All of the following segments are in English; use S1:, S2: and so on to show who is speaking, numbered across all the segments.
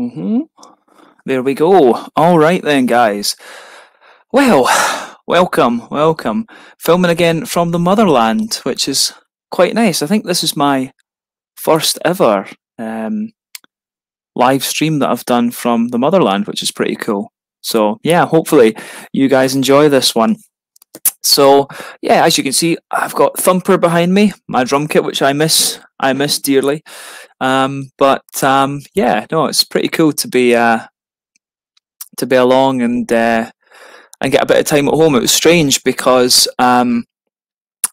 S1: Mm-hmm. There we go. All right then, guys. Well, welcome, welcome. Filming again from the motherland, which is quite nice. I think this is my first ever um, live stream that I've done from the motherland, which is pretty cool. So yeah, hopefully you guys enjoy this one. So yeah, as you can see, I've got Thumper behind me, my drum kit, which I miss, I miss dearly. Um, but um, yeah, no, it's pretty cool to be uh, to be along and uh, and get a bit of time at home. It was strange because um,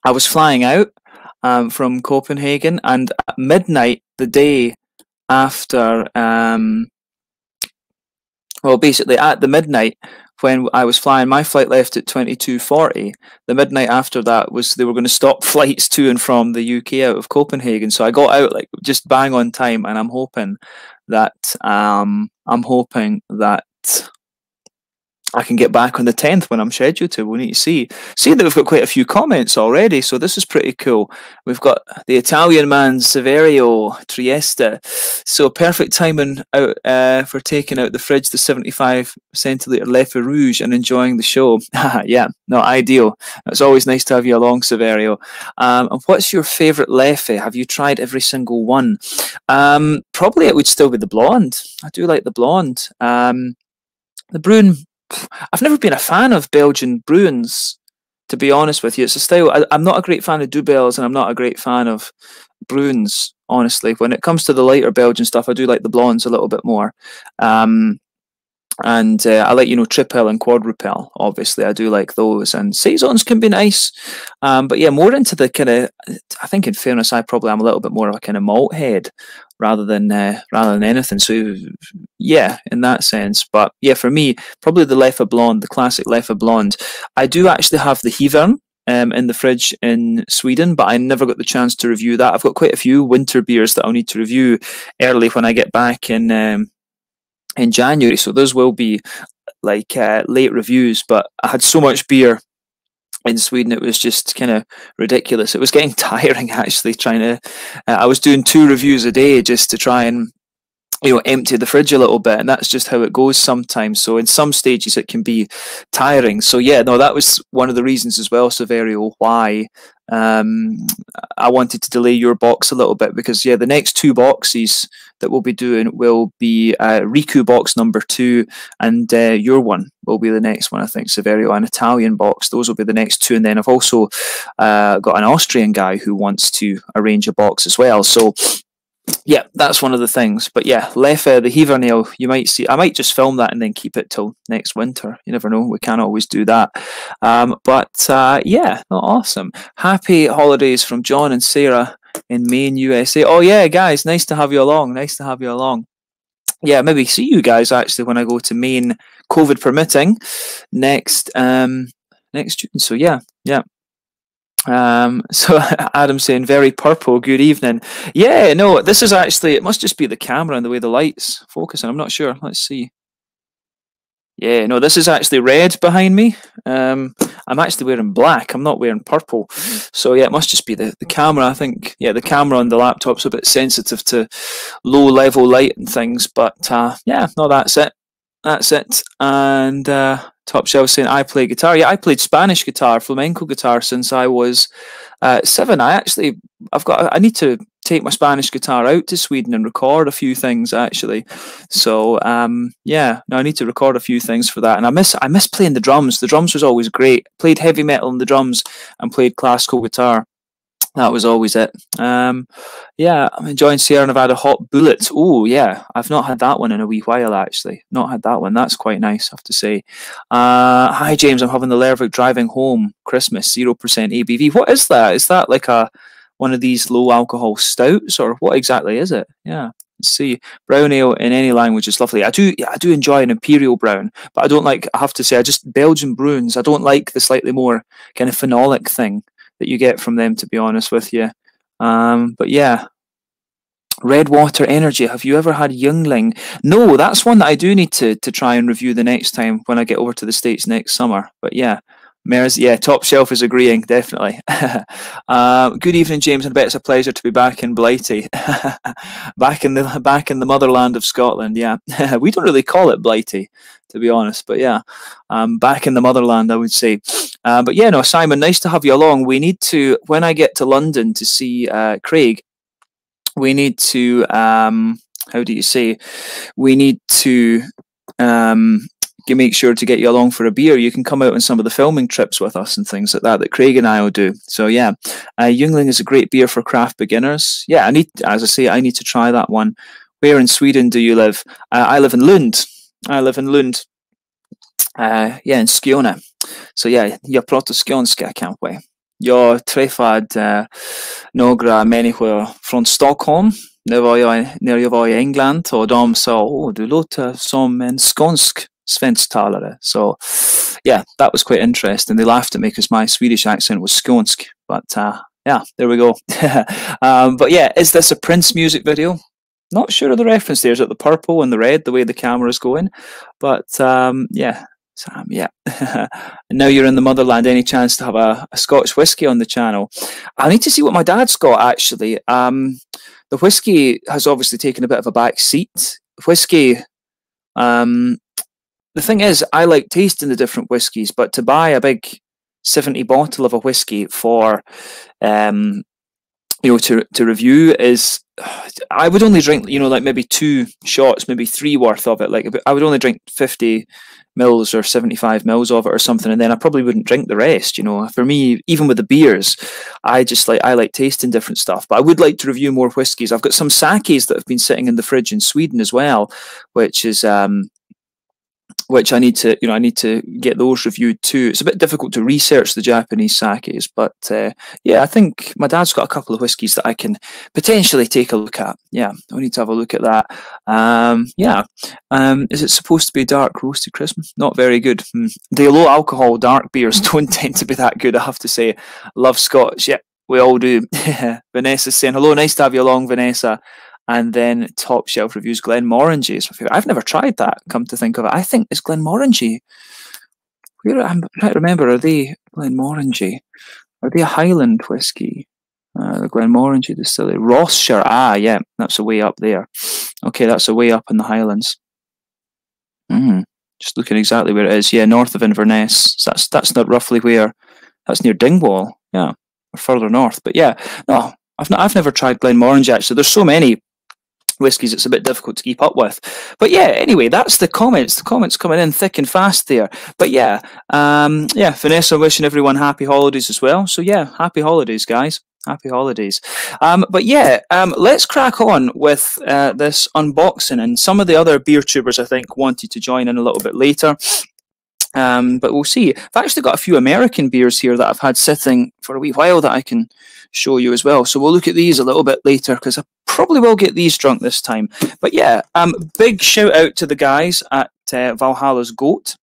S1: I was flying out um, from Copenhagen, and at midnight the day after, um, well, basically at the midnight when I was flying, my flight left at 22.40. The midnight after that was they were going to stop flights to and from the UK out of Copenhagen. So I got out like just bang on time and I'm hoping that, um, I'm hoping that I can get back on the 10th when I'm scheduled to. We need to see. See that we've got quite a few comments already, so this is pretty cool. We've got the Italian man, Severio Trieste. So perfect timing out uh, for taking out the fridge, the 75 centiliter Leffe Rouge and enjoying the show. yeah, not ideal. It's always nice to have you along, Severio. Um, and what's your favourite Leffe? Have you tried every single one? Um, probably it would still be the blonde. I do like the blonde. Um, the Brune I've never been a fan of Belgian Bruins, to be honest with you. It's a style. I, am not a great fan of Dubbels and I'm not a great fan of Bruins. Honestly, when it comes to the lighter Belgian stuff, I do like the blondes a little bit more. Um, and uh, I like you know tripel and quadrupel. Obviously, I do like those, and saisons can be nice. Um, but yeah, more into the kind of. I think, in fairness, I probably am a little bit more of a kind of malt head rather than uh, rather than anything. So yeah, in that sense. But yeah, for me, probably the Leffe Blonde, the classic Leffe Blonde. I do actually have the Hivern. Um, in the fridge in Sweden, but I never got the chance to review that. I've got quite a few winter beers that I'll need to review early when I get back in um, in January. So those will be like uh, late reviews. But I had so much beer in Sweden, it was just kind of ridiculous. It was getting tiring actually trying to. Uh, I was doing two reviews a day just to try and you know empty the fridge a little bit and that's just how it goes sometimes. So in some stages it can be tiring. So yeah no that was one of the reasons as well severio why um, i wanted to delay your box a little bit because yeah the next two boxes that we'll be doing will be uh, riku box number two and uh, your one will be the next one i think severio an italian box. Those will be the next two and then i've also uh, got an austrian guy who wants to arrange a box as well. So yeah, that's one of the things. But yeah, Leffe, the Hivernale, you might see. I might just film that and then keep it till next winter. You never know. We can't always do that. Um, but uh, yeah, awesome. Happy holidays from John and Sarah in Maine, USA. Oh yeah, guys, nice to have you along. Nice to have you along. Yeah, maybe see you guys actually when I go to Maine, COVID permitting, next um next June. So yeah, yeah. Um, so Adam saying very purple. Good evening. Yeah, no, this is actually it must just be the camera and the way the lights focusing. I'm not sure. Let's see. Yeah, no, this is actually red behind me. Um, I'm actually wearing black. I'm not wearing purple. So yeah, it must just be the, the camera. I think yeah, the camera on the laptop's a bit sensitive to low level light and things. But uh, yeah, no, that's it. That's it. And uh, Top Shelf saying I play guitar. Yeah, I played Spanish guitar, flamenco guitar since I was uh, seven. I actually, I've got, I need to take my Spanish guitar out to Sweden and record a few things actually. So um, yeah, now I need to record a few things for that. And I miss, I miss playing the drums. The drums was always great. Played heavy metal on the drums and played classical guitar that was always it. Um, yeah, I'm enjoying Sierra Nevada Hop Bullets. Oh, yeah, I've not had that one in a wee while actually. Not had that one. That's quite nice, I have to say. Uh, hi, James. I'm having the Lervig driving home Christmas, zero percent ABV. What is that? Is that like a one of these low alcohol stouts, or what exactly is it? Yeah. Let's see, brown ale in any language is lovely. I do, I do enjoy an imperial brown, but I don't like. I have to say, I just Belgian Bruins. I don't like the slightly more kind of phenolic thing that you get from them, to be honest with you. Um, but yeah, Redwater Energy. Have you ever had Yuengling? No, that's one that I do need to to try and review the next time when I get over to the states next summer. But yeah, Mers, yeah, top shelf is agreeing, definitely. uh, good evening, James, and I bet it's a pleasure to be back in Blighty, back in the back in the motherland of Scotland. Yeah, we don't really call it Blighty, to be honest, but yeah, um, back in the motherland, I would say. Uh, but yeah, no, Simon, nice to have you along. We need to when I get to London to see uh, Craig, we need to um, how do you say? We need to um, make sure to get you along for a beer. You can come out on some of the filming trips with us and things like that that Craig and I will do. So yeah, uh, Yuengling is a great beer for craft beginners. Yeah, I need, as I say, I need to try that one. Where in Sweden do you live? Uh, I live in Lund. I live in Lund. Uh, yeah, in Skåne. Så ja, jag pratar skånska kanske. Jag träffade några människor från Stockholm när, jag, när jag var i England och de sa åh, du låter som en skånsk svensktalare. So, yeah, that was quite interesting. They laughed at me because my Swedish accent was Skånsk, but uh, yeah, there we go. um, but yeah, is this a Prince music video? Not sure of the reference there. Is it the purple and the red, the way the camera is going? But um, yeah, Sam, yeah. now you're in the motherland. Any chance to have a, a, Scotch whiskey on the channel? I need to see what my dad's got actually. Um, the whiskey has obviously taken a bit of a back seat. Whiskey, um, the thing is, I like tasting the different whiskies, but to buy a big 70 bottle of a whiskey for, um, you know, to, to review is, I would only drink, you know, like maybe two shots, maybe three worth of it. Like I would only drink 50 mils or 75 mils of it or something and then i probably wouldn't drink the rest you know for me even with the beers i just like i like tasting different stuff but i would like to review more whiskies i've got some sakis that have been sitting in the fridge in sweden as well which is um which I need to, you know, I need to get those reviewed too. It's a bit difficult to research the Japanese sakes, but uh, yeah, I think my dad's got a couple of whiskies that I can potentially take a look at. Yeah, I need to have a look at that. Um, yeah, um, is it supposed to be dark roasted Christmas? Not very good. Hmm. The low alcohol dark beers don't tend to be that good, I have to say. Love Scotch. Yeah, we all do. Vanessa's saying hello. Nice to have you along, Vanessa and then top shelf reviews. Glenmorangie is my favorite. I've never tried that. Come to think of it, I think it's Glenmorangie. Where I'm trying to remember, are they Glenmorangie? Are they a Highland whiskey? Uh, the Glenmorangie distillery, Ross-shire. Ah, yeah, that's a way up there. Okay, that's a way up in the Highlands. Mm, just looking exactly where it is. Yeah, north of Inverness. So that's that's not roughly where. That's near Dingwall. Yeah, or further north. But yeah, no, I've not. I've never tried Glenmorangie actually. There's so many whiskies it's a bit difficult to keep up with. But yeah, anyway, that's the comments. The comments coming in thick and fast there. But yeah, um, yeah, Vanessa wishing everyone happy holidays as well. So yeah, happy holidays, guys. Happy holidays. Um, but yeah, um, let's crack on with uh, this unboxing. And some of the other beer tubers, I think, wanted to join in a little bit later. Um, but we'll see. I've actually got a few American beers here that I've had sitting for a wee while that I can show you as well. So we'll look at these a little bit later because I probably will get these drunk this time. But yeah, um, big shout out to the guys at uh, Valhalla's Goat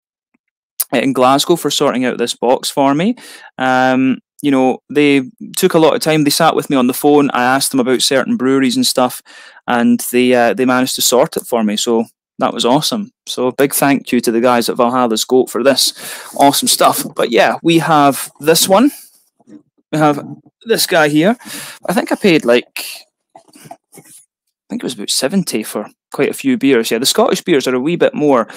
S1: in Glasgow for sorting out this box for me. Um, you know, they took a lot of time. They sat with me on the phone. I asked them about certain breweries and stuff, and they uh, they managed to sort it for me. So that was awesome. So big thank you to the guys at Valhalla's Goat for this awesome stuff. But yeah, we have this one. We have this guy here. I think I paid like think it was about 70 for quite a few beers. Yeah, the Scottish beers are a wee bit more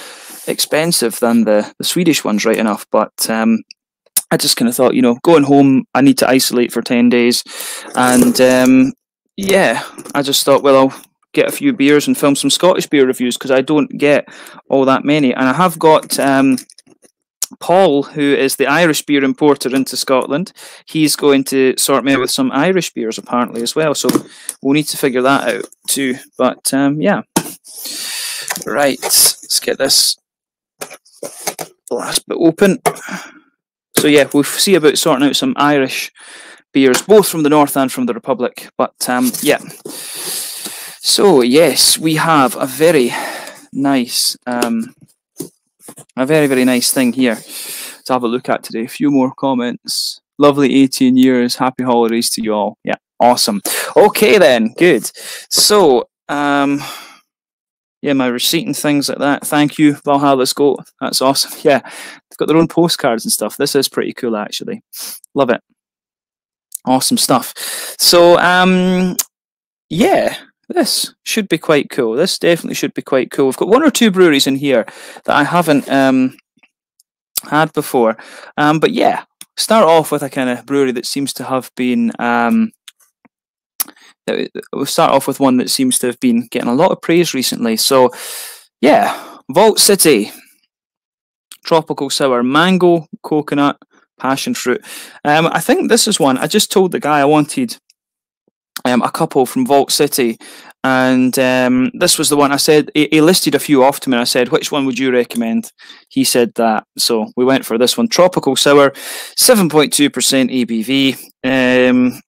S1: expensive than the, the Swedish ones, right enough. But um, I just kind of thought, you know, going home, I need to isolate for 10 days. And um, yeah, I just thought, well, I'll get a few beers and film some Scottish beer reviews because I don't get all that many. And I have got um, Paul, who is the Irish beer importer into Scotland, he's going to sort me out with some Irish beers apparently as well. So we'll need to figure that out too. But um, yeah, right. Let's get this last bit open. So yeah, we'll see about sorting out some Irish beers, both from the north and from the Republic. But um, yeah. So yes, we have a very nice. Um, a very, very nice thing here to have a look at today. A few more comments. Lovely 18 years. Happy holidays to you all. Yeah, awesome. Okay, then. Good. So, um, yeah, my receipt and things like that. Thank you, Valhalla's Goat. That's awesome. Yeah, they've got their own postcards and stuff. This is pretty cool, actually. Love it. Awesome stuff. So, um, yeah, this should be quite cool. This definitely should be quite cool. We've got one or two breweries in here that I haven't um, had before. Um, but yeah, start off with a kind of brewery that seems to have been um, we'll start off with one that seems to have been getting a lot of praise recently. So, yeah, Vault City, tropical sour, mango, coconut, passion fruit. Um, I think this is one. I just told the guy I wanted um, a couple from Vault City, and um, this was the one I said. He, he, listed a few off to me. And I said, "Which one would you recommend?" He said that, so we went for this one. Tropical sour, seven point two percent ABV. Um,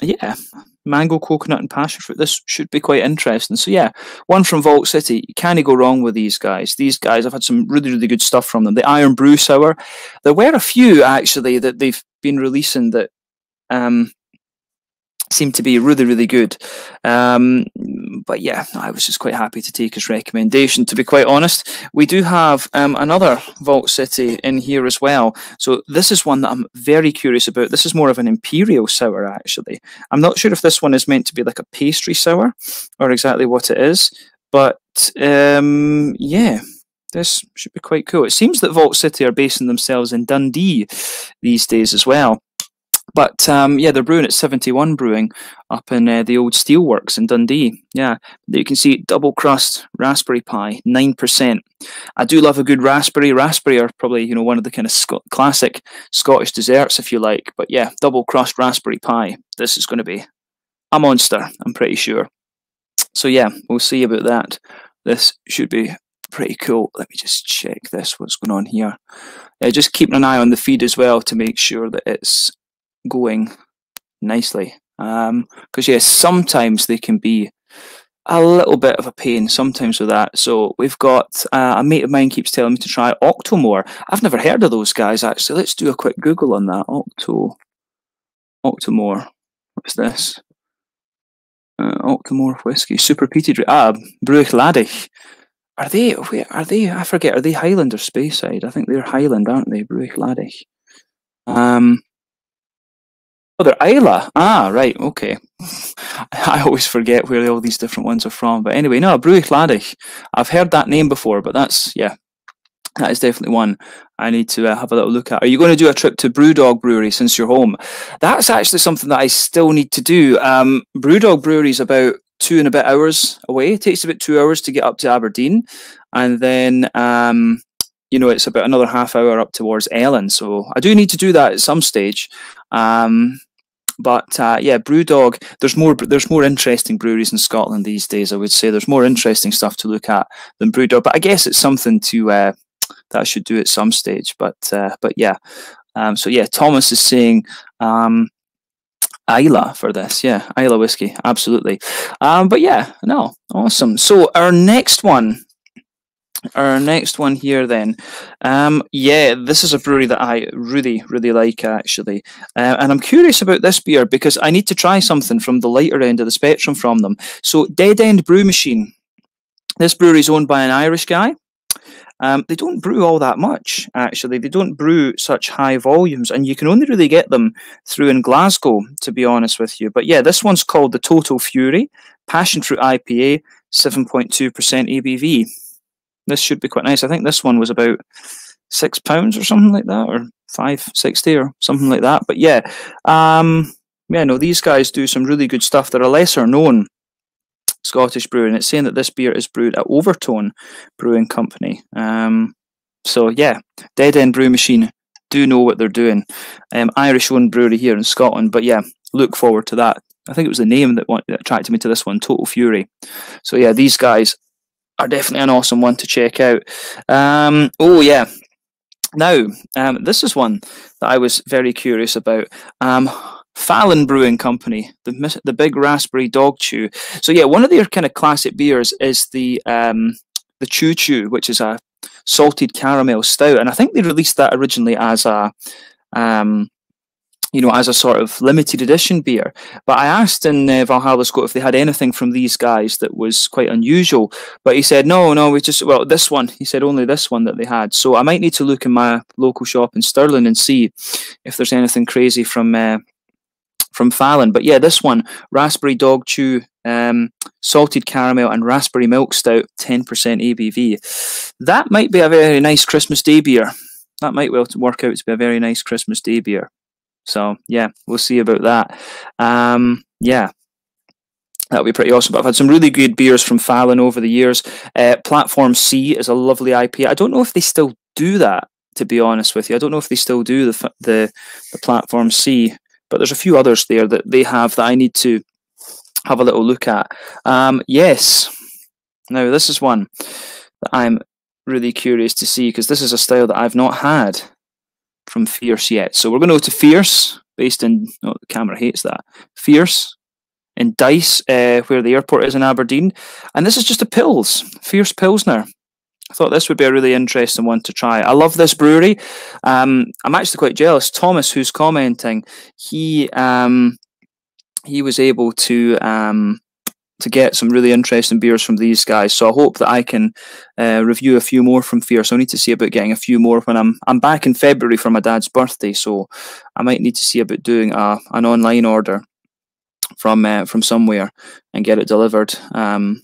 S1: yeah, mango, coconut, and passion fruit. This should be quite interesting. So yeah, one from Vault City. You can't go wrong with these guys. These guys, I've had some really, really good stuff from them. The Irn-Bru Sour. There were a few actually that they've been releasing that um, seemed to be really, really good. Um, but yeah, I was just quite happy to take his recommendation. To be quite honest, we do have um, another Vault City in here as well. So this is one that I'm very curious about. This is more of an imperial sour, actually. I'm not sure if this one is meant to be like a pastry sour or exactly what it is, but um, yeah. This should be quite cool. It seems that Vault City are basing themselves in Dundee these days as well. But um, yeah, they're brewing at 71 Brewing up in uh, the old steelworks in Dundee. Yeah, you can see double crust raspberry pie, 9%. I do love a good raspberry. Raspberry are probably, you know, one of the kind of Sc classic Scottish desserts, if you like. But yeah, double crust raspberry pie. This is going to be a monster, I'm pretty sure. So yeah, we'll see about that. This should be pretty cool. Let me just check this, what's going on here. Uh, just keeping an eye on the feed as well to make sure that it's going nicely. Because, um, yes, sometimes they can be a little bit of a pain sometimes with that. So we've got uh, a mate of mine keeps telling me to try Octomore. I've never heard of those guys actually. Let's do a quick Google on that. Octo, Octomore. What's this? Uh, Octomore whiskey, super peated. Ah, Bruichladdich. Are they? Are they? I forget. Are they Highland or Speyside? I think they're Highland, aren't they? Bruichladdich. Um, Oh, they're Islay. Ah, right, okay. I always forget where all these different ones are from. But anyway, no, Bruichladdich. I've heard that name before, but that's, yeah, that is definitely one I need to uh, have a little look at. Are you going to do a trip to Brewdog Brewery since you're home? That's actually something that I still need to do. Um, Brewdog Brewery is about two and a bit hours away. It takes about two hours to get up to Aberdeen. And then um, you know, it's about another half hour up towards Ellon. So I do need to do that at some stage. Um, but uh, yeah, BrewDog. There's more. There's more interesting breweries in Scotland these days. I would say there's more interesting stuff to look at than BrewDog. But I guess it's something to uh, that I should do at some stage. But uh, but yeah. Um, so yeah, Thomas is saying um, Islay for this. Yeah, Islay whiskey, absolutely. Um, but yeah, no, awesome. So our next one our next one here then. Um, yeah this is a brewery that i really really like actually. Uh, and i'm curious about this beer because i need to try something from the lighter end of the spectrum from them. So dead end brew machine. This brewery is owned by an irish guy. Um, they don't brew all that much actually. They don't brew such high volumes and you can only really get them through in glasgow to be honest with you. But yeah this one's called the total fury passion fruit ipa 7.2% abv this should be quite nice. I think this one was about six pounds or something like that, or five sixty or something like that. But yeah, um, yeah, no, these guys do some really good stuff. They're a lesser known Scottish brewery, and it's saying that this beer is brewed at Overtone Brewing Company. Um, so yeah, Dead End Brew Machine do know what they're doing. Um, Irish owned brewery here in Scotland, but yeah, look forward to that. I think it was the name that, that attracted me to this one, Total Fury. So yeah, these guys are definitely an awesome one to check out. Um, oh yeah. Now, um, this is one that I was very curious about. Um, Fallen Brewing Company, the the big raspberry dog chew. So yeah, one of their kind of classic beers is the um, the Chew Chew, which is a salted caramel stout, and I think they released that originally as a um, you know, as a sort of limited edition beer. But I asked in uh, Valhalla's Goat if they had anything from these guys that was quite unusual. But he said, no, no, we just, well, this one, he said only this one that they had. So I might need to look in my local shop in Stirling and see if there's anything crazy from. Uh, from Fallen, but yeah, this one raspberry dog chew, um, salted caramel, and raspberry milk stout, ten percent ABV. That might be a very nice Christmas Day beer. That might well work out to be a very nice Christmas Day beer. So yeah, we'll see about that. Um, yeah, that would be pretty awesome. But I've had some really good beers from Fallen over the years. Uh, Platform C is a lovely IPA. I don't know if they still do that. To be honest with you, I don't know if they still do the the, the Platform C, but there's a few others there that they have that I need to have a little look at. Um, yes. Now this is one that I'm really curious to see because this is a style that I've not had from Fierce yet. So we're going to go to Fierce, based in, oh, the camera hates that. Fierce in Dyce, uh, where the airport is in Aberdeen. And this is just a Pils, Fierce Pilsner. I thought this would be a really interesting one to try. I love this brewery. Um, I'm actually quite jealous. Thomas, who's commenting, he um, he was able to um, to get some really interesting beers from these guys. So I hope that I can uh, review a few more from Fierce. I need to see about getting a few more when I'm I'm back in February for my dad's birthday. So I might need to see about doing a an online order from uh, from somewhere and get it delivered. Um,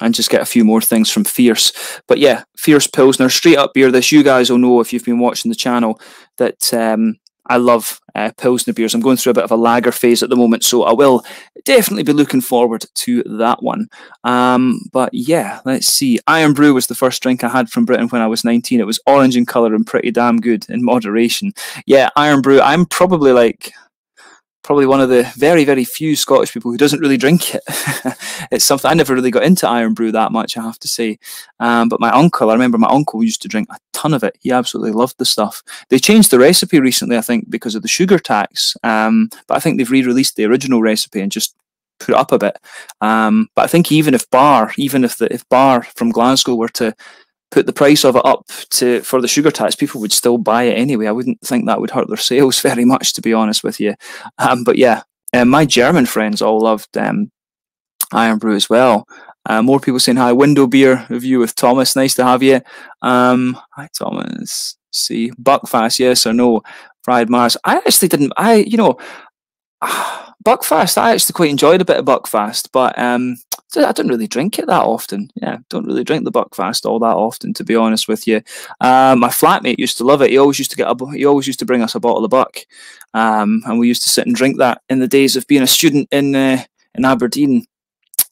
S1: and just get a few more things from Fierce. But yeah, Fierce Pilsner, straight up beer. This you guys will know if you've been watching the channel that um, I love uh, Pilsner beers. I'm going through a bit of a lager phase at the moment, so I will definitely be looking forward to that one. Um, but yeah, let's see. Irn-Bru was the first drink I had from Britain when I was 19. It was orange in colour and pretty damn good in moderation. Yeah, Irn-Bru. I'm probably like probably one of the very, very few Scottish people who doesn't really drink it. it's something I never really got into Irn-Bru that much, I have to say. Um, but my uncle, I remember my uncle used to drink a ton of it. He absolutely loved the stuff. They changed the recipe recently, I think, because of the sugar tax. Um, but I think they've re-released the original recipe and just put up a bit. Um, but I think even if Bar, even if the if Bar from Glasgow were to put the price of it up to for the sugar tax, people would still buy it anyway. I wouldn't think that would hurt their sales very much, to be honest with you. Um, but yeah, um, my German friends all loved um, Irn-Bru as well. Uh, more people saying hi. Window beer review with Thomas. Nice to have you. Um, hi Thomas. See Buckfast, yes or no? Fried Mars. I actually didn't. I you know. Buckfast, I actually quite enjoyed a bit of Buckfast, but um, I don't really drink it that often. Yeah, don't really drink the Buckfast all that often, to be honest with you. Uh, my flatmate used to love it. He always used to get a, he always used to bring us a bottle of Buck, um, and we used to sit and drink that in the days of being a student in uh, in Aberdeen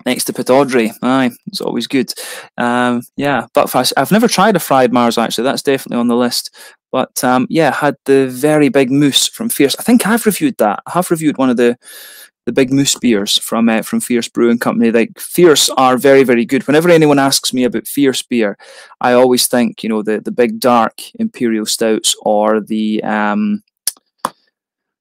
S1: next to Pittodrie. Aye, it's always good. Um, yeah, Buckfast. I've never tried a fried Mars actually. That's definitely on the list. But um, yeah, had the very big moose from Fierce. I think I've reviewed that. I have reviewed one of the the big moose beers from uh, from Fierce Brewing Company. Like Fierce are very very good. Whenever anyone asks me about Fierce beer, I always think you know the the big dark imperial stouts or the um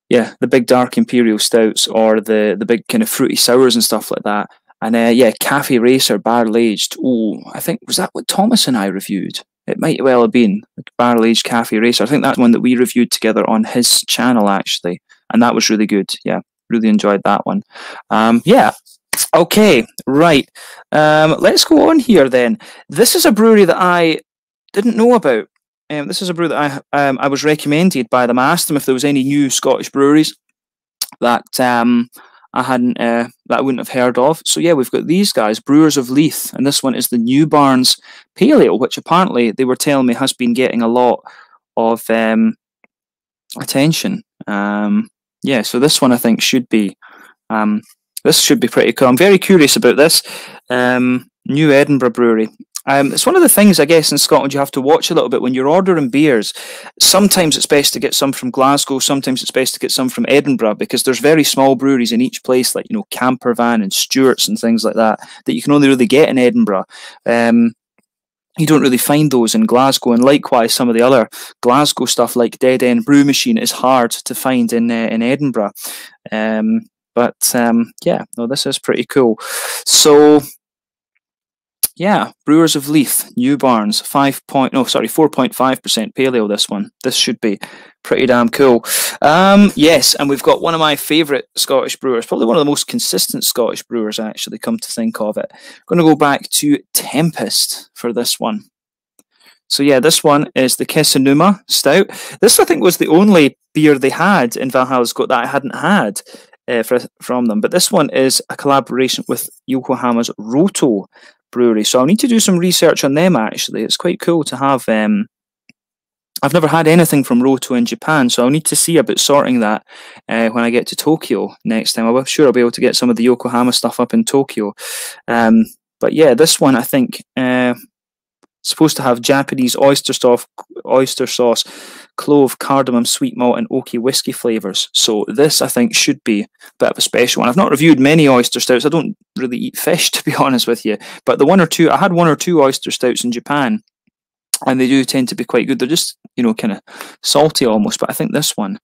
S1: yeah the big dark imperial stouts or the the big kind of fruity sours and stuff like that. And uh, yeah, Cafe Racer barrel aged. Oh, I think was that what Thomas and I reviewed. It might well have been barrel aged cafe racer. I think that's one that we reviewed together on his channel actually, and that was really good. Yeah, really enjoyed that one. Um, yeah. Okay, right. Um, let's go on here then. This is a brewery that I didn't know about. Um, this is a brew that I um, I was recommended by them. I asked them if there was any new Scottish breweries that um, I hadn't uh, that I wouldn't have heard of. So yeah, we've got these guys, Brewers of Leith, and this one is the New Barns Pale Ale, which apparently they were telling me has been getting a lot of um, attention. Um, yeah, so this one I think should be um, this should be pretty cool. I'm very curious about this um, New Edinburgh Brewery. Um, it's one of the things, I guess, in Scotland you have to watch a little bit when you're ordering beers. Sometimes it's best to get some from Glasgow. Sometimes it's best to get some from Edinburgh because there's very small breweries in each place, like you know Campervan and Stewart's and things like that, that you can only really get in Edinburgh. Um, you don't really find those in Glasgow, and likewise, some of the other Glasgow stuff like Dead End Brew Machine is hard to find in uh, in Edinburgh. Um, but um, yeah, no, this is pretty cool. So yeah, Brewers of Leith, New Barns, five point no, sorry, four point five percent pale ale. This one, this should be pretty damn cool. Um, yes, and we've got one of my favourite Scottish brewers, probably one of the most consistent Scottish brewers. Actually, come to think of it, going to go back to Tempest for this one. So yeah, this one is the Kesennuma Stout. This I think was the only beer they had in Valhalla's Goat that I hadn't had uh, for, from them. But this one is a collaboration with Yokohama's Roto brewery. So I'll need to do some research on them actually. It's quite cool to have um I've never had anything from Roto in Japan, so I'll need to see about sorting that uh, when I get to Tokyo next time. I'm sure I'll be able to get some of the Yokohama stuff up in Tokyo. Um, but yeah, this one I think uh, supposed to have Japanese oyster sauce, oyster sauce, clove, cardamom, sweet malt, and oaky whiskey flavors. So this, I think, should be a bit of a special one. I've not reviewed many oyster stouts. I don't really eat fish, to be honest with you. But the one or two, I had one or two oyster stouts in Japan, and they do tend to be quite good. They're just, you know, kind of salty almost. But I think this one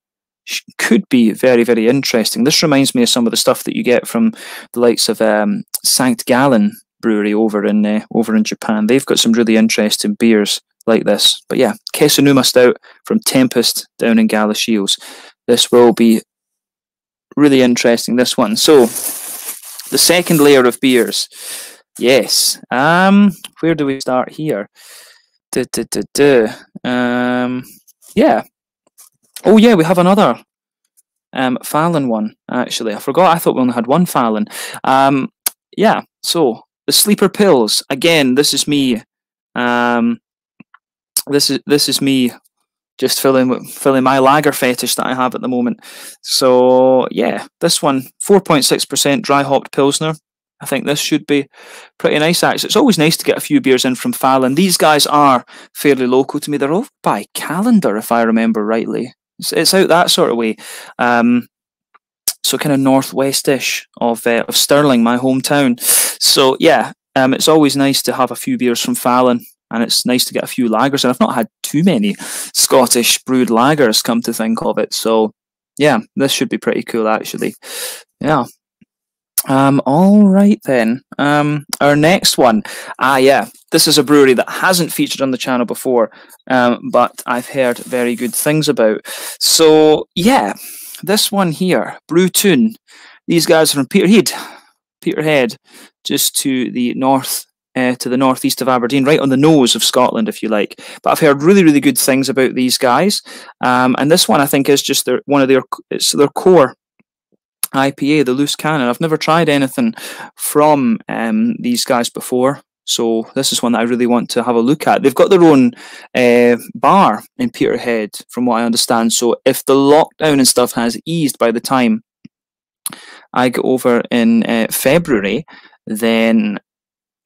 S1: could be very, very interesting. This reminds me of some of the stuff that you get from the likes of um, Sankt Gallen brewery over in uh, over in Japan. They've got some really interesting beers like this. But yeah, Kesennuma Stout from Tempest down in Galashiels. This will be really interesting. This one. So the second layer of beers. Yes. Um, where do we start here? Duh, duh, duh, duh. Um, yeah. Oh yeah, we have another um Fallen one actually. I forgot. I thought we only had one Fallen. Um, yeah. So the sleeper pills. Again, this is me. Um, this is this is me just filling filling my lager fetish that I have at the moment. So yeah, this one, 4.6% dry hopped pilsner. I think this should be pretty nice actually. It's always nice to get a few beers in from Fallen. These guys are fairly local to me. They're all by Callander, if I remember rightly. It's, it's out that sort of way. Um, so kind of northwestish of uh, of Stirling, my hometown. So yeah, um, it's always nice to have a few beers from Fallen, and it's nice to get a few lagers. And I've not had too many Scottish brewed lagers, come to think of it. So yeah, this should be pretty cool actually. Yeah. Um, all right then. Um, our next one. Ah, yeah. This is a brewery that hasn't featured on the channel before, um, but I've heard very good things about. So yeah, this one here, Brewtoon. These guys are from Peterhead, Peterhead, just to the north, uh, to the northeast of Aberdeen, right on the nose of Scotland, if you like. But I've heard really, really good things about these guys. Um, and this one, I think, is just their one of their it's their core IPA, the loose cannon. I've never tried anything from um, these guys before. So this is one that I really want to have a look at. They've got their own uh, bar in Peterhead, from what I understand. So if the lockdown and stuff has eased by the time I get over in uh, February, then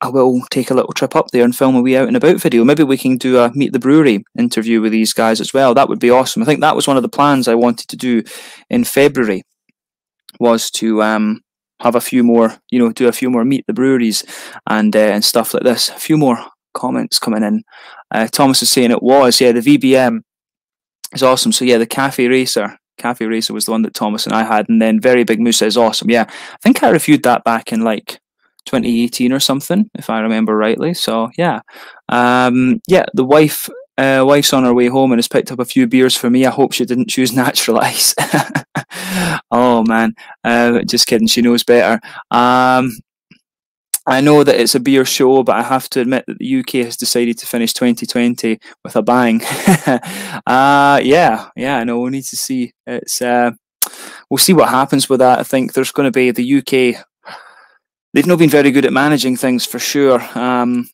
S1: I will take a little trip up there and film a wee out and about video. Maybe we can do a meet the brewery interview with these guys as well. That would be awesome. I think that was one of the plans I wanted to do in February was to um, have a few more, you know, do a few more meet the breweries and uh, and stuff like this. A few more comments coming in. Uh, Thomas is saying it was, yeah, the VBM is awesome. So yeah, the Cafe Racer, Cafe Racer was the one that Thomas and I had, and then Very Big Moose is awesome. Yeah, I think I reviewed that back in like 2018 or something, if I remember rightly. So yeah, um, yeah, the wife uh, wife's on her way home and has picked up a few beers for me. I hope she didn't choose natural ice. oh man, uh, just kidding. She knows better. Um, I know that it's a beer show, but I have to admit that the UK has decided to finish 2020 with a bang. uh, yeah, yeah. I know. We need to see. It's. Uh, we'll see what happens with that. I think there's going to be the UK. They've not been very good at managing things for sure. Um,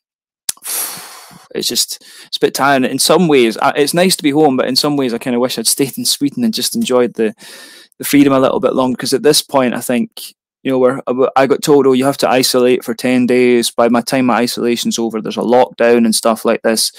S1: it's just it's a bit tiring. In some ways, it's nice to be home, but in some ways, I kind of wish I'd stayed in Sweden and just enjoyed the the freedom a little bit longer. Because at this point, I think you know where I got told, oh, you have to isolate for ten days. By my time my isolation's over, there's a lockdown and stuff like this.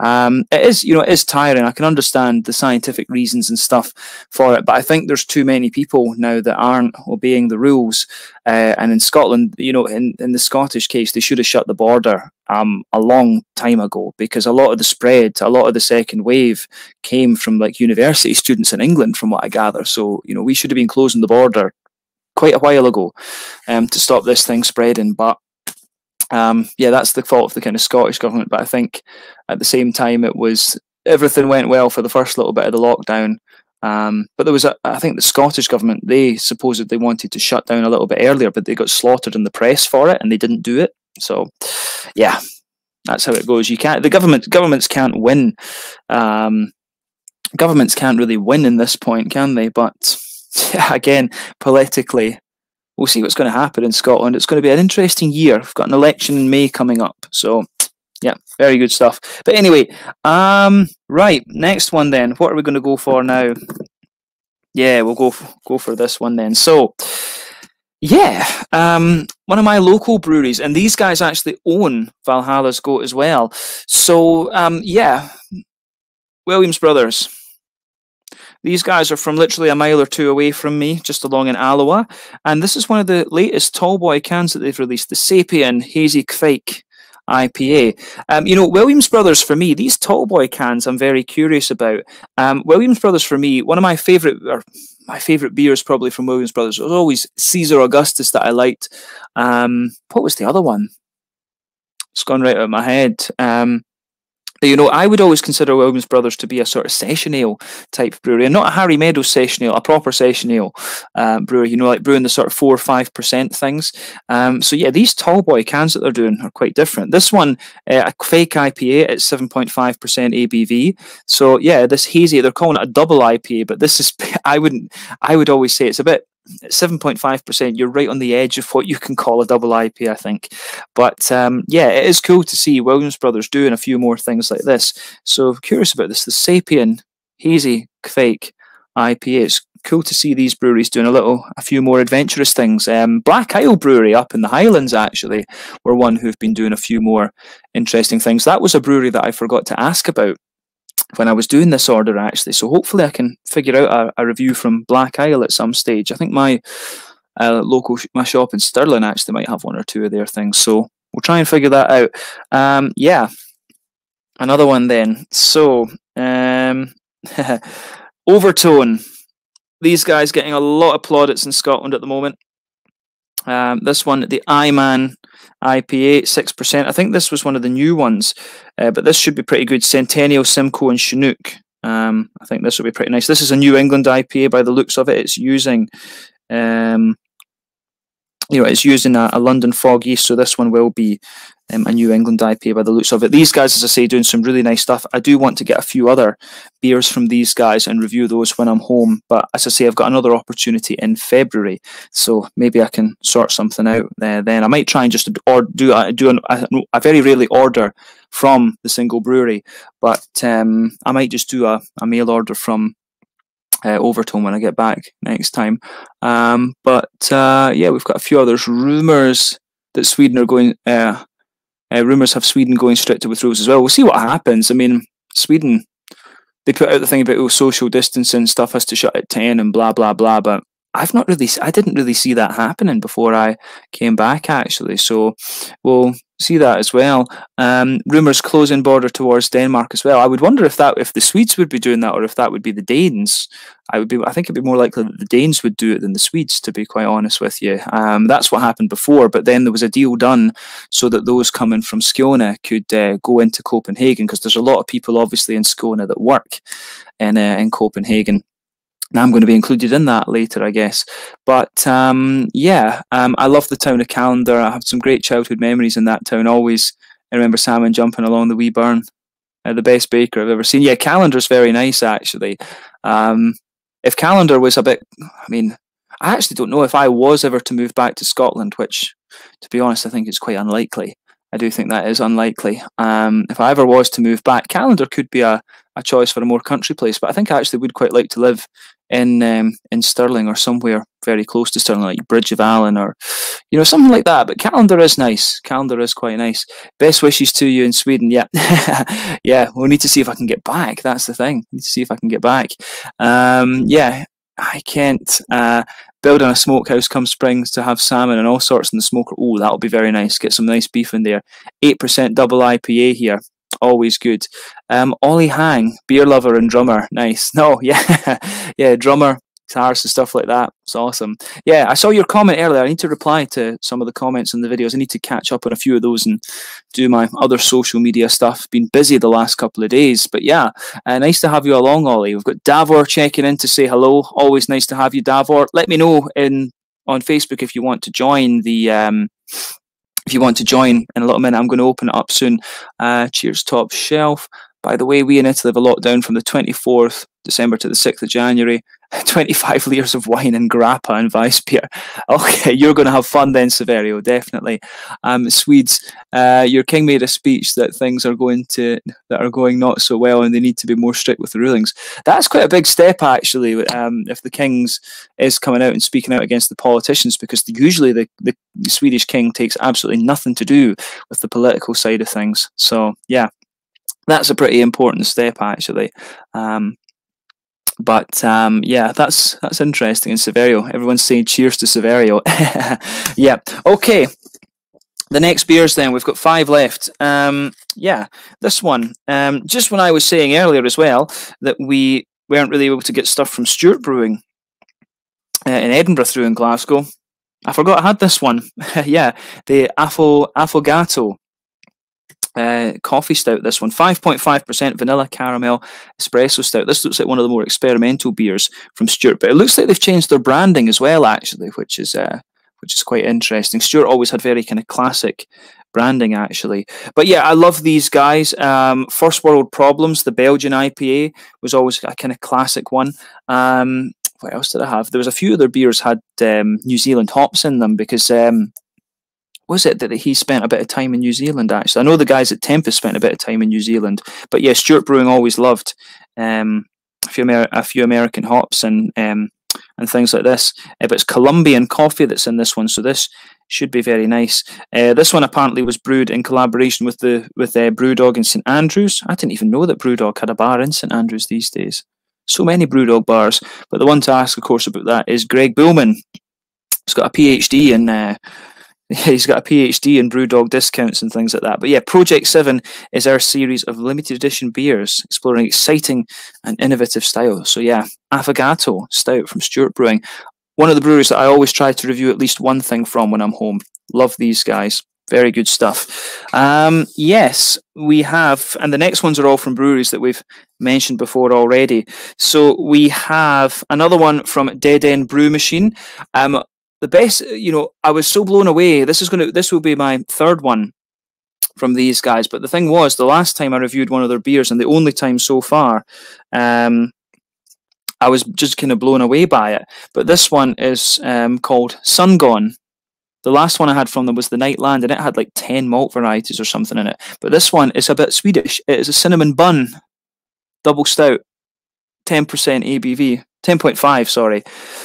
S1: Um, it is, you know, it is tiring. I can understand the scientific reasons and stuff for it, but I think there's too many people now that aren't obeying the rules. Uh, and in Scotland, you know, in, in the Scottish case, they should have shut the border um, a long time ago because a lot of the spread, a lot of the second wave came from like university students in England, from what I gather. So, you know, we should have been closing the border quite a while ago um, to stop this thing spreading. But Um, yeah, that's the fault of the kind of Scottish government. But I think at the same time, it was everything went well for the first little bit of the lockdown. Um, but there was, a, I think, the Scottish government they supposedly wanted to shut down a little bit earlier, but they got slaughtered in the press for it, and they didn't do it. So, yeah, that's how it goes. You can't. The government governments can't win. Um, governments can't really win in this point, can they? But yeah, again, politically, we'll see what's going to happen in Scotland. It's going to be an interesting year. We've got an election in May coming up, so yeah, very good stuff. But anyway, um, right, next one then. What are we going to go for now? Yeah, we'll go go for this one then. So, yeah, um, one of my local breweries, and these guys actually own Valhalla's Goat as well. So, um, yeah, Williams Brothers. These guys are from literally a mile or two away from me, just along in Alloa. And this is one of the latest tallboy cans that they've released, the Sapien Hazy Kvike. IPA. Um, you know, Williams Brothers for me, these tallboy cans I'm very curious about. Um, Williams Brothers for me, one of my favorite, or my favorite beers probably from Williams Brothers it was always Caesar Augustus that I liked. Um, what was the other one? It's gone right out of my head. Um, you know, I would always consider Williams Brothers to be a sort of session ale type brewery, and not a Harry Meadows session ale, a proper session ale um, brewery. You know, like brewing the sort of four or five percent things. Um, so yeah, these tall boy cans that they're doing are quite different. This one, uh, a fake IPA at seven point five percent ABV. So yeah, this hazy, they're calling it a double IPA, but this is I wouldn't, I would always say it's a bit 7.5%, you're right on the edge of what you can call a double IP, I think. But um, yeah, it is cool to see Williams Brothers doing a few more things like this. So curious about this. The Sapien Hazy Fake IPA. It's cool to see these breweries doing a little, a few more adventurous things. Um, Black Isle Brewery up in the Highlands actually were one who've been doing a few more interesting things. That was a brewery that I forgot to ask about when I was doing this order actually. So hopefully I can figure out a, a review from Black Isle at some stage. I think my uh, local sh my shop in Stirling actually might have one or two of their things. So we'll try and figure that out. Um, yeah, another one then. So um, Overtone. These guys getting a lot of plaudits in Scotland at the moment. Um, this one, the Iman IPA, 6%. I think this was one of the new ones, uh, but this should be pretty good. Centennial, Simcoe, and Chinook. Um, I think this will be pretty nice. This is a New England IPA by the looks of it. It's using, um, you know, it's using a, a London fog yeast, so this one will be um, a New England IPA by the looks of it. These guys, as I say, doing some really nice stuff. I do want to get a few other beers from these guys and review those when I'm home. But as I say, I've got another opportunity in February, so maybe I can sort something out there. Then I might try and just or do a, do an, I very rarely order from the single brewery, but um, I might just do a, a mail order from uh, Overtone when I get back next time. Um, but uh, yeah, we've got a few others. Rumors that Sweden are going. Uh, uh, rumours have Sweden going stricter with rules as well. We'll see what happens. I mean, Sweden, they put out the thing about oh, social distancing stuff has to shut at 10 and blah, blah, blah. But I've not really, I didn't really see that happening before I came back actually. So we'll see that as well. Um, rumors closing border towards Denmark as well. I would wonder if that, if the Swedes would be doing that, or if that would be the Danes. I would be, I think it'd be more likely that the Danes would do it than the Swedes, to be quite honest with you. Um, that's what happened before, but then there was a deal done so that those coming from Skåne could uh, go into Copenhagen because there's a lot of people obviously in Skåne that work in uh, in Copenhagen. I'm going to be included in that later, I guess. But um, yeah, um, I love the town of Callander. I have some great childhood memories in that town. Always, I remember Salmon jumping along the wee burn. Uh, the best baker I've ever seen. Yeah, Callander's very nice actually. Um, if Callander was a bit, I mean, I actually don't know if I was ever to move back to Scotland, which, to be honest, I think is quite unlikely. I do think that is unlikely. Um, if I ever was to move back, Callander could be a, a choice for a more country place, but I think I actually would quite like to live in um, in Stirling or somewhere very close to Stirling, like Bridge of Allan or you know something like that. But Callander is nice. Callander is quite nice. Best wishes to you in Sweden. Yeah, yeah. We'll need to see if I can get back. That's the thing. Need to see if I can get back. Um, yeah, I can't. Uh, building a smokehouse come springs to have salmon and all sorts in the smoker. Oh, that'll be very nice. Get some nice beef in there. Eight percent double IPA here always good. Um, Ollie Hang, beer lover and drummer, nice. No, yeah, yeah, drummer guitars and stuff like that. It's awesome. Yeah, I saw your comment earlier. I need to reply to some of the comments in the videos. I need to catch up on a few of those and do my other social media stuff. Been busy the last couple of days, but yeah, uh, nice to have you along, Ollie. We've got Davor checking in to say hello. Always nice to have you, Davor. Let me know in on Facebook if you want to join the. Um, if you want to join in a little minute, I'm going to open it up soon. Uh, cheers, top shelf. By the way, we in Italy have a lockdown from the 24th December to the 6th of January. 25 litres of wine and grappa and Weissbier. Okay, you're going to have fun then, Severio, definitely. Um, Swedes, uh, your king made a speech that things are going to that are going not so well, and they need to be more strict with the rulings. That's quite a big step, actually. Um, if the king's is coming out and speaking out against the politicians, because usually the, the Swedish king takes absolutely nothing to do with the political side of things. So yeah, that's a pretty important step actually. Um, but um, yeah, that's that's interesting. And Severio, everyone's saying cheers to Severio. yeah. Okay. The next beers, then we've got five left. Um, yeah, this one. Um, just when I was saying earlier as well that we weren't really able to get stuff from Stewart Brewing uh, in Edinburgh through in Glasgow. I forgot I had this one. yeah, the Affogato uh, coffee stout, this one. 5.5% vanilla caramel espresso stout. This looks like one of the more experimental beers from Stewart, but it looks like they've changed their branding as well, actually, which is uh, which is quite interesting. Stewart always had very kind of classic branding, actually. But yeah, I love these guys. Um, First World Problems, the Belgian IPA, was always a kind of classic one. Um, what else did I have? There was a few other beers had um, New Zealand hops in them because um, was it that he spent a bit of time in New Zealand? Actually, I know the guys at Tempest spent a bit of time in New Zealand, but yeah, Stewart Brewing always loved um, a few Amer- a few American hops and um, and things like this. Uh, but it's Colombian coffee that's in this one, so this should be very nice. Uh, this one apparently was brewed in collaboration with the with uh, BrewDog in St Andrews. I didn't even know that BrewDog had a bar in St Andrews these days. So many BrewDog bars, but the one to ask, of course, about that is Greg Buhlman. He's got a PhD in uh, he's got a PhD in BrewDog discounts and things like that. But yeah, Project Seven is our series of limited edition beers exploring exciting and innovative styles. So yeah, Affogato Stout from Stewart Brewing, one of the breweries that I always try to review at least one thing from when I'm home. Love these guys. Very good stuff. Um, yes, we have, and the next ones are all from breweries that we've mentioned before already. So we have another one from Dead End Brew Machine. Um, the best, you know, I was so blown away. This is going to, this will be my third one from these guys. But the thing was, the last time I reviewed one of their beers, and the only time so far, um, I was just kind of blown away by it. But this one is um, called Sun Gone. The last one I had from them was the Nightland, and it had like 10 malt varieties or something in it. But this one is a bit Swedish. It is a cinnamon bun, double stout, 10% ABV. 10.5, sorry.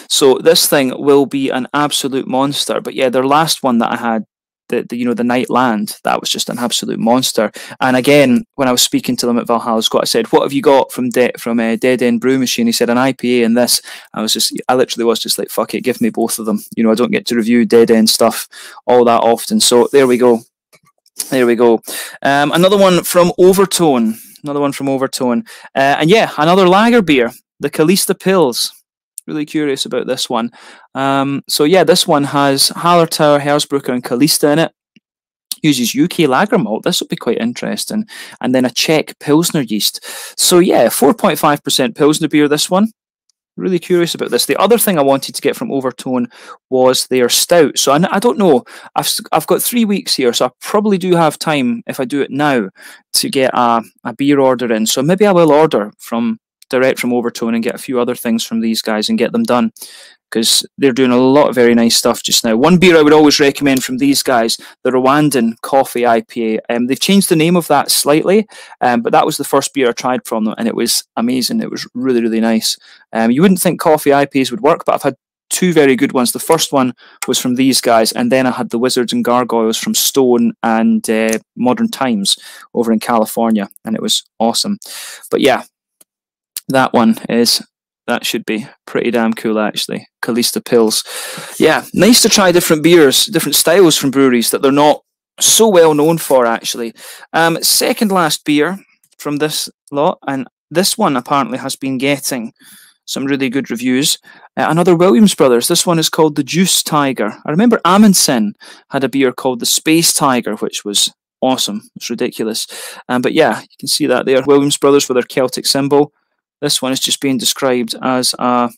S1: So this thing will be an absolute monster. But yeah, their last one that I had, the, the you know the Nightland, that was just an absolute monster. And again, when I was speaking to them at Valhalla's Goat, I said, "What have you got from De- from uh, Dead End Brew Machine?" He said, "An IPA and this." I was just, I literally was just like, "Fuck it, give me both of them." You know, I don't get to review Dead End stuff all that often. So there we go. There we go. Um, another one from Overtone. Another one from Overtone. Uh, and yeah, another lager beer the Callista Pils. Really curious about this one. Um, so yeah, this one has Hallertau, Hersbrucker, and Kalista in it. Uses UK lager malt. This will be quite interesting. And then a Czech Pilsner yeast. So yeah, 4.5% Pilsner beer, this one really curious about this. The other thing I wanted to get from Overtone was their stout. So I, I, don't know. I've I've got three weeks here, so I probably do have time if I do it now to get a, a beer order in. So maybe I will order from direct from Overtone and get a few other things from these guys and get them done because they're doing a lot of very nice stuff just now. One beer I would always recommend from these guys, the Rwandan Coffee IPA. Um, they've changed the name of that slightly, um, but that was the first beer I tried from them, and it was amazing. It was really, really nice. Um, you wouldn't think coffee IPAs would work, but I've had two very good ones. The first one was from these guys, and then I had the Wizards and Gargoyles from Stone and uh, Modern Times over in California, and it was awesome. But yeah, that one is that should be pretty damn cool actually. Callista Pils Yeah, nice to try different beers, different styles from breweries that they're not so well known for actually. Um, second last beer from this lot, and this one apparently has been getting some really good reviews. Uh, another Williams Brothers. This one is called the Juice Tiger. I remember Amundsen had a beer called the Space Tiger, which was awesome. It's ridiculous. Um, but yeah, you can see that there. Williams Brothers with their Celtic symbol. This one is just being described as a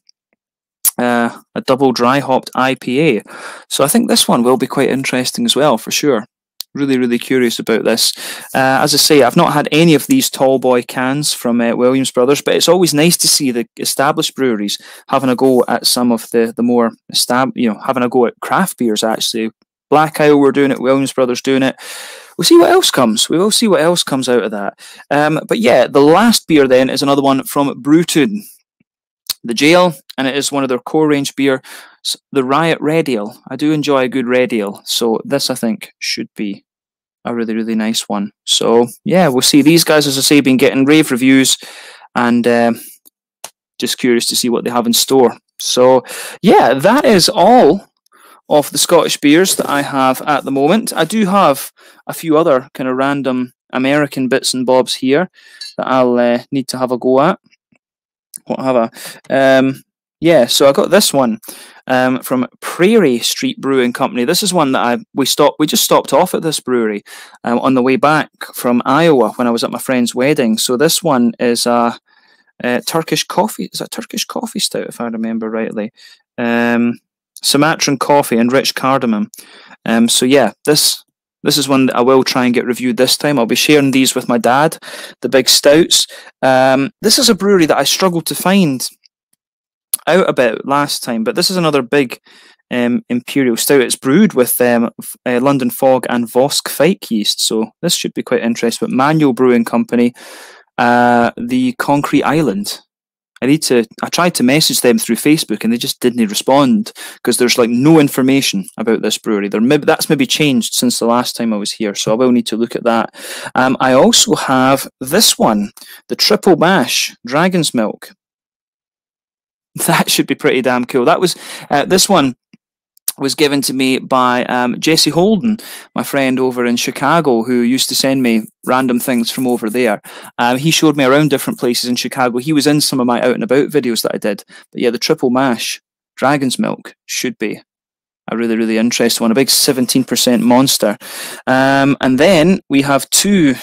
S1: uh, a double dry hopped IPA. So I think this one will be quite interesting as well, for sure. Really, really curious about this. Uh, as I say, I've not had any of these tall boy cans from uh, Williams Brothers, but it's always nice to see the established breweries having a go at some of the the more estab- you know, having a go at craft beers. Actually, Black Isle were doing it, Williams Brothers doing it. We'll see what else comes. We will see what else comes out of that. Um, but yeah, the last beer then is another one from Brew Toon the jail, and it is one of their core range beer, the Riot Red Ale. I do enjoy a good Red Ale, so this I think should be a really really nice one. So yeah, we'll see. These guys, as I say, been getting rave reviews, and uh, just curious to see what they have in store. So yeah, that is all of the Scottish beers that I have at the moment. I do have a few other kind of random American bits and bobs here that I'll uh, need to have a go at what whatever. Um, yeah, so I got this one um, from Prairie Street Brewing Company. This is one that I we stopped. We just stopped off at this brewery um, on the way back from Iowa when I was at my friend's wedding. So this one is a, a Turkish coffee. Is a Turkish coffee stout, if I remember rightly. Um, Sumatran coffee and rich cardamom. Um, so yeah, this this is one that I will try and get reviewed this time. I'll be sharing these with my dad, the big stouts. Um, this is a brewery that I struggled to find out about last time, but this is another big um, imperial stout. It's brewed with um, uh, London Fog and Voss Kveik yeast, so this should be quite interesting. But Manual Brewing Company, uh, the Concrete Island. I need to. I tried to message them through Facebook and they just didn't respond because there's like no information about this brewery. There maybe that's maybe changed since the last time I was here, so I will need to look at that. Um, I also have this one, the Triple Mash Dragon's Milk. That should be pretty damn cool. That was uh, this one was given to me by um, Jesse Holden, my friend over in Chicago, who used to send me random things from over there. Um, he showed me around different places in Chicago. He was in some of my out and about videos that I did. But yeah, the triple mash, Dragon's Milk, should be a really, really interesting one. A big 17% monster. Um, and then we have two,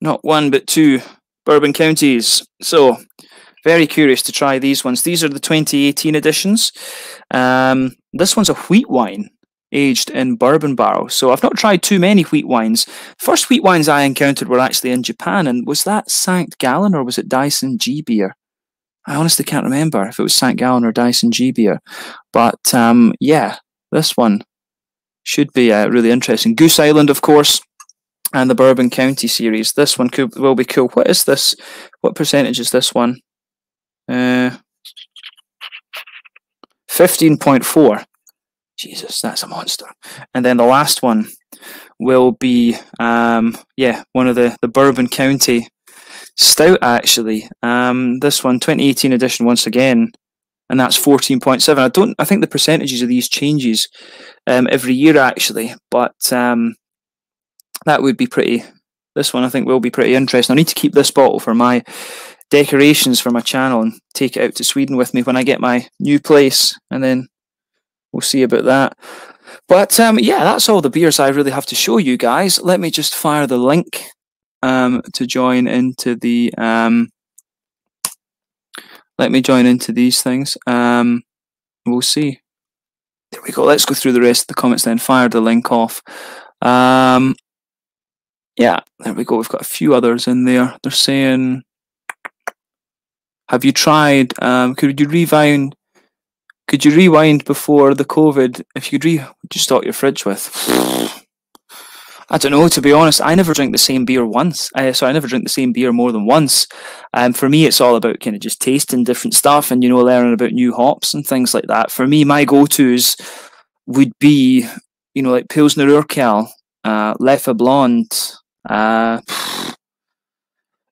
S1: not one, but two bourbon counties. So very curious to try these ones. These are the 2018 editions. Um, this one's a wheat wine aged in bourbon barrel. So I've not tried too many wheat wines. First wheat wines I encountered were actually in Japan, and was that St. Gallen or was it Daisen G beer? I honestly can't remember if it was St. Gallen or Daisen G beer. But um, yeah, this one should be uh, really interesting. Goose Island, of course, and the Bourbon County series. This one could, will be cool. What is this? What percentage is this one? Uh, 15.4. Jesus, that's a monster. And then the last one will be, um, yeah, one of the, the Bourbon County Stout, actually. Um, this one, 2018 edition, once again, and that's 14.7. I don't, I think the percentages of these changes um, every year, actually, but um, that would be pretty, this one I think will be pretty interesting. I need to keep this bottle for my decorations for my channel and take it out to Sweden with me when I get my new place, and then we'll see about that. But um, yeah, that's all the beers I really have to show you guys. Let me just fire the link um, to join into the. Um, let me join into these things. Um, we'll see. There we go. Let's go through the rest of the comments then. Fire the link off. Um, yeah, there we go. We've got a few others in there. They're saying have you tried? Um, could you rewind? Could you rewind before the COVID? If you could re, would you stock your fridge with? I don't know. To be honest, I never drink the same beer once. Uh, so I never drink the same beer more than once. Um, for me, it's all about kind of just tasting different stuff and you know learning about new hops and things like that. For me, my go-to's would be you know like Pilsner Urquell, uh, Leffe Blonde. Uh,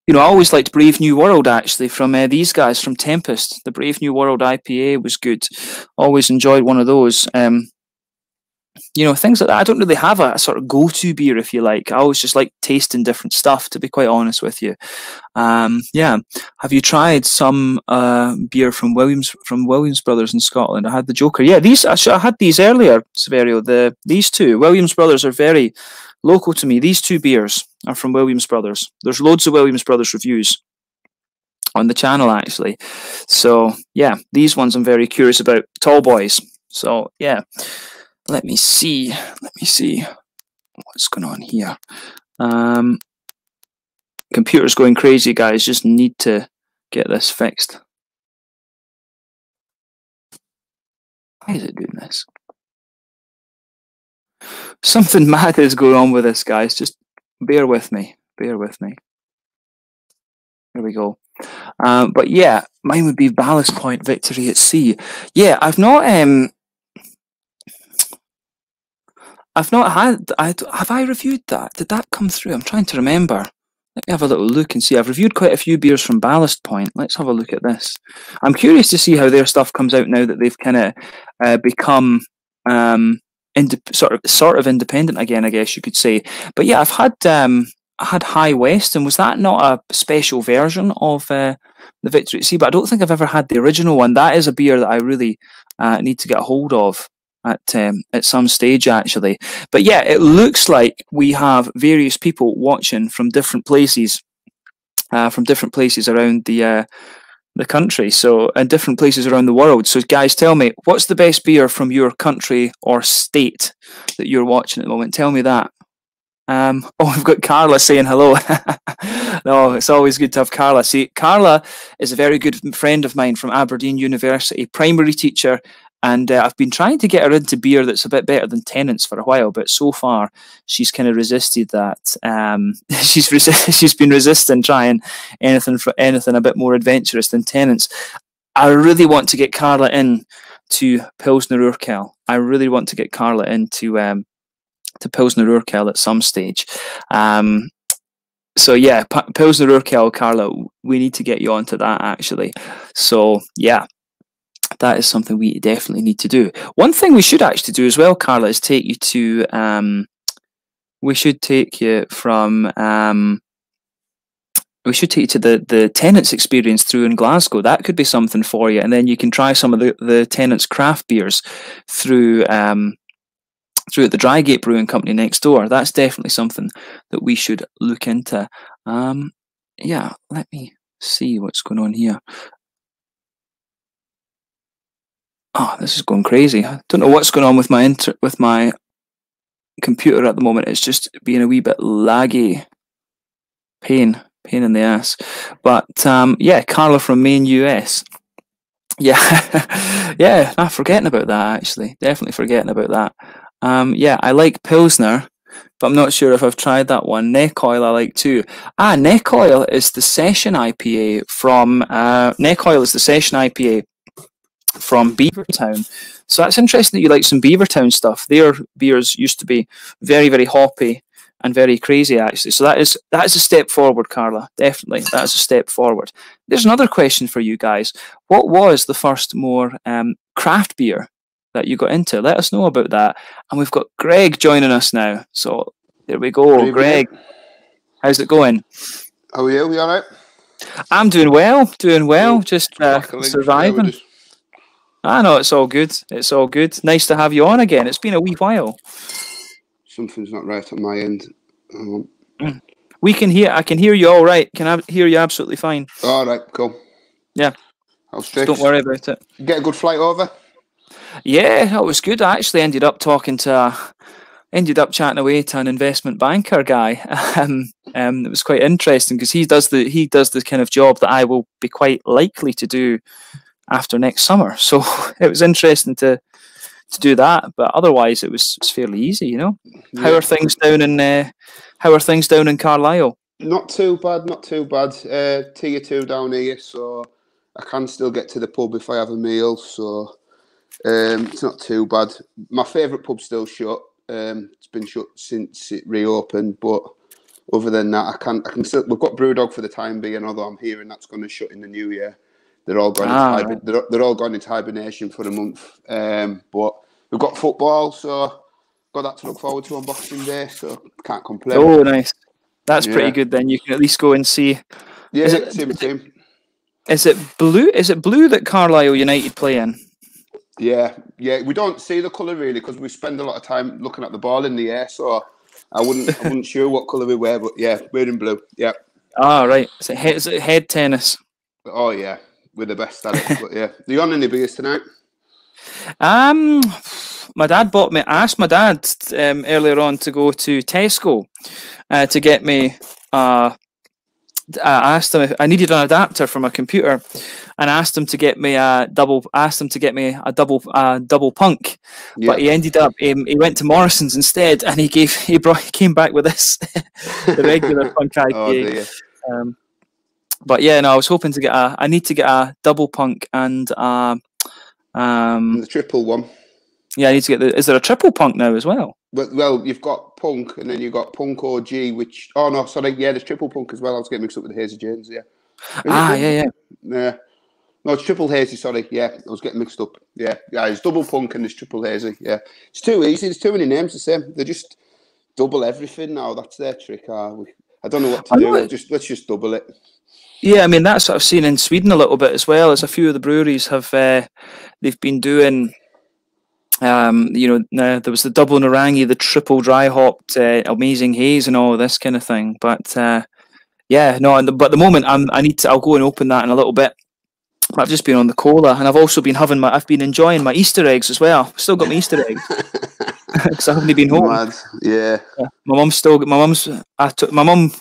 S1: you know, I always liked Brave New World actually from uh, these guys from Tempest. The Brave New World IPA was good. Always enjoyed one of those. Um, you know, things like that. I don't really have a, a sort of go-to beer, if you like. I always just like tasting different stuff, to be quite honest with you. Um, yeah. Have you tried some uh, beer from Williams from Williams Brothers in Scotland? I had the Joker. Yeah, these I, I had these earlier, Severio. The these two Williams Brothers are very local to me. These two beers are from Williams Brothers. There's loads of Williams Brothers reviews on the channel actually. So yeah, these ones I'm very curious about. Tall boys. So yeah, let me see. Let me see what's going on here. Um, computer's going crazy, guys. Just need to get this fixed. Why is it doing this? Something mad is going on with this, guys. Just bear with me. Bear with me. There we go. Um, but yeah, mine would be Ballast Point Victory at Sea. Yeah, I've not um, I've not had. I have I reviewed that? Did that come through? I'm trying to remember. Let me have a little look and see. I've reviewed quite a few beers from Ballast Point. Let's have a look at this. I'm curious to see how their stuff comes out now that they've kind of uh, become um, sort of sort of independent again. I guess you could say. But yeah, I've had um, I had High West, and was that not a special version of uh, the Victory at Sea? But I don't think I've ever had the original one. That is a beer that I really uh, need to get a hold of at um, at some stage actually. But yeah, it looks like we have various people watching from different places, uh, from different places around the uh, the country. So and different places around the world. So guys, tell me what's the best beer from your country or state that you're watching at the moment. Tell me that. Um, oh, we've got Carla saying hello. no, it's always good to have Carla. See, Carla is a very good friend of mine from Aberdeen University, primary teacher and uh, I've been trying to get her into beer that's a bit better than Tennent's for a while, but so far she's kind of resisted that. Um, she's resi- she's been resisting trying anything for anything a bit more adventurous than Tennent's. I really want to get Carla in to Pilsner Urquell. I really want to get Carla into um, to Pilsner Urquell at some stage. Um, so yeah, P- Pilsner Urquell, Carla, we need to get you onto that actually. So yeah, that is something we definitely need to do. One thing we should actually do as well, Carla, is take you to. Um, we should take you from. Um, we should take you to the the Tennent's experience through in Glasgow. That could be something for you, and then you can try some of the the Tennent's craft beers through. Um, through at the Drygate Brewing Company next door. That's definitely something that we should look into. Um, yeah, let me see what's going on here. Oh, this is going crazy. I don't know what's going on with my inter- with my computer at the moment. It's just being a wee bit laggy. Pain, pain in the ass. But um, yeah, Carla from Maine, US. Yeah, yeah, not forgetting about that actually. Definitely forgetting about that. Um, yeah, I like Pilsner, but I'm not sure if I've tried that one. Neck Oil I like too. Ah, Neck Oil is the session IPA from uh, Neck Oil is the session IPA from Beavertown. So that's interesting that you like some Beavertown stuff. Their beers used to be very, very hoppy and very crazy actually. So that is that is a step forward, Carla. Definitely, that is a step forward. There's another question for you guys. What was the first more um, craft beer that you got into? Let us know about that. And we've got Greg joining us now. So there we go, Greg. How's it going?
S2: How are we all right?
S1: I'm doing well, doing well, just uh, surviving. I know it's all good. It's all good. Nice to have you on again. It's been a wee while.
S2: Something's not right at my end. Um,
S1: we can hear. I can hear you all right. Can I hear you absolutely fine?
S2: All right. Cool.
S1: Yeah. I was stuck Don't worry about it.
S2: Get a good flight over.
S1: Yeah, it was good. I actually ended up talking to. Uh, ended up chatting away to an investment banker guy. Um, um, it was quite interesting because he does the he does the kind of job that I will be quite likely to do after next summer. So it was interesting to to do that, but otherwise it was, it was fairly easy. You know, yeah. how are things down in uh, how are things down in Carlisle?
S2: Not too bad, not too bad. Uh, tier two down here, so I can still get to the pub if I have a meal. So um, it's not too bad. My favourite pub's still shut. Um, it's been shut since it reopened, but other than that, I can I can still. We've got BrewDog for the time being, although I'm hearing that's going to shut in the new year. They're all gone. Ah, into, they're, they're all gone into hibernation for a month. Um, but we've got football, so got that to look forward to on Boxing Day, so can't complain.
S1: Oh, nice. That's
S2: Yeah.
S1: pretty good. Then you can at least go and see.
S2: yeah,
S1: is it-
S2: same team.
S1: Is it blue? Is it blue that Carlisle United play in?
S2: Yeah, yeah. We don't see the colour really because we spend a lot of time looking at the ball in the air. So I wouldn't, I wasn't sure what colour we wear, but yeah, we're in blue. Yeah.
S1: Ah, right. Is it head, is it head tennis?
S2: Oh yeah, we're the best at it. but yeah, are you on any beers tonight?
S1: Um, my dad bought me. I asked my dad um, earlier on to go to Tesco uh, to get me. Uh, I asked him if I needed an adapter for my computer, and I asked him to get me a double. Asked him to get me a double, uh, double punk.
S2: Yeah.
S1: But he ended up. Um, he went to Morrison's instead, and he gave. He brought. He came back with this, the regular punk IPA.
S2: oh.
S1: Um, but yeah, no, I was hoping to get a. I need to get a double punk and uh, um,
S2: the triple one.
S1: yeah, I need to get the. Is there a triple punk now as well?
S2: Well, well, you've got punk, and then you've got punk OG, which oh no, sorry, yeah, there's triple punk as well. I was getting mixed up with the Hazy Janes. Yeah. Is
S1: Ah,
S2: triple?
S1: yeah, yeah.
S2: Yeah. No, it's triple hazy. Sorry, yeah, I was getting mixed up. Yeah, yeah, it's double punk and it's triple hazy. Yeah, it's too easy. There's too many names the same. They just double everything now. That's their trick. Ah, we, I don't know what to
S1: I
S2: do. Just let's just double it.
S1: Yeah, I mean that's what I've seen in Sweden a little bit as well. As a few of the breweries have, uh, they've been doing. Um, you know, there was the double Narangi, the triple dry hopped, uh, amazing haze, and all this kind of thing. But uh, yeah, no, and the, but the moment I'm, I need to. I'll go and open that in a little bit. I've just been on the cola, and I've also been having my. I've been enjoying my Easter eggs as well. Still got my Easter eggs because I haven't been home.
S2: Mad. Yeah,
S1: My mum's still. My mum's. I took my mum.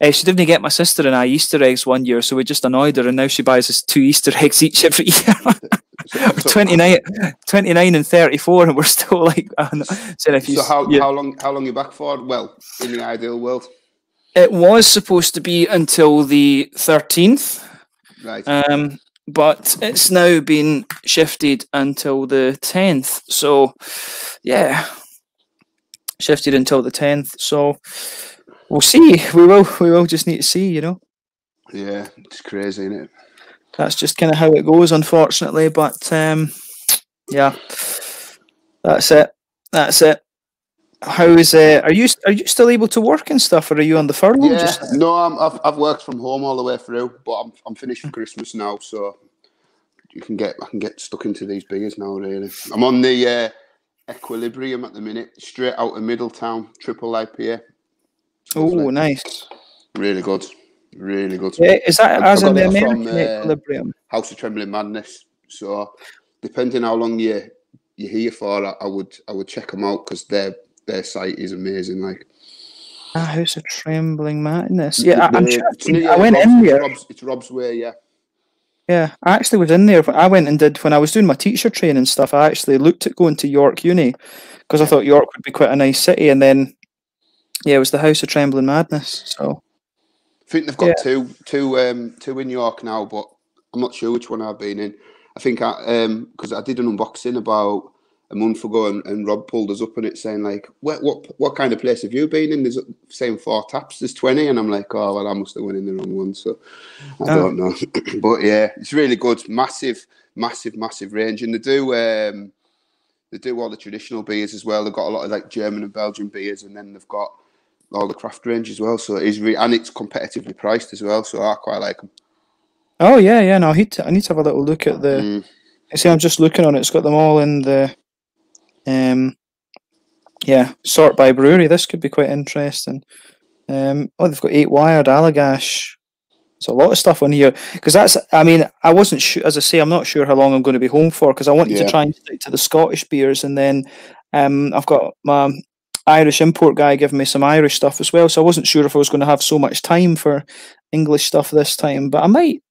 S1: Uh, she didn't get my sister and I Easter eggs one year, so we just annoyed her, and now she buys us two Easter eggs each every year.
S2: So,
S1: We're 29, 29 and thirty four, and we're still like. Saying if you,
S2: So how,
S1: yeah.
S2: how long how long you back for? Well, in the ideal world,
S1: it was supposed to be until the thirteenth,
S2: right?
S1: um, but it's now been shifted until the tenth. So, yeah, shifted until the tenth. So we'll see. We will. We will just need to see. You know.
S2: yeah, it's crazy, isn't it?
S1: that's just kind of how it goes, unfortunately. But um, yeah, that's it. That's it. How's uh, are you are you still able to work and stuff, or are you on the furlough?
S2: Yeah,
S1: Just
S2: no, I'm, I've I've worked from home all the way through, but I'm I'm finished for Christmas now, so you can get I can get stuck into these beers now. Really, I'm on the uh, Equilibrium at the minute, straight out of Middletown, triple IPA.
S1: Oh, nice.
S2: Really good, really good.
S1: Yeah, is that
S2: I- I
S1: as in the
S2: that from,
S1: American
S2: uh,
S1: equilibrium?
S2: House of Trembling Madness. So depending how long you you're here for, I, I would I would check them out because their their site is amazing. Like
S1: Ah, House of Trembling Madness. Yeah, I, I'm
S2: The-
S1: sure. I've
S2: it's
S1: seen I went
S2: Rob's-
S1: in
S2: it's
S1: there.
S2: Rob's, it's Rob's way, yeah.
S1: Yeah, I actually was in there. I went and did when I was doing my teacher training stuff. I actually looked at going to York Uni because I thought York would be quite a nice city, and then yeah, it was the House of Trembling Madness. So
S2: I think they've got
S1: Yeah.
S2: two, two, um, two in York now, but I'm not sure which one I've been in. I think I, um, because I did an unboxing about a month ago, and, and Rob pulled us up on it, saying like, "What, what, what kind of place have you been in?" There's saying four taps, there's twenty, and I'm like, "Oh well, I must have went in the wrong one." So I
S1: Oh.
S2: don't know, but yeah, it's really good, massive, massive, massive range, and they do, um, they do all the traditional beers as well. They've got a lot of like German and Belgian beers, and then they've got all the craft range as well. So it is, re- and it's competitively priced as well. So I quite like them.
S1: oh yeah, yeah. No, I need to. I need to have a little look at the.
S2: Mm.
S1: See, I'm just looking on it. It's got them all in the. Um, yeah, sort by brewery. This could be quite interesting. Um, oh, they've got eight wired Allagash. There's a lot of stuff on here because that's. I mean, I wasn't sure. As I say, I'm not sure how long I'm going to be home for because I wanted
S2: Yeah.
S1: to try and stick to the Scottish beers, and then um, I've got my Irish import guy giving me some Irish stuff as well. So I wasn't sure if I was going to have so much time for English stuff this time, but I might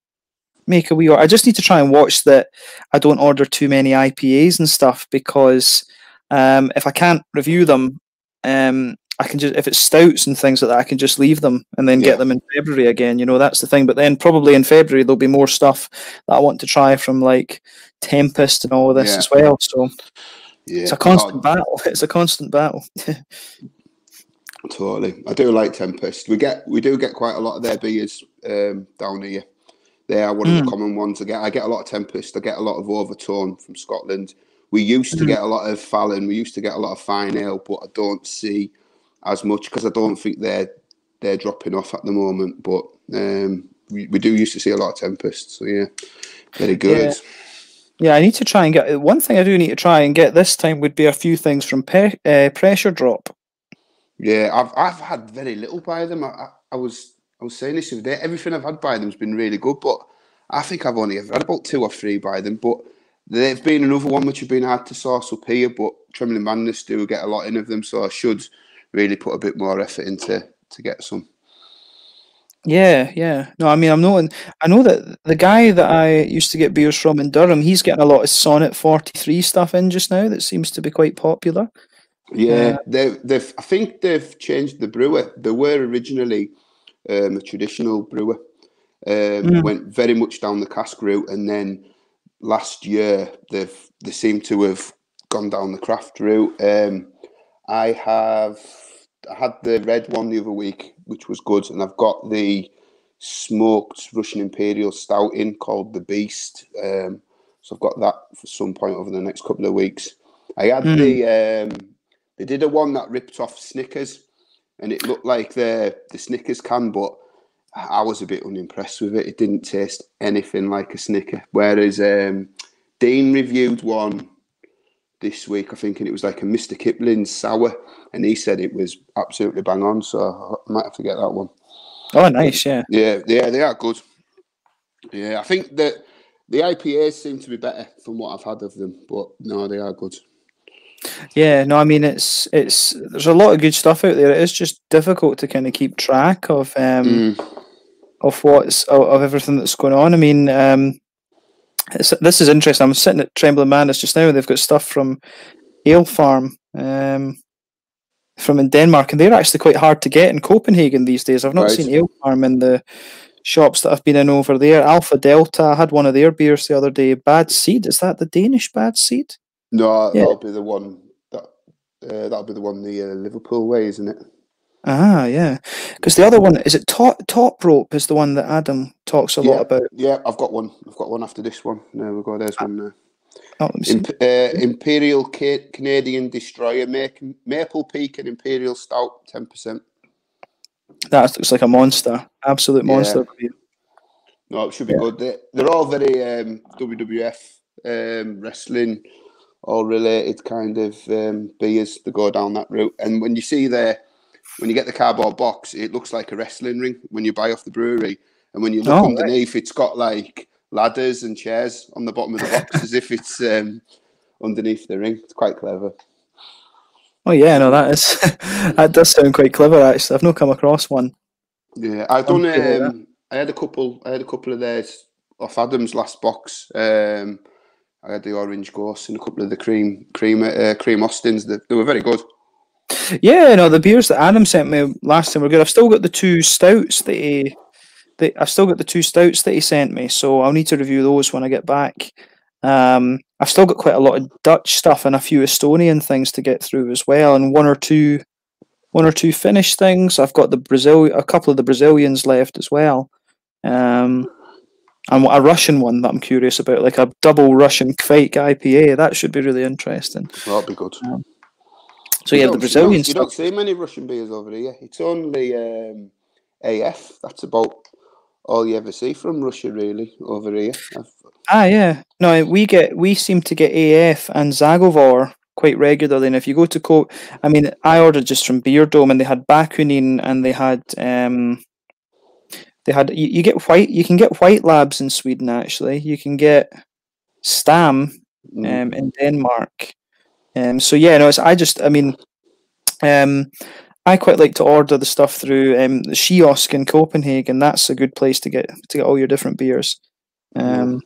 S1: make a wee. or- I just need to try and watch that I don't order too many IPAs and stuff because um, if I can't review them, um, I can just if it's stouts and things like that, I can just leave them and then
S2: Yeah.
S1: get them in February again. You know, that's the thing. But then probably in February there'll be more stuff that I want to try from like Tempest and all of this
S2: Yeah.
S1: as well. So
S2: Yeah,
S1: it's a constant battle. It's a constant battle.
S2: Oh, totally. I do like Tempest. We get we do get quite a lot of their beers um, down here. They are one of
S1: Mm.
S2: the common ones. I get I get a lot of Tempest. I get a lot of Overtone from Scotland, We used to
S1: Mhm.
S2: get a lot of Fallen, we used to get a lot of Fyne Ale, but I don't see as much because I don't think they're they're dropping off at the moment. But um, we, we do used to see a lot of Tempest, so yeah, very good.
S1: Yeah, I need to try and get one thing I do need to try and get this time would be a few things from pe- uh, Pressure Drop.
S2: Yeah, I've I've had very little by them. I, I, I was I was saying this the other day. Everything I've had by them's been really good, but I think I've only ever had about two or three by them. But they've been another one which have been hard to source up here. But Trembling Madness do get a lot in of them, so I should really put a bit more effort into to get some.
S1: Yeah, yeah. No, I mean I'm not. I know that the guy that I used to get beers from in Durham, he's getting a lot of Sonnet Forty Three stuff in just now. That seems to be quite popular.
S2: Yeah, they've, they've. I think they've changed the brewer. They were originally um, a traditional brewer. Um,
S1: Mm.
S2: Went very much down the cask route, and then last year they've they seem to have gone down the craft route. Um, I have I had the red one the other week, which was good, and I've got the smoked Russian Imperial Stout in called the Beast. Um, so I've got that for some point over the next couple of weeks. I had
S1: Mm.
S2: the um, they did a one that ripped off Snickers, and it looked like the the Snickers can, but I was a bit unimpressed with it. It didn't taste anything like a Snicker. Whereas um, Dean reviewed one this week, I think, and it was like a Mr. Kipling sour, and he said it was absolutely bang on. So I might have to get that one.
S1: Oh, nice. Yeah.
S2: Yeah, yeah, they are good. Yeah, I think that the IPAs seem to be better from what I've had of them, but no, they are good.
S1: Yeah, no, I mean it's it's there's a lot of good stuff out there. It is just difficult to kind of keep track of um
S2: Mm.
S1: Of what's of, of everything that's going on. I mean, um it's, this is interesting. I'm sitting at Trembling Madness just now, and they've got stuff from Alefarm, um, from in Denmark, and they're actually quite hard to get in Copenhagen these days. I've not
S2: Right.
S1: seen Ale Farm in the shops that I've been in over there. Alpha Delta, I had one of their beers the other day. Bad Seed, is that the Danish Bad Seed?
S2: No,
S1: Yeah.
S2: that'll be the one that uh, that'll be the one the uh, Liverpool way, isn't it?
S1: Ah, yeah. Because the other one is it top top rope is the one that Adam talks a
S2: Yeah.
S1: lot about.
S2: Yeah, I've got one. I've got one after this one. There we go. There's one there.
S1: Oh, let me see.
S2: Imp- uh, Imperial Ca- Canadian Destroyer, Ma- Maple Peak and Imperial Stout, ten percent.
S1: That looks like a monster, absolute
S2: Yeah.
S1: monster. beer.
S2: No, it should be
S1: Yeah.
S2: good. They, they're all very um, WWF um, wrestling, all related kind of um, beers that go down that route. And when you see the, when you get the cardboard box, it looks like a wrestling ring when you buy off the brewery. And when you look
S1: Oh, right.
S2: underneath, it's got like ladders and chairs on the bottom of the box as if it's um, underneath the ring. It's quite clever.
S1: Oh yeah, no, that is that does sound quite clever. Actually, I've not come across one.
S2: Yeah, I've done. Um, I had a couple. I had a couple of theirs off Adam's last box. Um, I had the orange ghost and a couple of the cream cream uh, cream Austins. They, they were very good.
S1: Yeah, no, the beers that Adam sent me last time were good. I've still got the two stouts that he, that I've still got the two stouts that he sent me, so I'll need to review those when I get back. Um, I've still got quite a lot of Dutch stuff and a few Estonian things to get through as well, and one or two, one or two Finnish things. I've got the Brazil, a couple of the Brazilians left as well, um, and a Russian one that I'm curious about, like a double Russian Kveik IPA. That should be really interesting.
S2: That'd be good.
S1: So
S2: You
S1: yeah,
S2: don't-
S1: the Brazilian
S2: You don't, you don't see many Russian beers over here. It's only um, AF. That's about all you ever see from Russia, really, over here. I've,
S1: Ah, yeah. No, we get we seem to get AF and Zagovor quite regularly. And if you go to Co, I mean, I ordered just from Beer Dome, and they had Bakunin, and they had um, they had you, you get white. You can get White Labs in Sweden. Actually, you can get Stam
S2: mm,
S1: um, in Denmark. Um, so yeah, no, it's, I just, I mean, um, I quite like to order the stuff through um, the Kiosk in Copenhagen. That's a good place to get to get all your different beers. Um,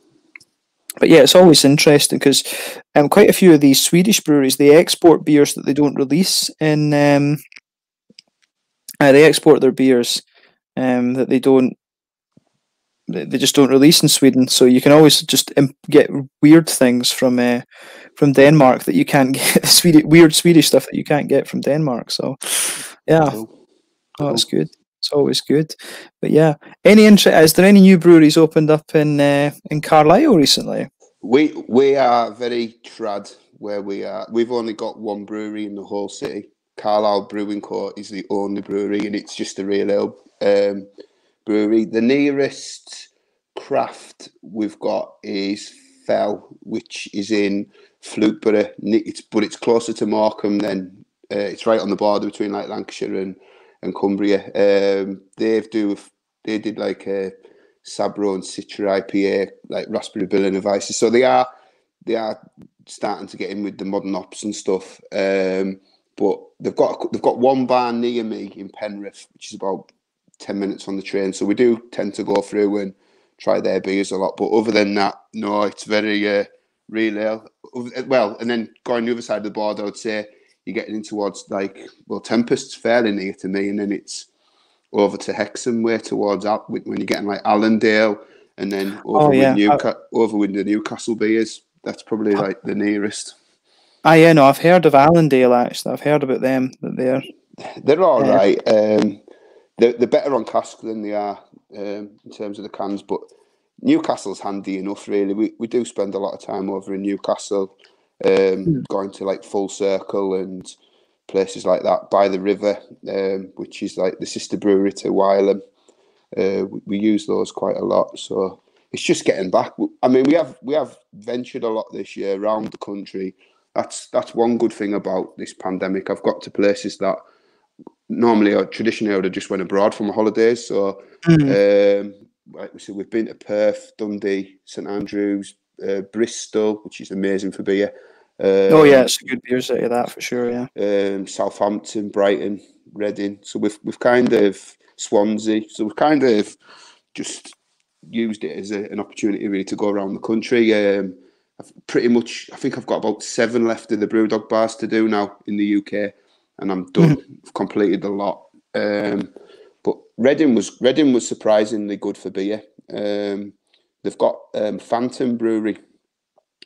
S1: but yeah, it's always interesting because um, quite a few of these Swedish breweries they export beers that they don't release in. Um, uh, they export their beers um, that they don't. They just don't release in Sweden, so you can always just get weird things from uh, from Denmark that you can't get. Swedish, weird Swedish stuff that you can't get from Denmark. So, yeah,
S2: cool.
S1: oh, that's good. It's always good. But yeah, any interest? Is there any new breweries opened up in uh, in Carlisle recently?
S2: We we are very trad. where we are. We've only got one brewery in the whole city. Carlisle Brewing Co. is the only brewery, and it's just a real ale um, brewery. The nearest craft we've got is Fell, which is in Flookburgh. It's but it's closer to Markham than uh, it's right on the border between like Lancashire and and Cumbria. Um, they do they did like a Sabro and Citra IPA, like Raspberry Bill and Vices. So they are they are starting to get in with the modern ops and stuff. Um, but they've got they've got one bar near me in Penrith, which is about ten minutes on the train. So we do tend to go through and try their beers a lot. But other than that, no, it's very uh, real ale. Well, and then going the other side of the board, I would say you're getting in towards like well, Tempest's fairly near to me, and then it's over to Hexham way towards when you're getting like Allendale, and then over oh, yeah. with Newca- over with the Newcastle beers. That's probably like the nearest.
S1: Ah, yeah, no, I've heard of Allendale actually. I've heard about them that they're
S2: they're all uh, right. Um, they're, they're better on cask than they are um, in terms of the cans, but Newcastle's handy enough. Really, we we do spend a lot of time over in Newcastle, um, mm. going to like Full Circle and places like that by the river, um, which is like the sister brewery to Wylam. Uh, we, we, use those quite a lot, so it's just getting back. I mean, we have we have ventured a lot this year around the country. That's that's one good thing about this pandemic. I've got to places that normally or traditionally I would have just went abroad for my holidays. So, mm. um, like we said, we've been to Perth, Dundee, St Andrews, uh, Bristol, which is amazing for beer.
S1: Um, oh yeah, it's a good beer city that for sure. Yeah.
S2: Um, Southampton, Brighton, Reading. So we've we've kind of Swansea. So we've kind of just used it as a, an opportunity really to go around the country. Um, I've pretty much, I think I've got about seven left of the Brewdog bars to do now in the UK, and I'm done. Mm-hmm. I've completed a lot. Um, Reading was Reading was surprisingly good for beer. Um, they've got um, Phantom Brewery.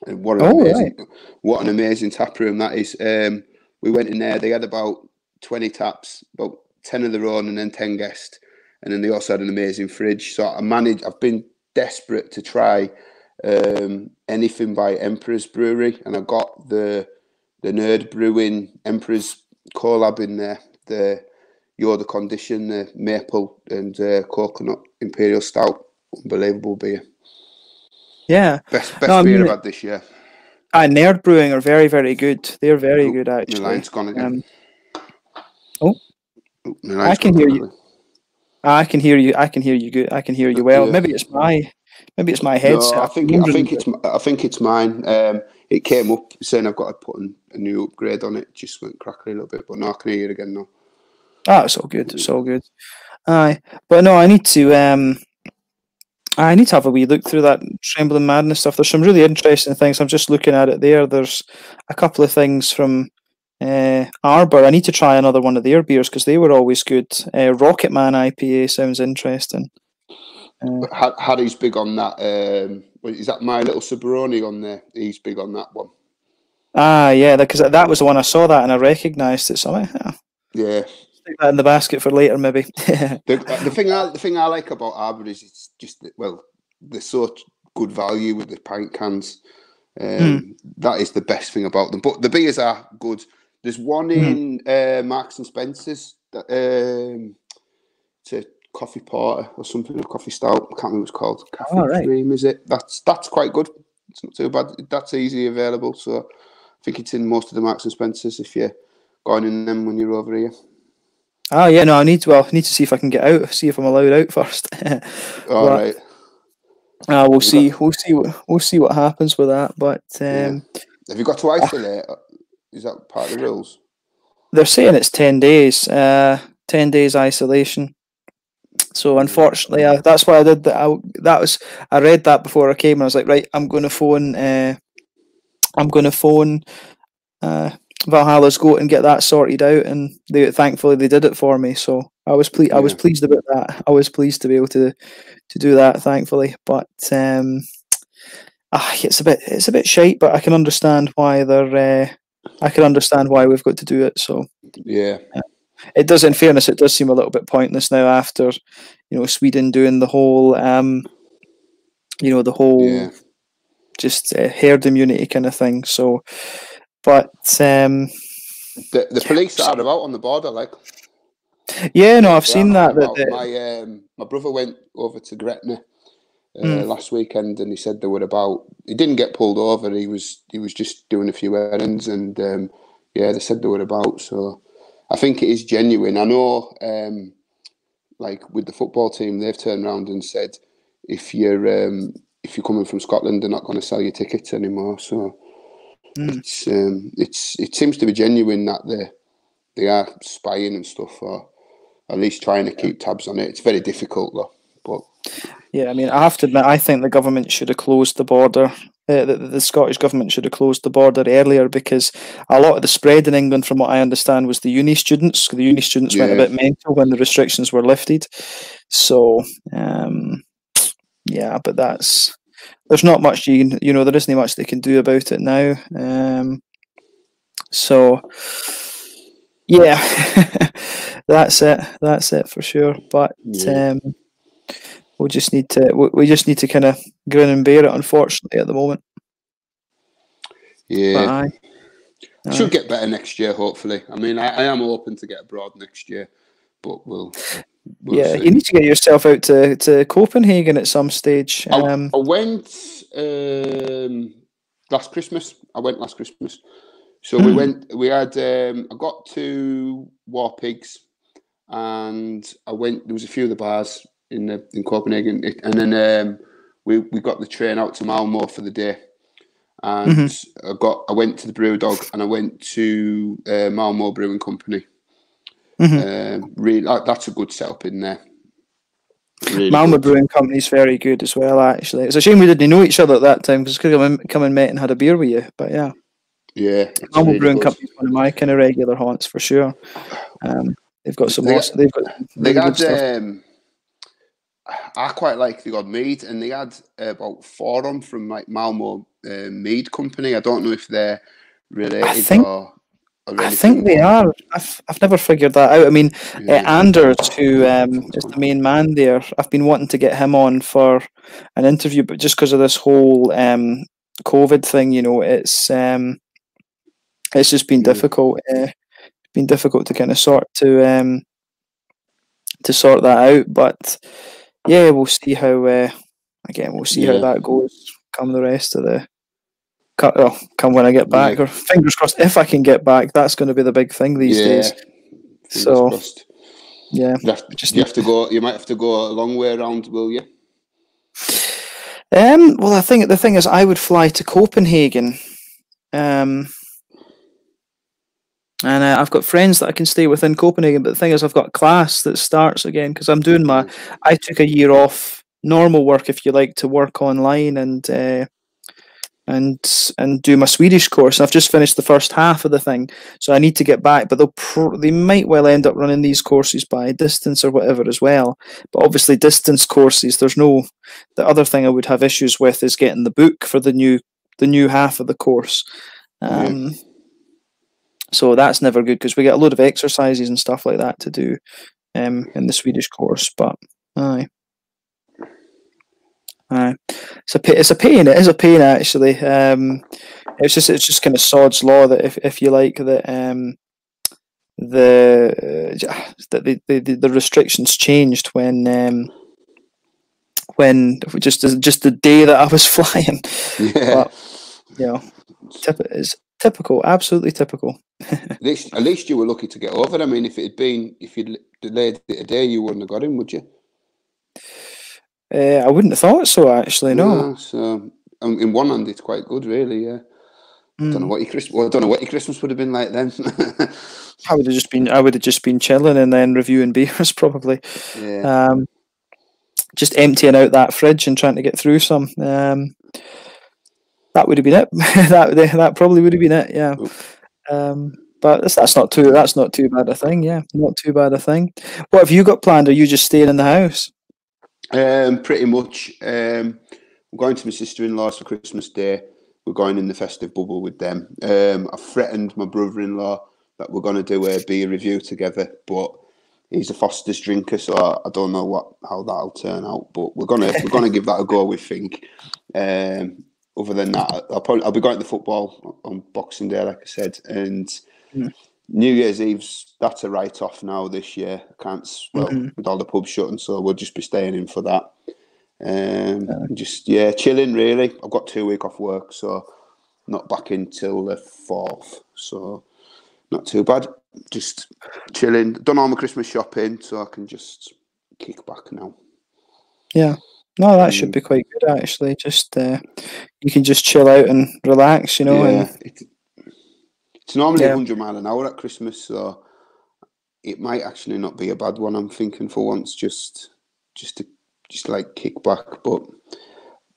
S2: And what an oh, amazing, right. what an amazing tap room that is. Um, we went in there. They had about twenty taps, about ten of their own, and then ten guests and then they also had an amazing fridge. So I managed. I've been desperate to try um, anything by Emperor's Brewery, and I got the the Nerd Brewing Emperor's collab in there. The You're the Condition, the maple and uh, coconut imperial stout, unbelievable beer.
S1: Yeah,
S2: best best no, beer I mean, I've had this year.
S1: Uh, Nerd Brewing are very very good. They're very oh, good actually.
S2: My line's gone again.
S1: Um, oh, oh I can hear you. I can hear you. I can hear you good. I can hear you well. Yeah. Maybe it's my maybe it's my headset.
S2: No, I think I think it's I think it's mine. Um, it came up saying I've got to put a new upgrade on it. Just went crackly a little bit, but now I can hear it again now.
S1: Ah, it's all good. It's all good. Aye, but no, I need to. Um, I need to have a wee look through that Trembling Madness stuff. There's some really interesting things. I'm just looking at it there. There's a couple of things from uh, Arbor, I need to try another one of their beers because they were always good. Uh, Rocket Man IPA sounds interesting.
S2: Uh, Harry's big on that. Um, is that My Little Sabroni on there? He's big on that one.
S1: Ah, yeah, because that, was the one I saw that and I recognised it. So yeah. Stick that in the basket for later, maybe.
S2: the, the thing I the thing I like about Arbor is it's just that, well, they're so good value with the pint cans. Um, mm. That is the best thing about them. But the beers are good. There's one mm. in uh, Marks and Spencers. That, um, it's a coffee porter or something, a coffee stout. I can't remember what it's called. Cafe oh, right. cream, is it? That's that's quite good. It's not too bad. That's easily available. So I think it's in most of the Marks and Spencers if you're going in them when you're over here.
S1: Oh yeah, no, I need to. Well, I need to see if I can get out. See if I'm allowed out first.
S2: All right.
S1: Uh, we'll see. We'll see. What, we'll see what happens with that. But um,
S2: yeah. have you got to isolate? Is that part of the rules?
S1: They're saying it's ten days. Uh, ten days isolation. So unfortunately, I, that's why I did that. I, that was I read that before I came, and I was like, right, I'm going to phone. Uh, I'm going to phone uh, Valhalla's Goat and get that sorted out. And they thankfully they did it for me. So I was pleased. Yeah. I was pleased about that. I was pleased to be able to to do that. Thankfully, but um, ah, it's a bit it's a bit shite. But I can understand why they're uh, I can understand why we've got to do it. So
S2: yeah.
S1: It does, in fairness, it does seem a little bit pointless now after, you know, Sweden doing the whole, um, you know, the whole, yeah. just uh, herd immunity kind of thing. So, but um,
S2: the the police are out on the border, like.
S1: Yeah, no, I've seen that.
S2: that, that my um, my brother went over to Gretna uh, mm. last weekend, and he said they were about. He didn't get pulled over. He was he was just doing a few errands, and um, yeah, they said they were about. So I think it is genuine. I know, um, like with the football team, they've turned around and said if you're um, if you're coming from Scotland, they're not going to sell your tickets anymore. So mm. it's um, it's it seems to be genuine that they they are spying and stuff, or at least trying to keep tabs on it. It's very difficult though, but.
S1: Yeah, I mean, I have to admit, I think the government should have closed the border uh, the, the, Scottish government should have closed the border earlier because a lot of the spread in England, from what I understand, was the uni students. The uni students yeah. went a bit mental when the restrictions were lifted. So, um, yeah, but that's there's not much you can, you know, there isn't much they can do about it now. Um, so, yeah, that's it. That's it for sure. But yeah. um, we just need to we, we just need to kind of grin and bear it. Unfortunately, at the moment.
S2: Yeah. Aye. Aye. Should get better next year, hopefully. I mean, I, I, am hoping to get abroad next year, but we'll.
S1: We'll yeah, see. you need to get yourself out to, to Copenhagen at some stage.
S2: Um, I, I went um, last Christmas. I went last Christmas. So we hmm. went. We had. Um, I got to War Pigs, and I went. There was a few of the bars in the, in Copenhagen, and then um, we we got the train out to Malmo for the day, and mm-hmm. I got I went to the Brew Dog and I went to uh, Malmo Brewing Company. Mm-hmm. Um, really, that's a good setup in there.
S1: Really Malmo. Brewing Company is very good as well. Actually, it's a shame we didn't know each other at that time because could have come and met and had a beer with you. But yeah,
S2: yeah,
S1: Malmo really Brewing good. Company is one of my kind of regular haunts for sure. Um, they've got some. They, awesome, they've got.
S2: They got. Um, I quite like the odd mead, and they had uh, about four of them from like Malmo uh, Mead Company. I don't know if they're related I think, or,
S1: or I think they are. I've, I've never figured that out. I mean, yeah. uh, Anders, who um, is the main man there, I've been wanting to get him on for an interview, but just because of this whole um, COVID thing, you know, it's um, it's just been yeah. difficult. Uh, been difficult to kind of sort to um, to sort that out, but yeah, we'll see how. Uh, again, we'll see yeah. how that goes. Come the rest of the. Well, come when I get back, yeah. or fingers crossed if I can get back. That's going to be the big thing these yeah. days. Fingers so, crossed. yeah,
S2: you have, just you have to go. You might have to go a long way around, will you?
S1: Um. Well, I think the thing is, I would fly to Copenhagen. Um, and uh, I've got friends that I can stay within Copenhagen. But the thing is, I've got class that starts again because I'm doing my. I took a year off normal work, if you like, to work online and uh, and and do my Swedish course. I've just finished the first half of the thing, so I need to get back. But they'll pro- they might well end up running these courses by distance or whatever as well. But obviously, distance courses, there's no. The other thing I would have issues with is getting the book for the new the new half of the course. Um, so that's never good because we get a load of exercises and stuff like that to do um, in the Swedish course. But aye, it's a it's a pain. It is a pain actually. Um, it's just it's just kind of sod's law that if, if you like that um, the uh, that the, the the restrictions changed when um, when just just the day that I was flying. Yeah. But, you know, tip is typical, absolutely typical.
S2: at, least, at least you were lucky to get over. I mean, if it had been, if you'd delayed it a day, you wouldn't have got him, would you?
S1: Uh, I wouldn't have thought so, actually. No.
S2: so, um, in one hand, it's quite good, really. Yeah. Mm. I don't know hmm. what your Christmas. Well, I don't know what your Christmas would have been like then.
S1: I would have just been. I would have just been chilling and then reviewing beers, probably. Yeah. Um, just emptying out that fridge and trying to get through some. Um, that would have been it. that that probably would have been it. Yeah. Um, but that's, that's not too that's not too bad a thing. Yeah, not too bad a thing. What have you got planned? Are you just staying in the house?
S2: Um, pretty much. Um, we're going to my sister-in-law's for Christmas Day. We're going in the festive bubble with them. Um, I threatened my brother-in-law that we're going to do a beer review together, but he's a Foster's drinker, so I, I, don't know what how that'll turn out. But we're gonna we're gonna give that a go. We think. Um, other than that, I'll probably I'll be going to the football on Boxing Day, like I said, and
S1: Mm.
S2: New Year's Eve's that's a write off now this year. I can't well
S1: Mhm.
S2: with all the pubs shutting, so we'll just be staying in for that. Um, just yeah, chilling really. I've got two week off work, so not back until the fourth. So not too bad. Just chilling. Done all my Christmas shopping, so I can just kick back now.
S1: Yeah. No, that should
S2: Mm.
S1: be quite good actually. Just uh, you can just chill out and relax, you know.
S2: yeah,
S1: And
S2: it, it's normally
S1: Yeah.
S2: 100 mile an hour at Christmas, so it might actually not be a bad one. I'm thinking for once, just just to just like kick back, but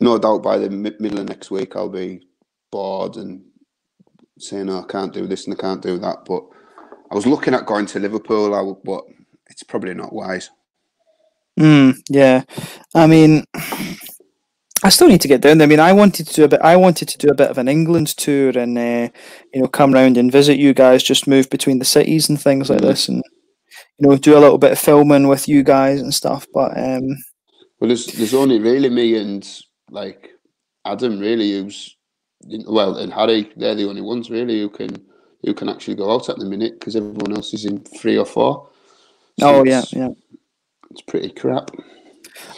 S2: no doubt by the mi- middle of next week I'll be bored and saying, "Oh, I can't do this and I can't do that." But I was looking at going to Liverpool, I, w- but it's probably not wise.
S1: Mm, yeah, I mean, I still need to get down there. I mean, I wanted to do a bit. I wanted to do a bit of an England tour and uh, you know come round and visit you guys. Just move between the cities and things like this, and you know do a little bit of filming with you guys and stuff. But um,
S2: Well, there's there's only really me and like Adam really who's well and Harry. They're the only ones really who can who can actually go out at the minute because everyone else is in three or four. So
S1: oh yeah, yeah.
S2: it's pretty crap.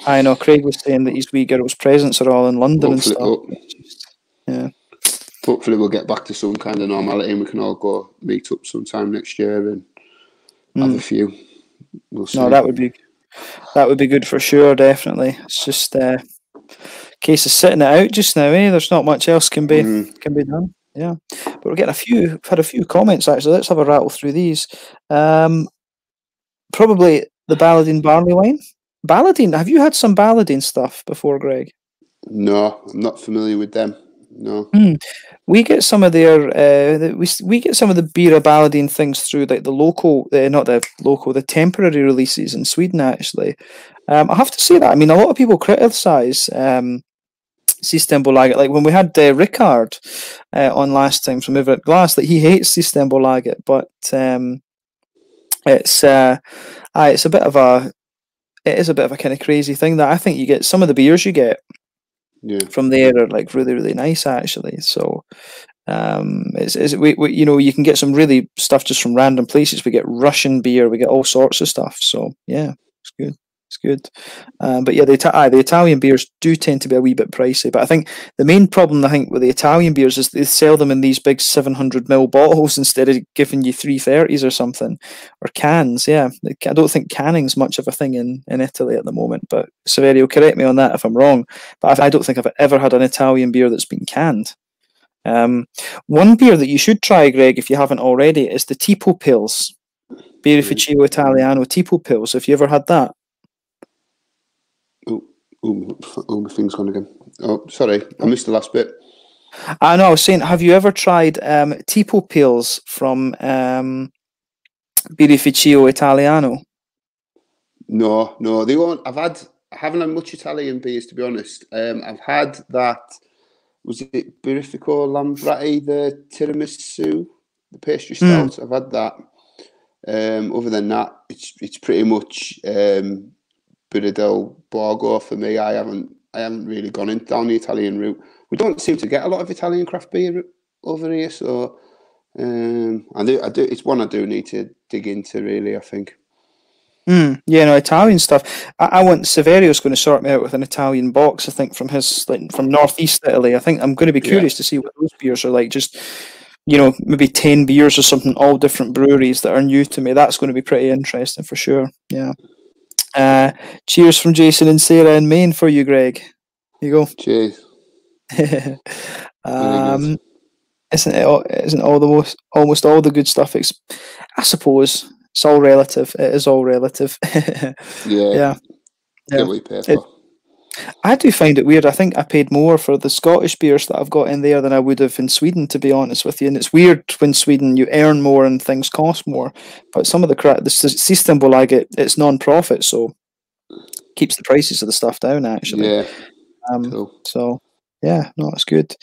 S1: I know. Craig was saying that his wee girl's presents are all in London and stuff. yeah.
S2: hopefully we'll get back to some kind of normality and we can all go meet up sometime next year and have
S1: Mm.
S2: a few. We'll see.
S1: No, that would be that would be good for sure. Definitely. It's just a uh, case of sitting it out just now. Eh? There's not much else can be
S2: Mm,
S1: can be done. Yeah, but we're getting a few. We've had a few comments actually. Let's have a rattle through these. Um, probably the Baladin barley wine. Baladin. Have you had some Baladin stuff before, Greg?
S2: no, I'm not familiar with them. No.
S1: We get some of their uh, we we get some of the Birra Baladin things through like the local, uh, not the local, the temporary releases in Sweden. Actually, um, I have to say that. I mean, a lot of people criticise um, Systembolaget. Like when we had uh, Rickard uh, on last time from Everett Glass, that he hates Systembolaget, but um, it's uh, aye, it's a bit of a it is a bit of a kind of crazy thing that I think you get some of the beers you get
S2: Yeah.
S1: from there are like really really nice actually. So um it's, it's we, we you know you can get some really stuff just from random places. We get russian beer we get all sorts of stuff. So yeah it's good it's good um, but yeah the, Ita- aye, the italian beers do tend to be a wee bit pricey but i think the main problem i think with the italian beers is they sell them in these big 700 ml bottles instead of giving you 330s or something or cans yeah i don't think canning's much of a thing in in italy at the moment but severio correct me on that if i'm wrong but I I don't think I've ever had an Italian beer that's been canned. Um, one beer that you should try, Greg, if you haven't already, is the Tipo Pils. Birrificio Italiano Tipo Pils. Have you ever had that?
S2: Oh, oh, oh, my thing's gone again. Oh, sorry, I missed the last bit.
S1: I know, I was saying, have you ever tried um, Tipo Pils from um, Birrificio Italiano?
S2: No, no. The one I've had, I haven't had much Italian beers to be honest. Um, I've had that. Was it Birrificio Lambrate, the tiramisu, the pastry
S1: Mm.
S2: I've had that. Um, other than that, it's it's pretty much um, Del Borgo for me. I haven't I haven't really gone in down the Italian route. We don't seem to get a lot of Italian craft beer over here, so um, I do I do. It's one I do need to dig into. Really, I think.
S1: Mm, yeah, no, Italian stuff. I, I want Severio's going to sort me out with an Italian box. I think from his like from northeast Italy. I think I'm going to be
S2: Yeah.
S1: curious to see what those beers are like. Just you know, maybe ten beers or something, all different breweries that are new to me. That's going to be pretty interesting for sure. Yeah. Uh, cheers from Jason and Sarah in Maine for you, Greg. Here you go.
S2: Cheers.
S1: um, isn't it? all- Isn't all the most almost all the good stuff? Ex- I suppose it's all relative. It is all relative.
S2: Yeah.
S1: yeah. Yeah. It-. I do find it weird. I think I paid more for the Scottish beers that I've got in there than I would have in Sweden, to be honest with you. And it's weird when Sweden you earn more and things cost more, but some of the cra- the s- system I get it's non-profit, so keeps the prices of the stuff down actually.
S2: Yeah.
S1: Um,
S2: Cool.
S1: so yeah, no, it's good.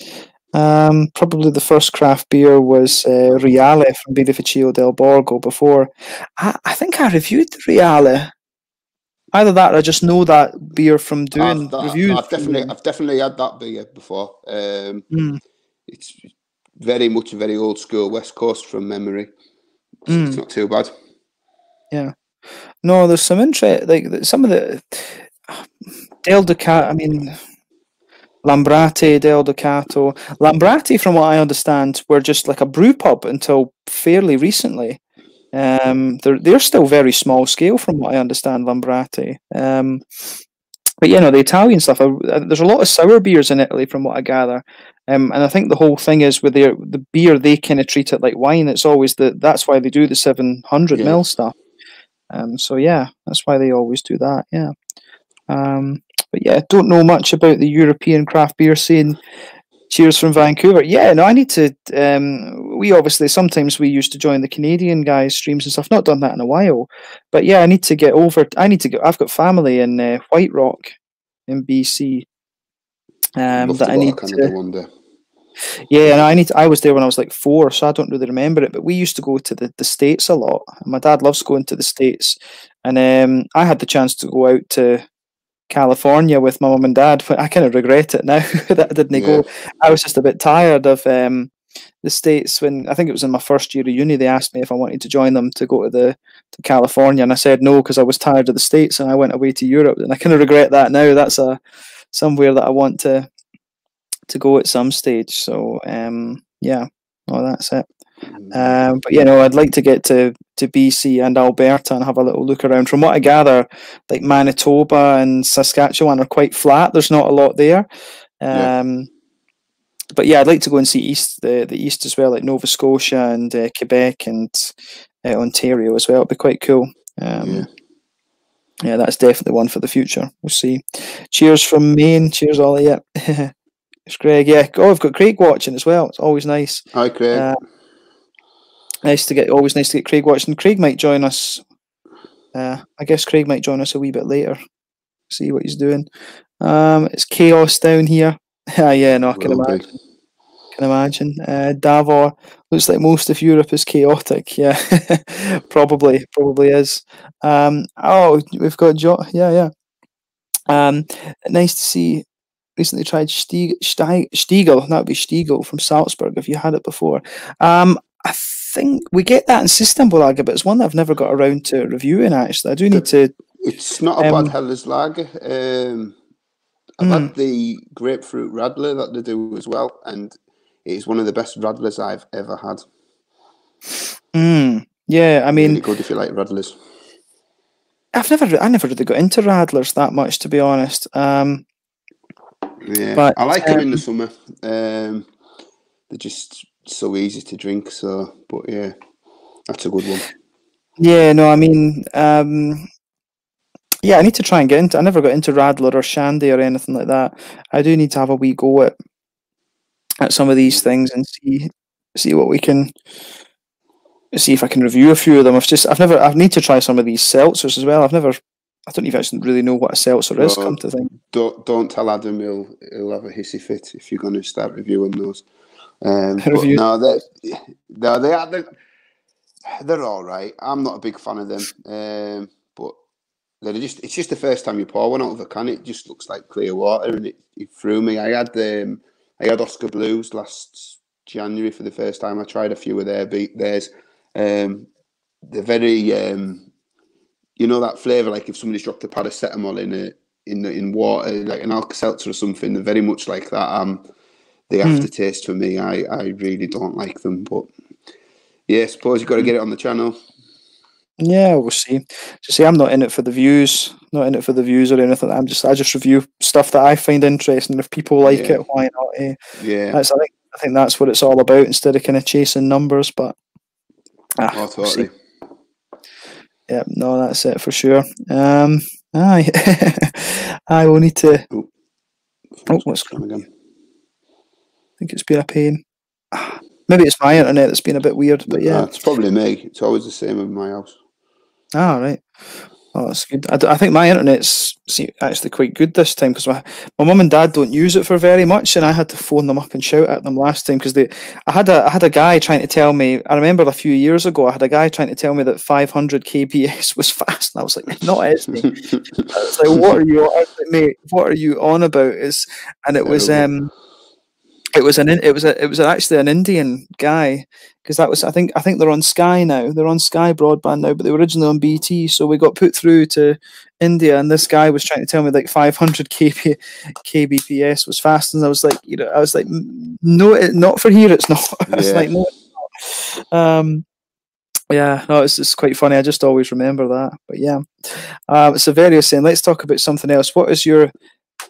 S1: Um, probably the first craft beer was uh, Reale from Birrificio del Borgo. Before, I, I think I reviewed the Reale either that or I just know that beer from doing
S2: I've, that-
S1: reviews.
S2: I've definitely, I've definitely had that beer before. Um,
S1: Mm,
S2: it's very much a very old school West Coast from memory. It's, it's
S1: Mm.
S2: not too bad. Yeah.
S1: No, there's some interest. Like some of the Del Ducato. I mean, Lambrate, Del Ducato, Lambrate. From what I understand, were just like a brew pub until fairly recently. Um, they're they're still very small scale, from what I understand. Lambrate. Um, but you know the Italian stuff. uh, uh, There's a lot of sour beers in Italy, from what I gather. Um, and I think the whole thing is with their the beer, they kind of treat it like wine. It's always the that's why they do the 700
S2: Yeah.
S1: mil stuff. Um, so yeah, that's why they always do that. Yeah. Um, but yeah, don't know much about the European craft beer scene. Cheers from Vancouver. Yeah, no, I need to. Um, we obviously sometimes we used to join the Canadian guys streams and stuff. Not done that in a while, but yeah, I need to get over. I need to go. I've got family in uh, White Rock, in BC. Um,
S2: Love
S1: that I need
S2: Canada
S1: to.
S2: one day.
S1: Yeah, and I need. To, I was there when I was like four, so I don't really remember it. But we used to go to the, the states a lot. My dad loves going to the states, and um, I had the chance to go out to California with my mum and dad. But I kind of regret it now that I didn't
S2: Yeah.
S1: go. I was just a bit tired of um, the states when I think it was in my first year of uni. They asked me if I wanted to join them to go to the to California, and I said no because I was tired of the states, and I went away to Europe. And I kind of regret that now. That's a somewhere that I want to to go at some stage. So um, yeah, well that's it.
S2: Mm.
S1: Um, but you know, I'd like to get to to BC and Alberta and have a little look around. From what I gather, like Manitoba and Saskatchewan are quite flat. There's not a lot there.
S2: Yeah.
S1: Um, but yeah, I'd like to go and see east the the east as well, like Nova Scotia and uh, Quebec and uh, Ontario as well. It'd be quite cool. Um,
S2: yeah.
S1: yeah, that's definitely one for the future. We'll see. Cheers from Maine. Cheers, Ollie. Yeah. it's Greg. Yeah. Oh, I've got Craig watching as well. It's always nice.
S2: Hi, Craig.
S1: Uh, nice to get. Always nice to get Craig watching. Craig might join us. Uh, I guess Craig might join us a wee bit later. See what he's doing. Um, it's chaos down here. Ah, yeah, no, I can imagine. Can imagine. Uh, Davor looks like most of Europe is chaotic. Yeah, probably, probably is. Um, oh, we've got John. Yeah, yeah. Um, nice to see. Recently tried Stieg, Stieg, Stiegl. That would be Stiegl from Salzburg. If you had it before, um, think we get that in System Lager, but it's one that I've never got around to reviewing. Actually, I do need to.
S2: It's not a
S1: Um,
S2: bad Helles lager. Um, I've had the grapefruit radler that they do as well, and it is one of the best radlers I've ever had.
S1: Mm, yeah, I mean,
S2: really good if you like radlers.
S1: I've never, I never really got into Radlers that much, to be honest. Um,
S2: Yeah,
S1: But,
S2: I like them in the
S1: um,
S2: summer. Um, they're just so easy to drink. So, but yeah, that's a good one.
S1: yeah, no, I mean, um, yeah, I need to try and get into. I never got into Radler or Shandy or anything like that. I do need to have a wee go at at some of these things and see see what we can see if I can review a few of them. I've just, I've never, I need to try some of these seltzers as well. I've never, I don't even actually really know what a seltzer is. Come to think,
S2: Don't don't tell Adam he'll he'll have a hissy fit if you're going to start reviewing those. Um,
S1: Review-
S2: no, they no they are they're, they're all right. I'm not a big fan of them, um, but they're just it's just the first time you pour one out of a can. It just looks like clear water, and it, it threw me. I had um, I had Oskar Blues last January for the first time. I tried a few of their beat theirs. Um, they're very um, you know that flavour like if somebody's dropped a paracetamol in a in in water like an Alka Seltzer or something. They're very much like that. Um, the
S1: Hmm.
S2: aftertaste for me, I I really don't like them. But yeah, I suppose you've got to get it on the channel.
S1: yeah, we'll see. See, I'm not in it for the views, not in it for the views or anything. I'm just, I just review stuff that I find interesting. If people like
S2: Yeah.
S1: it, why not? Eh?
S2: Yeah,
S1: That's, I think, I think that's what it's all about instead of kind of chasing numbers. But ah,
S2: oh,
S1: we'll Yeah, no, that's it for sure. Um, aye, I will need to.
S2: Oh,
S1: Oh, what's
S2: going again?
S1: I think it's been a pain. Maybe it's my internet that's been a bit weird, but
S2: Uh,
S1: yeah.
S2: it's probably me. It's always the same in my house.
S1: Ah, right. Oh, that's good. I, d- I think my internet's see, actually quite good this time because my, my mum and dad don't use it for very much, and I had to phone them up and shout at them last time because they. I had a I had a guy trying to tell me. I remember a few years ago, I had a guy trying to tell me that 500 kbps was fast, and I was like, "Not me." I was like, "What are you, like, mate? What are you on about?" Is and it was um, it was an it was a, it was actually an Indian guy because that was I think I think they're on Sky now. They're on Sky broadband now, but they were originally on BT. So we got put through to India, and this guy was trying to tell me like 500 kb kbps was fast, and I was like, you know, I was like, "Mm, no, it, not for here. It's not. I was
S2: Yeah.
S1: like, no. Um, yeah, no, it's it's quite funny. I just always remember that. But yeah, uh, so various saying, let's talk about something else. What is your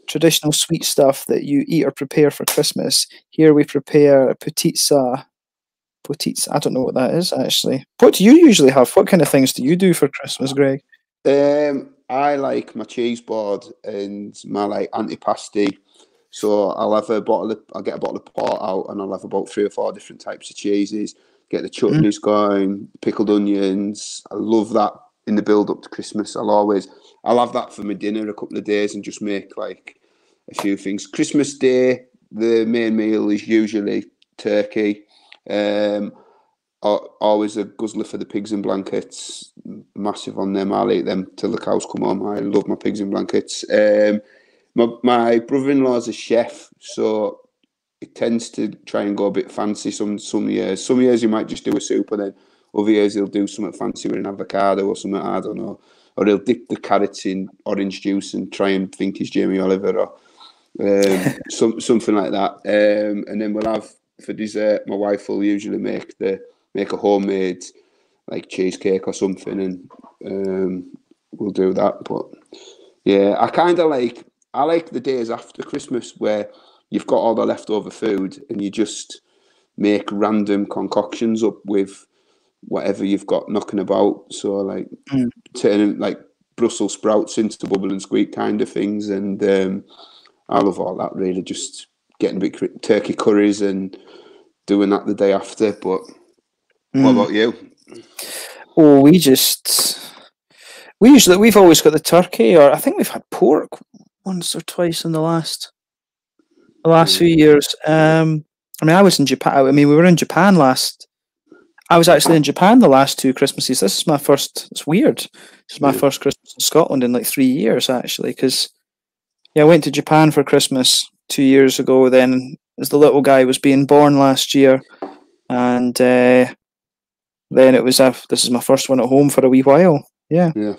S1: traditional sweet stuff that you eat or prepare for Christmas? Here we prepare putitsa. Putitsa. I don't know what that is actually. What do you usually have? What kind of things do you do for Christmas, Greg?
S2: Um, I like my cheese board and my like antipasti. So I'll have a bottle of, I'll get a bottle of port out and I'll have about three or four different types of cheeses. Get the chutneys going, pickled onions. I love that in the build up to Christmas. I'll always, I'll have that for my dinner a couple of days and just make like a few things. Christmas Day, the main meal is usually turkey. Um, always a guzzler for the pigs and blankets. Massive on them. I'll eat them till the cows come home. I love my pigs and blankets. Um, my my brother-in-law is a chef, so it tends to try and go a bit fancy some some years. Some years you might just do a soup, and then other years he'll do something fancy with an avocado or something. I don't know. Or he'll dip the carrots in orange juice and try and think he's Jamie Oliver or um, some something like that. Um, and then we'll have for dessert. My wife will usually make the make a homemade like cheesecake or something, and um, we'll do that. But yeah, I kind of like I like the days after Christmas where you've got all the leftover food and you just make random concoctions up with whatever you've got knocking about. So like
S1: Mm.
S2: turning like Brussels sprouts into bubble and squeak kind of things, and um, I love all that. Really, just getting a bit turkey curries and doing that the day after. But what
S1: Mm.
S2: about you?
S1: Oh, we just we usually we've always got the turkey, or I think we've had pork once or twice in the last the last few years. Um, I mean, I was in Japan. I mean, we were in Japan last. I was actually in Japan the last two Christmases. This is my first. It's weird. This is my
S2: Yeah.
S1: first Christmas in Scotland in like three years, actually. Because yeah, I went to Japan for Christmas two years ago. Then, as the little guy was being born last year, and uh, then it was a. This is my first one at home for a wee while. Yeah,
S2: Yeah.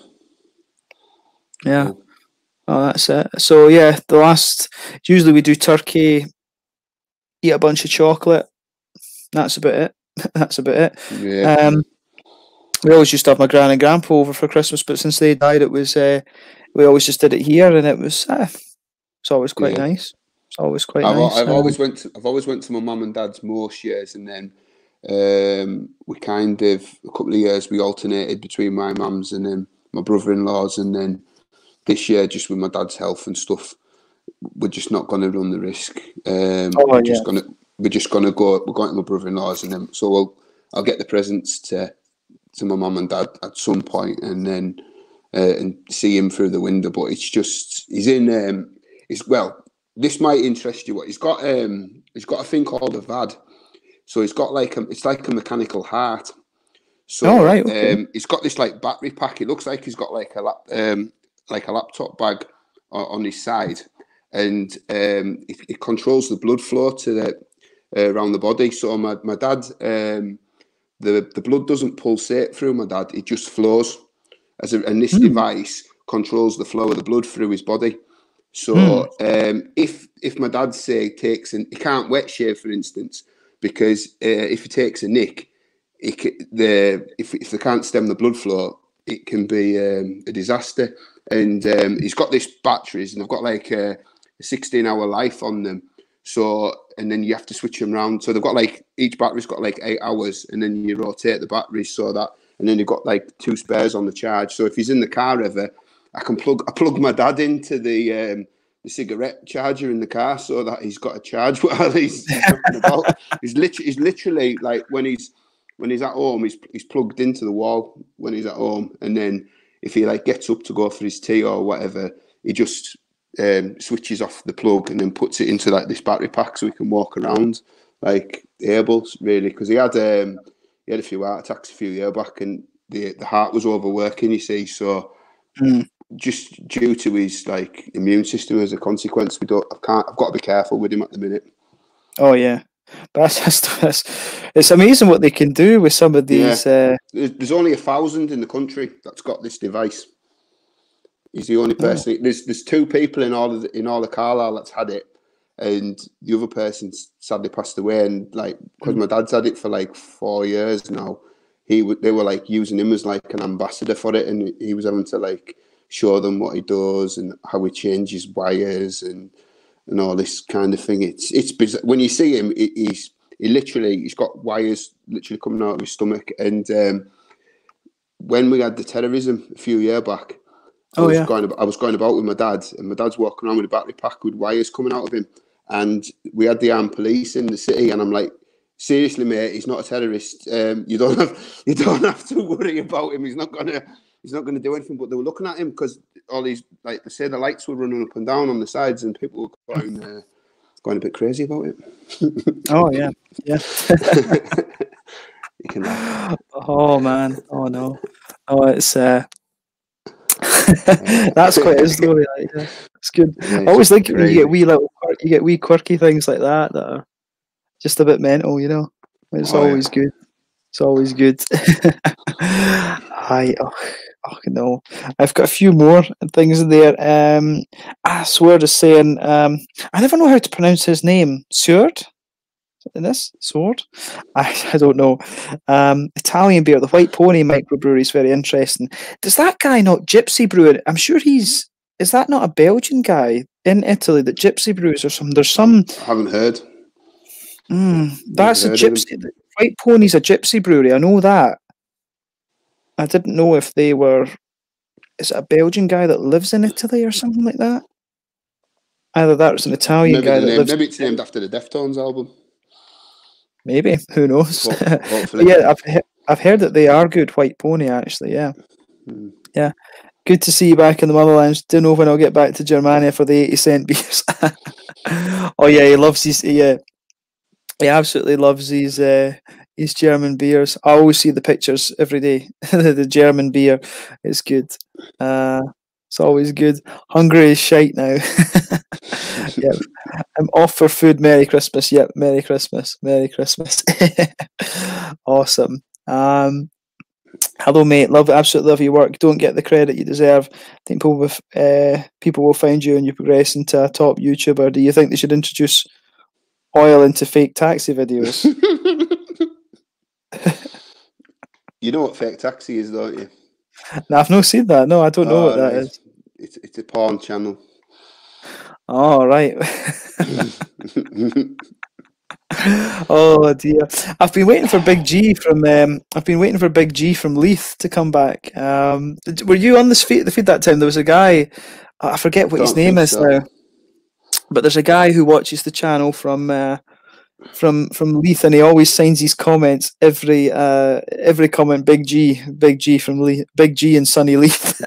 S1: yeah.
S2: Cool.
S1: Oh, that's it. So yeah, the last usually we do turkey, eat a bunch of chocolate. That's about it. that's about it.
S2: Yeah.
S1: Um, we always used to have my gran and grandpa over for Christmas, but since they died, it was uh, we always just did it here, and it was uh, it's always quite
S2: Yeah.
S1: nice. It's always quite
S2: I've,
S1: nice.
S2: I've
S1: um,
S2: always went to I've always went to my mum and dad's most years, and then um, we kind of a couple of years we alternated between my mum's and then my brother-in-law's, and then this year just with my dad's health and stuff, we're just not going to run the risk. Um,
S1: Oh,
S2: we're just gonna we're just gonna go. We're going to my brother-in-law's, and then so we'll, I'll get the presents to to my mum and dad at some point, and then uh, and see him through the window. But it's just he's in. Um, he's well. This might interest you. What he's got? Um, he's got a thing called a VAD. So he's got like a, it's like a mechanical heart. So
S1: Oh, right, okay.
S2: um, he's got this like battery pack. It looks like he's got like a lap, um, like a laptop bag on, on his side, and um, it, it controls the blood flow to the uh, around the body. So my my dad, um, the the blood doesn't pulsate through my dad; it just flows. As a, and this
S1: Hmm.
S2: device controls the flow of the blood through his body. So um, if if my dad say takes an he can't wet shave for instance because uh, if he takes a nick, it the if if they can't stem the blood flow, it can be um, a disaster. And um, he's got this batteries, and they've got like a, a 16 hour life on them. So and then you have to switch them around. So they've got like each battery's got like eight hours, and then you rotate the batteries so that, and then you've got like two spares on the charge. So if he's in the car ever, I can plug I plug my dad into the um, the cigarette charger in the car so that he's got a charge while he's, about. He's literally he's literally like when he's when he's at home, he's he's plugged into the wall when he's at home, and then if he like gets up to go for his tea or whatever, he just um, switches off the plug and then puts it into like this battery pack so he can walk around like able really because he had um, he had a few heart attacks a few years back and the the heart was overworking. You see, so.
S1: Mm.
S2: Just due to his like immune system as a consequence, we don't. I can't. I've got to be careful with him at the minute.
S1: Oh yeah, but that's just that's, it's amazing what they can do with some of these. Yeah. Uh,
S2: there's, only a thousand in the country that's got this device. He's the only oh. person. Oh. There's there's two people in all of the, in all the Carlisle that's had it, and the other person sadly passed away. And like because mm. my dad's had it for like four years now, he they were like using him as like an ambassador for it, and he was having to like show them what he does and how he changes wires and and all this kind of thing. It's it's bizarre. when you see him, he's he literally he's got wires literally coming out of his stomach. And um, when we had the terrorism a few years back, I oh, was yeah. going I was going about with my dad, and my dad's walking around with a battery pack with wires coming out of him. And we had the armed police in the city, and I'm like, seriously, mate, he's not a terrorist. Um, you don't have you don't have to worry about him. He's not gonna he's not gonna do anything. But they were looking at him because all these like they say the lights were running up and down on the sides, and people were going uh, going a bit crazy about it.
S1: oh yeah, yeah. you can. Oh man! Oh no! Oh, it's uh, that's quite a story. Like, yeah. It's good. Yeah, I always think you get wee little, you get wee quirky things like that that are just a bit mental. You know, it's oh, always yeah. good. It's always good. I oh, oh no, I've got a few more things in there. Um, I swear to saying, um, I never know how to pronounce his name. Sword in this sword. I, I don't know. Um, Italian beer, the White Pony microbrewery is very interesting. Does that guy not Gypsy brew it? I'm sure he's. Is that not a Belgian guy in Italy that Gypsy brews or something? There's some.
S2: I haven't heard.
S1: Mm, that's a gypsy. White Pony's a gypsy brewery. I know that. I didn't know if they were. Is it a Belgian guy that lives in Italy or something like that? Either that or it's an Italian
S2: maybe
S1: guy that
S2: name,
S1: lives.
S2: Maybe it's named after the Deftones album.
S1: Maybe who knows? yeah, I've I've heard that they are good. White Pony, actually. Yeah, hmm. yeah. Good to see you back in the motherland. Don't know when I'll get back to Germania for the eighty cent beers. oh yeah, he loves these. Yeah, he absolutely loves these uh, these German beers. I always see the pictures every day. the German beer, it's good. Uh, it's always good. Hungry is shite now. yep. I'm off for food. Merry Christmas. Yep. Merry Christmas. Merry Christmas. awesome. Um, hello, mate. Love, absolutely love your work. Don't get the credit you deserve. I think people will, uh, people will find you and you progress into a top YouTuber. Do you think they should introduce oil into fake taxi videos.
S2: you know what fake taxi is, don't you?
S1: No, I've not seen that. No, I don't know oh, what that is. is.
S2: It's it's a porn channel.
S1: Oh right. oh dear! I've been waiting for Big G from. Um, I've been waiting for Big G from Leith to come back. Um, were you on this feed, the feed that time? There was a guy. I forget what don't his name is so. now. But there's a guy who watches the channel from uh, from from Leith, and he always signs his comments every uh, every comment. Big G, Big G from Leith, Big G and Sunny Leith.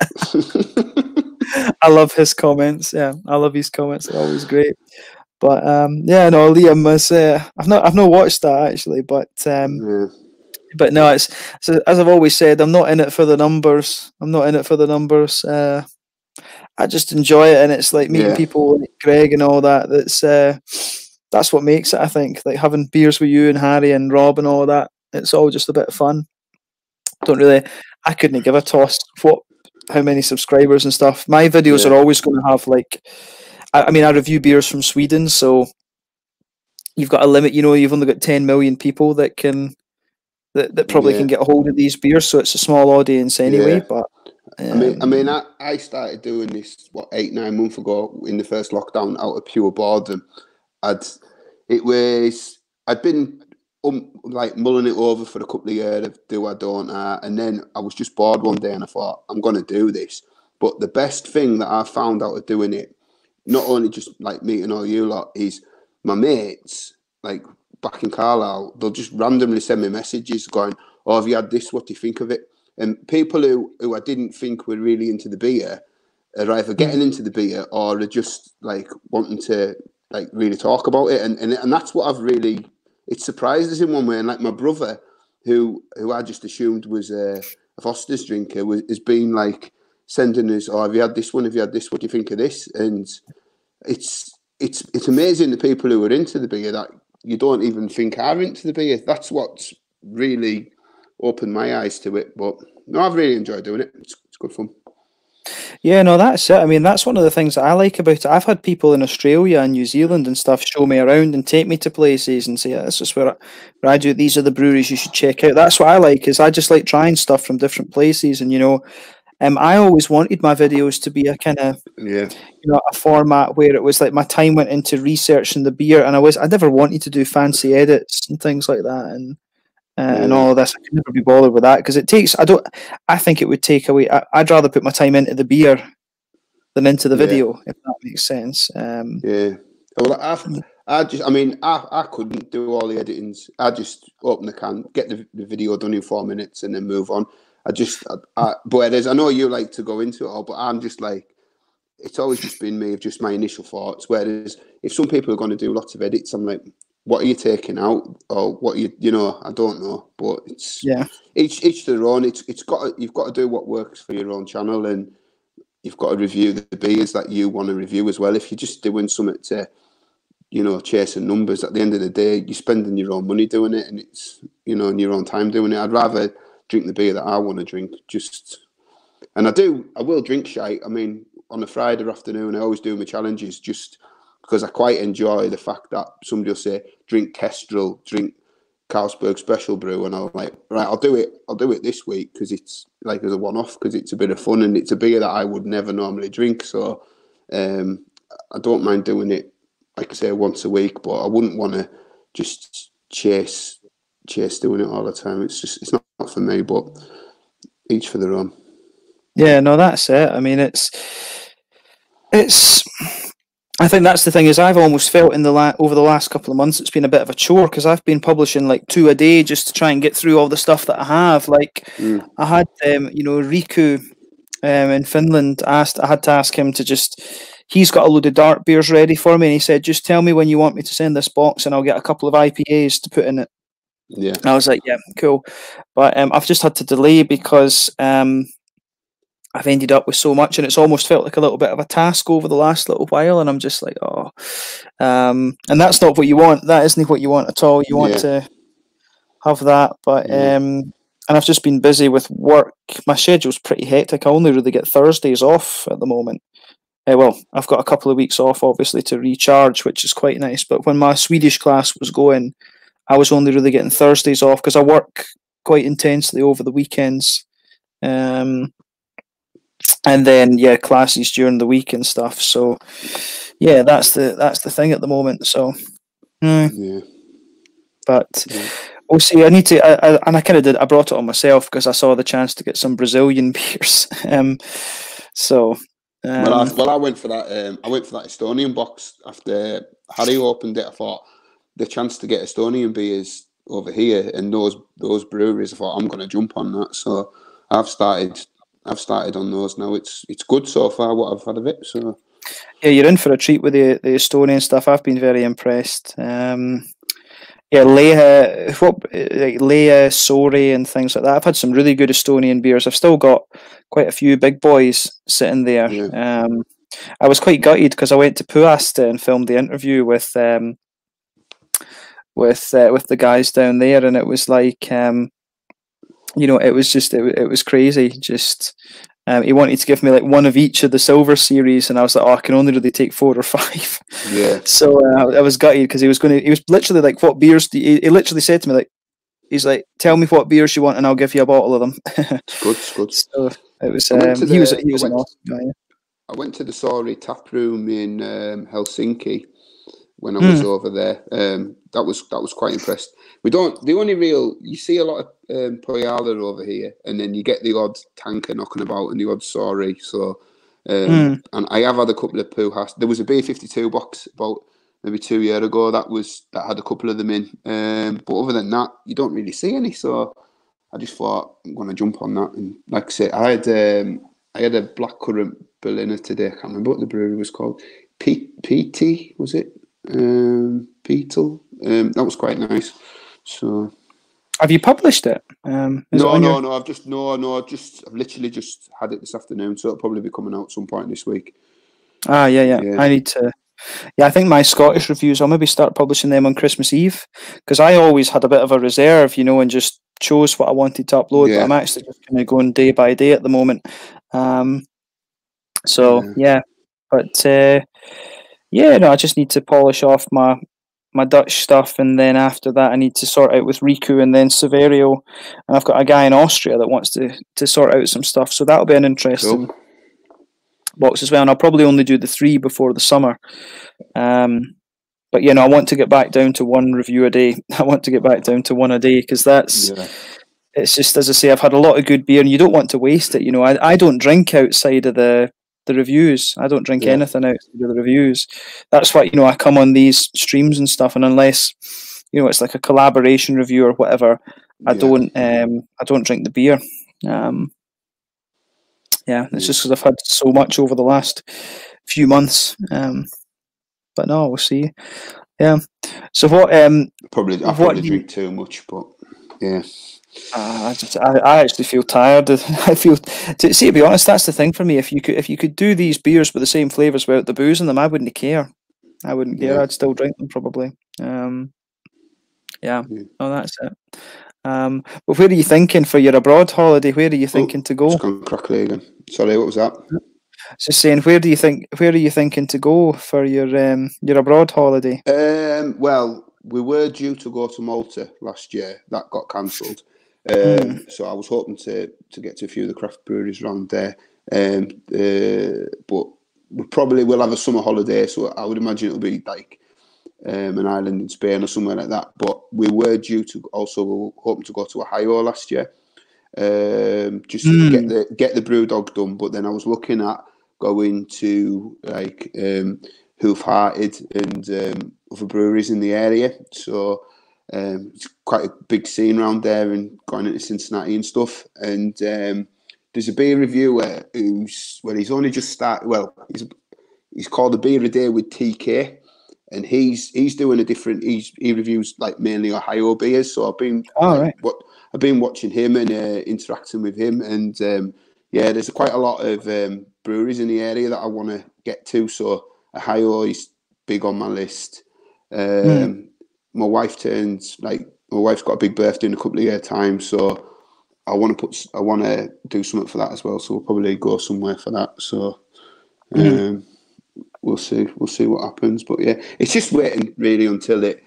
S1: I love his comments. Yeah, I love his comments. They're always great. But um, yeah, no, Liam was. Uh, I've not I've not watched that actually, but um, yeah. but no, it's so as I've always said, I'm not in it for the numbers. I'm not in it for the numbers. Uh, I just enjoy it, and it's like meeting yeah. people like Greg and all that. That's uh, that's what makes it. I think like having beers with you and Harry and Rob and all that. It's all just a bit of fun. Don't really. I couldn't give a toss what how many subscribers and stuff. My videos yeah. are always going to have like. I, I mean, I review beers from Sweden, so you've got a limit. You know, you've only got ten million people that can that, that probably yeah. can get a hold of these beers, so it's a small audience anyway. Yeah. But
S2: I mean, I um, mean, I, I started doing this what eight nine months ago in the first lockdown out of pure boredom. I'd it was I'd been um, like mulling it over for a couple of years of do I don't I, and then I was just bored one day and I thought I'm going to do this. But the best thing that I found out of doing it, not only just like meeting all you lot, is my mates like back in Carlisle. They'll just randomly send me messages going, "Oh, have you had this? What do you think of it?" And people who, who I didn't think were really into the beer are either getting
S1: Hmm.
S2: into the beer or are just like wanting to like really talk about it. And and, and that's what I've really it surprises in one way. And like my brother, who who I just assumed was a, a Foster's drinker, was, has been like sending us, "Oh, have you had this one? Have you had this? What do you think of this?" And it's it's it's amazing the people who are into the beer that you don't even think are into the beer. That's what's really opened my eyes to it. But no, I've really enjoyed doing it. It's, it's good fun.
S1: Yeah, no, that's it. I mean, that's one of the things that I like about it. I've had people in Australia and New Zealand and stuff show me around and take me to places and say, "Yeah, "This is where I, where I do. These are the breweries you should check out." That's what I like. Is I just like trying stuff from different places, and you know, um, I always wanted my videos to be a kind of
S2: Yeah,
S1: you know a format where it was like my time went into researching the beer, and I was I never wanted to do fancy edits and things like that, and uh, and all of this. I could never be bothered with that because it takes. I don't. I think it would take away. I, I'd rather put my time into the beer than into the
S2: Yeah.
S1: video, if that makes sense. Um,
S2: yeah. Well, I've, I just, I mean, I, I couldn't do all the editings. I just open the can, get the, the video done in four minutes, and then move on. I just, I, I, but whereas I know you like to go into it all, but I'm just like, it's always just been me of just my initial thoughts. Whereas if some people are going to do lots of edits, I'm like, what are you taking out, or what you, you know, I don't know. But it's
S1: yeah,
S2: each each their own. It's it's got to, you've got to do what works for your own channel, and you've got to review the beers that you want to review as well. If you're just doing something to, you know, chasing numbers, at the end of the day, you're spending your own money doing it, and it's you know, in your own time doing it. I'd rather drink the beer that I want to drink. Just, and I do, I will drink shite. I mean, on a Friday afternoon, I always do my challenges just because I quite enjoy the fact that somebody will say, drink Kestrel, drink Carlsberg Special Brew, and I'm like, right, I'll do it. I'll do it this week because it's like as a one-off because it's a bit of fun and it's a beer that I would never normally drink. So um, I don't mind doing it, like I say, once a week. But I wouldn't want to just chase chase doing it all the time. It's just it's not, not for me. But each for their own.
S1: yeah, no, that's it. I mean, it's it's. I think that's the thing is I've almost felt in the la- over the last couple of months it's been a bit of a chore because I've been publishing like two a day just to try and get through all the stuff that I have. Like
S2: Mm.
S1: I had, um, you know, Riku um, in Finland asked. I had to ask him to just. He's got a load of dark beers ready for me, and he said, "Just tell me when you want me to send this box, and I'll get a couple of IPAs to put in it."
S2: Yeah,
S1: And I was like, "Yeah, cool," but um, I've just had to delay because um, I've ended up with so much, and it's almost felt like a little bit of a task over the last little while, and I'm just like, "Oh," um, and that's not what you want. That isn't what you want at all. You want
S2: Yeah.
S1: to have that, but
S2: Yeah.
S1: um, and I've just been busy with work. My schedule's pretty hectic. I only really get Thursdays off at the moment. Uh, well, I've got a couple of weeks off, obviously, to recharge, which is quite nice. But when my Swedish class was going, I was only really getting Thursdays off because I work quite intensely over the weekends. Um, and then yeah, classes during the week and stuff. So yeah, that's the that's the thing at the moment. So, mm,
S2: yeah,
S1: but
S2: Yeah.
S1: we'll see. I need to, I, I, and I kind of did. I brought it on myself because I saw the chance to get some Brazilian beers. um, so um,
S2: well, I, well, I went for that. Um, I went for that Estonian box after Harry opened it. I thought the chance to get Estonian beers over here and those those breweries. I thought I'm going to jump on that. So I've started. I've started on those now. It's it's good so far. What I've had of it. So
S1: yeah, you're in for a treat with the the Estonian stuff. I've been very impressed. Um, yeah, Leia, what like Leia, Sori, and things like that. I've had some really good Estonian beers. I've still got quite a few big boys sitting there.
S2: Yeah.
S1: Um, I was quite gutted because I went to Pühaste and filmed the interview with um, with uh, with the guys down there, and it was like, um, you know, it was just it, it was crazy. Just um, he wanted to give me like one of each of the silver series, and I was like, oh, I can only really take four or five.
S2: yeah,
S1: So uh, I was gutted because he was going to. He was literally like, "What beers?" Do you, he literally said to me like, "He's like, tell me what beers you want, and I'll give you a bottle of them."
S2: it's good. It's good.
S1: so it was. Um,
S2: to
S1: he was. He was
S2: I
S1: an awesome guy. yeah.
S2: I went to the Sori tap room in um, Helsinki when I was over there. Um, that was that was quite impressed. We don't. The only real you see a lot of um, Põhjala over here, and then you get the odd tanker knocking about and the odd sorry. So, um,
S1: Hmm.
S2: and I have had a couple of Pujas. There was a B fifty two box about maybe two year ago that was that had a couple of them in. Um, but other than that, you don't really see any. So. I just thought I'm going to jump on that. And like I said, I had um, I had a blackcurrant Berliner today. I can't remember what the brewery was called. P- PT was it? Um, Beetle. Um, that was quite nice. So.
S1: Have you published it? Um,
S2: no,
S1: it
S2: no,
S1: your...
S2: no. I've just no, no. I've just I've literally just had it this afternoon, so it'll probably be coming out some point this week.
S1: Ah, yeah, yeah. yeah. I need to. Yeah, I think my Scottish reviews. I'll maybe start publishing them on Christmas Eve because I always had a bit of a reserve, you know, and just chose what I wanted to upload. Yeah. But I'm actually just kind of going day by day at the moment. Um, so yeah, yeah. but uh, yeah, no, I just need to polish off my my Dutch stuff, and then after that, I need to sort out with Riku and then Severio, and I've got a guy in Austria that wants to to sort out some stuff. So that'll be an interesting cool. box as well. And I'll probably only do the three before the summer. Um, but you know, I want to get back down to one review a day. I want to get back down to one a day because that's. Yeah. It's just as I say, I've had a lot of good beer, and you don't want to waste it. You know, I, I don't drink outside of the the reviews. I don't drink yeah. anything outside of the reviews. That's why you know I come on these streams and stuff, and unless you know it's like a collaboration review or whatever, I yeah. don't um I don't drink the beer. Um, yeah, it's just because I've had so much over the last few months. Um, but no, we'll see. Yeah. So what? Um,
S2: probably I probably drink too much, but yeah.
S1: Uh, I just, I, I actually feel tired. I feel, to, see, to be honest, that's the thing for me. If you could, if you could do these beers with the same flavors without the booze in them, I wouldn't care. I wouldn't care. Yeah. I'd still drink them probably. Um, yeah. yeah. Oh, that's it. Um, but where are you thinking for your abroad holiday? Where are you oh, thinking oh, to go?
S2: Gone crackly again. Sorry, what was that?
S1: Just saying, where do you think? Where are you thinking to go for your um, your abroad holiday?
S2: Um, well, we were due to go to Malta last year. That got cancelled. Um, mm. So I was hoping to to get to a few of the craft breweries around there. Um, uh, but we probably will have a summer holiday, so I would imagine it'll be like um, an island in Spain or somewhere like that. But we were due to also we were hoping to go to Ohio last year, um, just mm. to get hmm. the get the BrewDog done. But then I was looking at going to like um, Hoof Hearted and um, other breweries in the area. So um, it's quite a big scene around there and going into Cincinnati and stuff. And um, there's a beer reviewer who's well, he's only just started. Well, he's he's called a beer a day with TK, and he's he's doing a different. He's he reviews like mainly Ohio beers. So I've been
S1: oh, right.
S2: what I've been watching him and uh, interacting with him, and um, yeah, there's quite a lot of um, breweries in the area that I want to get to. So Ohio is big on my list. Um, mm my wife turns like my wife's got a big birthday in a couple of year time, so I want to put I want to do something for that as well. So we'll probably go somewhere for that. So mm. um, we'll see we'll see what happens. But yeah, it's just waiting really until it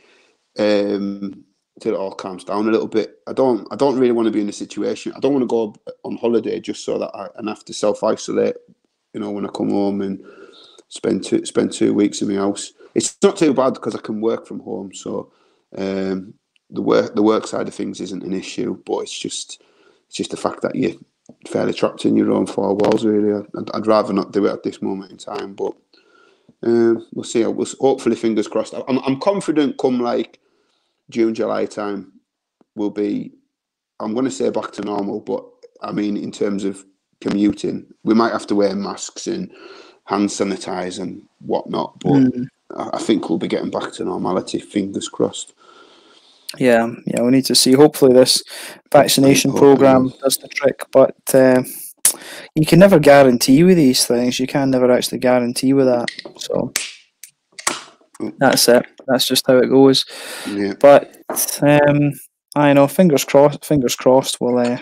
S2: um, until it all calms down a little bit. I don't I don't really want to be in a situation. I don't want to go on holiday just so that I and have to self isolate. You know, when I come home and spend two spend two weeks in my house it's not too bad because I can work from home, so um, the work the work side of things isn't an issue. But it's just it's just the fact that you're fairly trapped in your own four walls. Really, I'd, I'd rather not do it at this moment in time, but um, we'll see. We'll, hopefully, fingers crossed. I'm, I'm confident. Come like June, July time, will be. I'm going to say back to normal, but I mean in terms of commuting, we might have to wear masks and hand sanitize and whatnot. But mm. I think we'll be getting back to normality. Fingers crossed.
S1: Yeah, yeah, we need to see. Hopefully, this vaccination program does the trick, but uh, you can never guarantee with these things. You can never actually guarantee with that. So that's it. That's just how it goes.
S2: Yeah.
S1: But um, I know. Fingers crossed. Fingers crossed. We'll uh,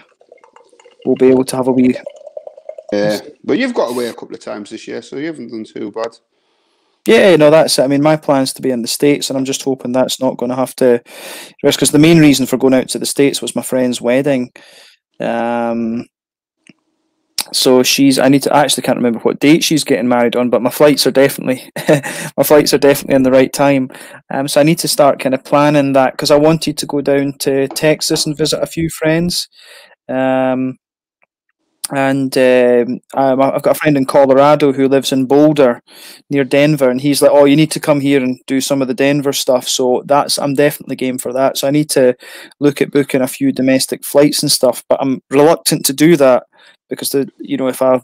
S1: we'll be able to have a wee.
S2: Yeah, but you've got away a couple of times this year, so you haven't done too bad.
S1: Yeah, no, that's it. I mean, my plan's to be in the States, and I'm just hoping that's not going to have to risk. Because the main reason for going out to the States was my friend's wedding. Um, so she's. I need to. I actually can't remember what date she's getting married on, but my flights are definitely. my flights are definitely in the right time. Um, so I need to start kind of planning that because I wanted to go down to Texas and visit a few friends. Um, and um, um, I've got a friend in Colorado who lives in Boulder, near Denver, and he's like, "Oh, you need to come here and do some of the Denver stuff." So that's I'm definitely game for that. So I need to look at booking a few domestic flights and stuff, but I'm reluctant to do that because the you know if I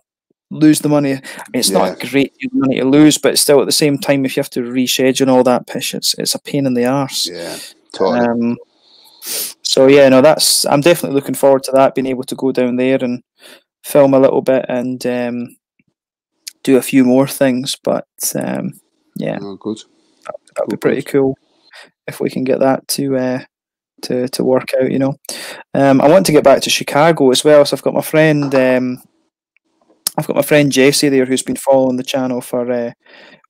S1: lose the money, I mean, it's not a great money to lose, but still at the same time, if you have to reschedule and all that pish, it's it's a pain in the arse.
S2: Yeah, totally.
S1: Um, so yeah, no, that's I'm definitely looking forward to that, being able to go down there and film a little bit and um, do a few more things. But um, yeah,
S2: oh, good.
S1: That, would be pretty cool if we can get that to uh, to to work out. You know, um, I want to get back to Chicago as well. So I've got my friend. Um, I've got my friend Jesse there who's been following the channel for uh,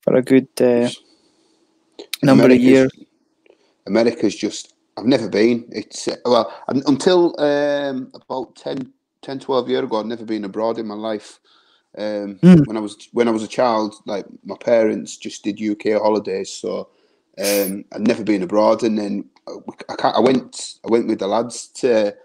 S1: for a good uh, number America's, of years.
S2: America's just I've never been. It's uh, well until um, about 10, 10, 12 years ago. I'd never been abroad in my life. Um, mm. When I was when I was a child, like my parents just did UK holidays, so um, I'd never been abroad. And then I, I, went I went with the lads to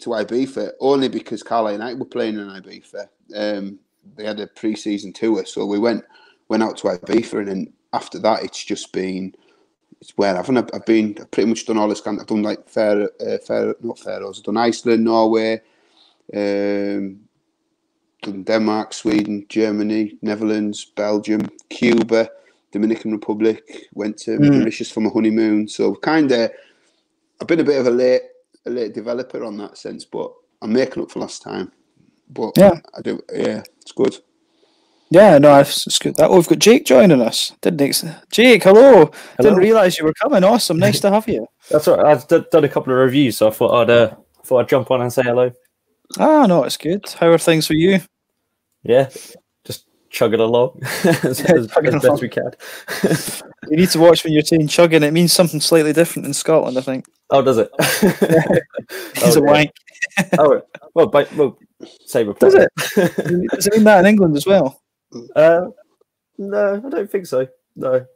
S2: to Ibiza only because Carla and I were playing in Ibiza. Um, they had a pre-season tour, so we went went out to Ibiza, and then after that, it's just been it's where I've, I've been I've pretty much done all this kind. I've done like fair, uh, fair not Faroes. I've done Iceland, Norway, um, Denmark, Sweden, Germany, Netherlands, Belgium, Cuba, Dominican Republic. Went to mm. Mauritius for my honeymoon. So kind of, I've been a bit of a late a late developer on that sense, but I'm making up for last time. But yeah, I do. Yeah, it's good.
S1: Yeah, no, it's good. That oh, we've got Jake joining us. Didn't ex- Jake? Hello. hello. Didn't realise you were coming. Awesome. Nice to have you.
S3: That's right. I've d- done a couple of reviews, so I thought I'd uh, thought I'd jump on and say hello.
S1: Ah, no, it's good. How are things for you?
S3: Yeah, just chugging along as, as, chugging as best we can.
S1: you need to watch when you're saying chugging. It means something slightly different in Scotland, I think.
S3: Oh, does it?
S1: He's oh, a wank.
S3: oh, well, by, well, same
S1: Does it? Does it mean that in England as well?
S3: Uh, no, I don't think so. No.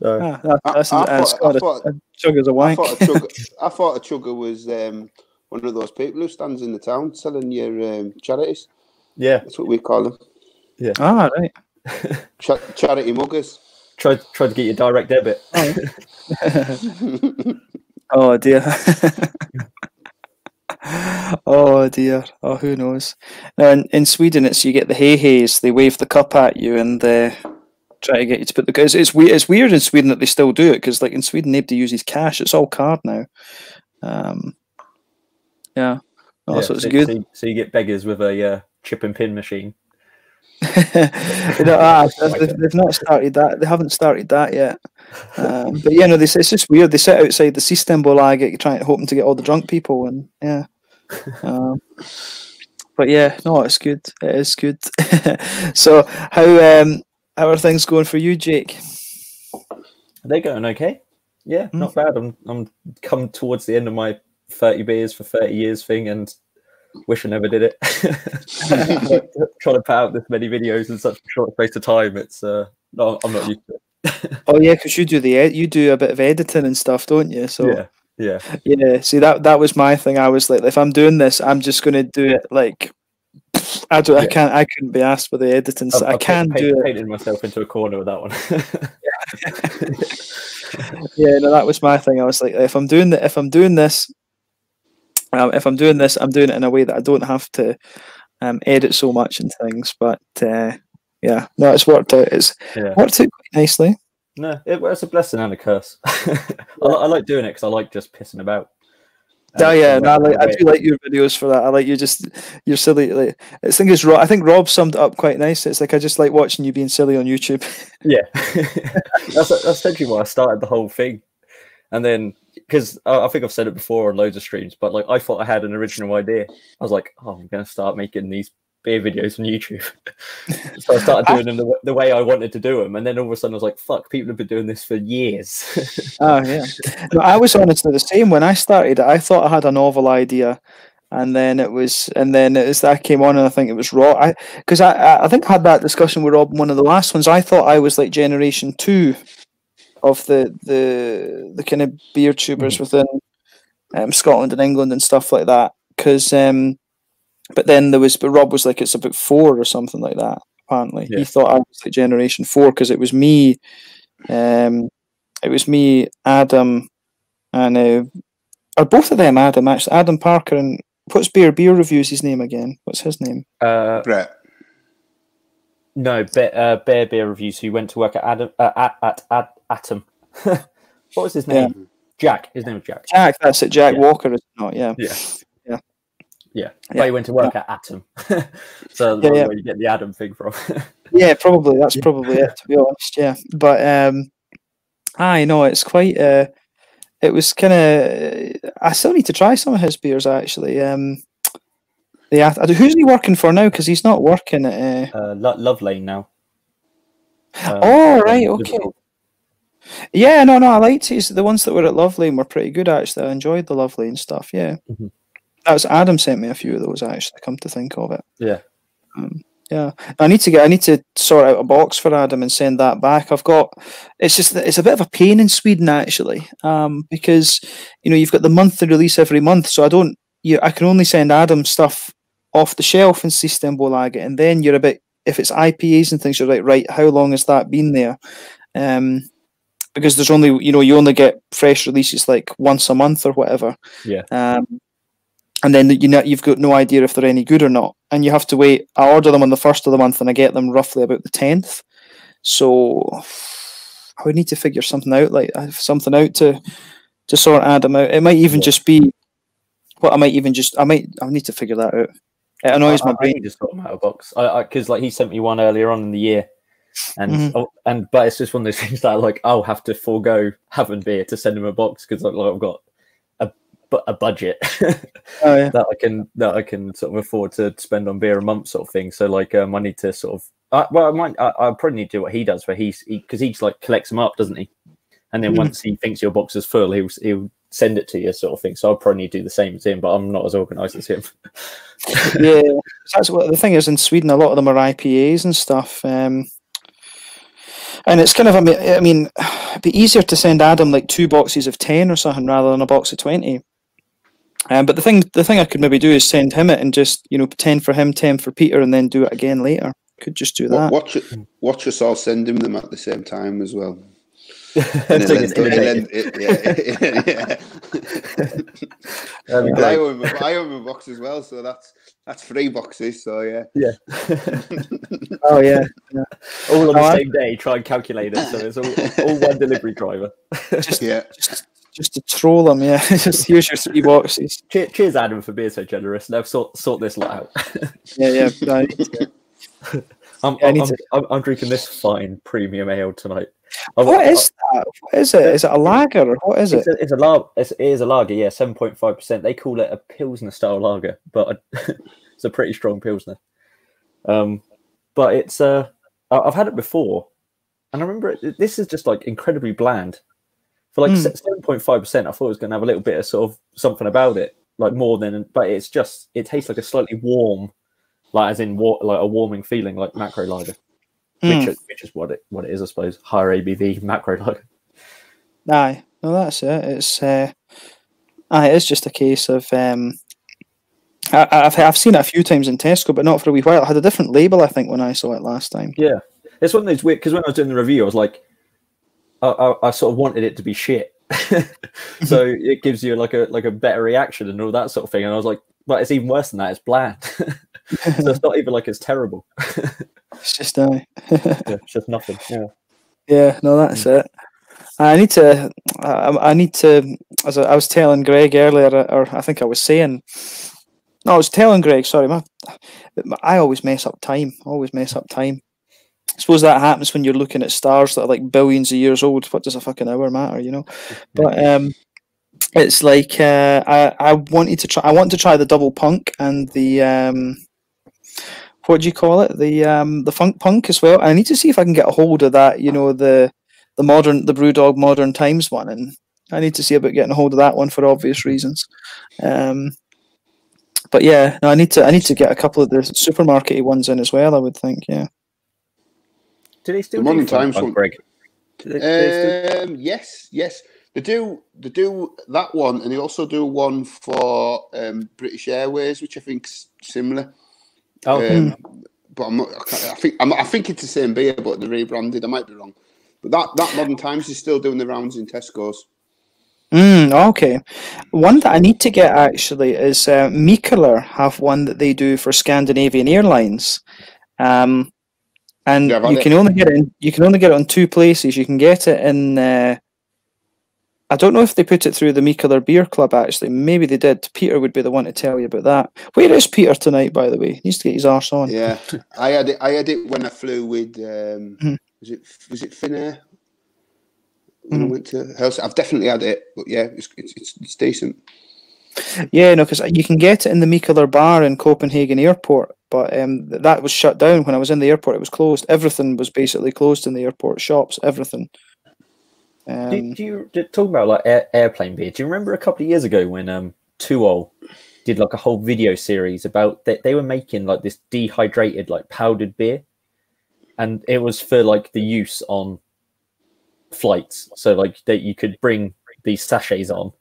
S3: No.
S1: Ah, that, that's I, I, thought, I, thought, a chugger's a wank.
S2: I thought a chugger, I thought a chugger was um, one of those people who stands in the town selling your um, charities.
S3: Yeah.
S2: That's what we call them.
S3: Yeah.
S1: Ah, right.
S2: Ch- charity muggers.
S3: Try, try to get your direct debit.
S1: oh dear. oh dear. Oh, who knows? Now in, in Sweden, it's you get the hey hays. They wave the cup at you and they try to get you to put the. It's, it's weird. It's weird in Sweden that they still do it because, like in Sweden, nobody uses cash. It's all card now. Um, yeah. Oh, yeah, so good.
S3: So, so, you get beggars with a uh, chip and pin machine.
S1: you know, ah, they've, they've, not started that. They haven't started that yet. Um, but yeah, no, they, it's just weird. They sit outside the Systembolag trying to hoping to get all the drunk people, and yeah. Um, but yeah, no, it's good. It is good. so how um how are things going for you, Jake?
S3: They're going okay. Yeah, mm. not bad. I'm I'm come towards the end of my thirty beers for thirty years thing, and wish I never did it. Trying to put out this many videos in such a short space of time, it's uh, no, I'm not used to
S1: it. oh yeah, because you do the ed- you do a bit of editing and stuff, don't you? So
S3: yeah, yeah,
S1: yeah. See that that was my thing. I was like, if I'm doing this, I'm just going to do it like. I don't. Yeah. I can't. I couldn't be asked for the editing. So I, I, can paint, do
S3: it. Painted myself into a corner with that one.
S1: yeah, no, that was my thing. I was like, if I'm doing the, if I'm doing this, um, if I'm doing this, I'm doing it in a way that I don't have to um, edit so much and things. But uh, yeah, no, it's worked out. It's yeah. worked out quite nicely.
S3: No, it, it's a blessing and a curse. I, I, like doing it because I like just pissing about.
S1: Oh yeah, no, I, like, I do like your videos for that. I like you just you're silly. Like I think it's I think Rob summed it up quite nice. It's like I just like watching you being silly on YouTube.
S3: yeah, that's that's essentially why I started the whole thing, and then because I, uh, I think I've said it before on loads of streams, but like I thought I had an original idea. I was like, oh, I'm going to start making these beer videos on YouTube. so I started ah. doing them the, the, way I wanted to do them, and then all of a sudden I was like, "Fuck!" People have been doing this for years.
S1: oh yeah, no, I was honestly the same when I started. I thought I had a novel idea, and then it was, and then was that came on, and I think it was raw. I because I I think I had that discussion with Rob one of the last ones. I thought I was like generation two of the the the kind of beer tubers mm-hmm. within um, Scotland and England and stuff like that. Because um, but then there was, but Rob was like, it's about four or something like that. Apparently,
S3: Yeah.
S1: he thought I was like generation four because it was me, um, it was me, Adam, and uh, are both of them Adam actually? Adam Parker and what's Beer Beer reviews his name again? What's his name?
S3: Uh,
S2: Brett.
S3: no, Bear, uh, Bear Beer Reviews, who went to work at Adam uh, at, at, at Atom. what was his
S1: Yeah.
S3: name? Jack. His name was Jack.
S1: Jack. That's it. Jack
S3: Yeah.
S1: Walker is not. Yeah.
S3: Yeah.
S1: Yeah.
S3: Yeah. But he went to work at Atom. so
S1: Yeah, yeah.
S3: where you get the Adam thing from.
S1: Yeah, probably. That's probably it, to be honest. Yeah, but um, I know it's quite. Uh, it was kind of. I still need to try some of his beers actually. Um, the ath- who's he working for now? Because he's not working at. Uh...
S3: uh, Lo- Love Lane now. Um,
S1: Oh right,
S3: um,
S1: okay. Yeah, no, no, I liked his. The ones that were at Lovelane were pretty good actually. I enjoyed the Lovelane stuff. Yeah,
S3: Mhm.
S1: that was Adam sent me a few of those actually. Come to think of it.
S3: Yeah.
S1: Um, yeah, I need to get. I need to sort out a box for Adam and send that back. I've got. It's just it's a bit of a pain in Sweden actually, um, because you know you've got the monthly release every month, so I don't. You, I can only send Adam stuff off the shelf and see in Systembolaget, and then you're a bit. If it's IPAs and things, you're like, right, how long has that been there? Um, because there's only you know you only get fresh releases like once a month or whatever.
S3: Yeah.
S1: Um, and then you know you've got no idea if they're any good or not, and you have to wait. I order them on the first of the month, and I get them roughly about the tenth. So I would need to figure something out, like uh, something out to to sort Adam out. It might even
S3: Yeah.
S1: just be. Well, I might even just. I might. I need to figure that out. It annoys
S3: I,
S1: my
S3: I- I
S1: brain.
S3: need to sort them out of box. I because like he sent me one earlier on in the year, and
S1: Mhm.
S3: oh, and but it's just one of those things that like I'll have to forego having beer to send him a box because like, I've got a a budget
S1: Oh, yeah.
S3: that I can that I can sort of afford to spend on beer a month sort of thing. So like um, I need to sort of uh, well I might I, I probably need to do what he does where he's because he, just like collects them up, doesn't he? And then
S1: Mhm.
S3: once he thinks your box is full, he'll he'll send it to you sort of thing. So I'll probably need to do the same as him, but I'm not as organised as him.
S1: yeah, that's what the thing is in Sweden. A lot of them are IPAs and stuff, um, and it's kind of. I mean, I mean, it'd be easier to send Adam like two boxes of ten or something rather than a box of twenty. Um, but the thing, the thing I could maybe do is send him it and just you know ten for him, ten for Peter, and then do it again later. Could just do that.
S2: Watch it. Watch us all send him them at the same time as well.
S3: Take
S2: And
S3: it
S2: it'll
S3: to the
S2: end-
S3: day.
S2: it'll end- yeah, yeah,
S3: That'd be
S2: yeah. I
S3: great.
S2: own my, I own my box as well, so that's that's three boxes. So yeah, Yeah.
S1: Oh yeah,
S3: all on the
S1: Oh, I-
S3: same day. Try and calculate it, so it's all, all one delivery driver.
S1: just
S2: yeah.
S1: just just to troll them, Yeah, just here's your three boxes.
S3: Cheers, cheers, Adam, for being so generous. Now sort sort this lot out.
S1: Yeah, yeah.
S3: I'm,
S1: I
S3: I'm, I'm,
S1: to-
S3: I'm, I'm drinking this fine premium ale tonight. I-
S1: What
S3: I-
S1: is that? What is it? Is it a lager or what is it?
S3: It's a, it's a lager. It's, it is a lager. Yeah, seven point five percent. They call it a pilsner style lager, but it's a pretty strong pilsner. Um, but it's uh, I- I've had it before, and I remember it, this is just like incredibly bland. For like
S1: Mm.
S3: seven point five percent, I thought it was going to have a little bit of sort of something about it, like more than. But it's just it tastes like a slightly warm, like as in wa- like a warming feeling, like macro lager,
S1: Mm.
S3: which is, which is what it what it is, I suppose. Higher ABV macro lager.
S1: Aye, no, that's it. It's uh, aye, it's just a case of um, I, I've I've seen it a few times in Tesco, but not for a wee while. It had a different label, I think, when I saw it last time.
S3: Yeah, it's one of those weird because when I was doing the review, I was like, I, I, I sort of wanted it to be shit, so it gives you like a like a better reaction and all that sort of thing. And I was like, but it's even worse than that. It's bland, so it's not even like it's terrible.
S1: It's just aye.
S3: Yeah, it's just nothing. Yeah,
S1: yeah, no, that's it. I need to. I, I need to. As I, I was telling Greg earlier, or I think I was saying. No, I was telling Greg. Sorry, my, I always mess up time. Always mess up time. I suppose that happens when you're looking at stars that are like billions of years old. What does a fucking hour matter, you know? But um, it's like uh, I I wanted to try. I want to try the double punk and the um, what do you call it? The um, the funk punk as well. I need to see if I can get a hold of that. You know the the modern the BrewDog Modern Times one, and I need to see about getting a hold of that one for obvious reasons. Um, but yeah, no, I need to I need to get a couple of the supermarkety ones in as well. I would think, yeah.
S3: do they still
S2: The
S3: do
S2: Modern Times one-
S3: Greg? Do they, do they still-
S2: Um, yes, yes. They do they do that one, and they also do one for um, British Airways, which I think's similar.
S3: Oh,
S2: Um, but I'm not, I, I think I'm, I think it's the same beer, but they're rebranded. I might be wrong. But that that Modern Times is still doing the rounds in Tesco's.
S1: Mm, okay. One that I need to get actually is uh, Mikkeller have one that they do for Scandinavian Airlines. Um, and
S2: Yeah,
S1: you
S2: it.
S1: can only get it in, you can only get it on two places. You can get it in uh, I don't know if they put it through the Mikkeller Beer Club actually. Maybe they did. Peter would be the one to tell you about that. Where is Peter tonight, by the way? He needs to get his arse on.
S2: Yeah, I had it. I had it when I flew with. Um,
S1: Hmm.
S2: Was it was it Finnair? When I
S1: Hmm.
S2: went to Helsinki, I've definitely had it, but yeah, it's it's, it's, it's decent.
S1: Yeah, no, because you can get it in the Mikkeller bar in Copenhagen Airport, but um, that was shut down when I was in the airport. It was closed. Everything was basically closed in the airport. Shops, everything. Um,
S3: do, do you do, talking about like air, airplane beer? Do you remember a couple of years ago when um To Øl did like a whole video series about they, they were making like this dehydrated like powdered beer, and it was for like the use on flights. So like that you could bring these sachets on,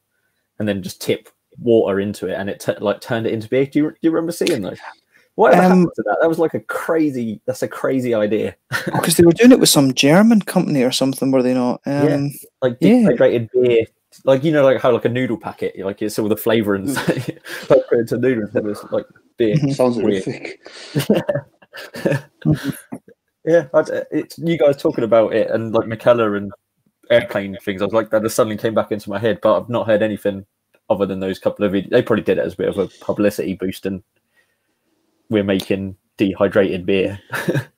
S3: and then just tip water into it, and it like turned it into beer. Do you, do you remember seeing those? Whatever
S1: Um,
S3: happened to that? That was like a crazy. That's a crazy idea.
S1: because they were doing it with some German company or something, were they not?
S3: Yeah.
S1: Um,
S3: like
S1: Yeah.
S3: beer, like you know, like how like a noodle packet, like it's all the flavour and like put into noodles instead of like beer.
S1: Mhm.
S2: Sounds
S3: Weird.
S2: horrific.
S3: Yeah, I'd, it's you guys talking about it and like Mikkeller and airplane things. I was like that. Just suddenly came back into my head, but I've not heard anything other than those couple of videos. They probably did it as a bit of a publicity boost, and we're making dehydrated beer.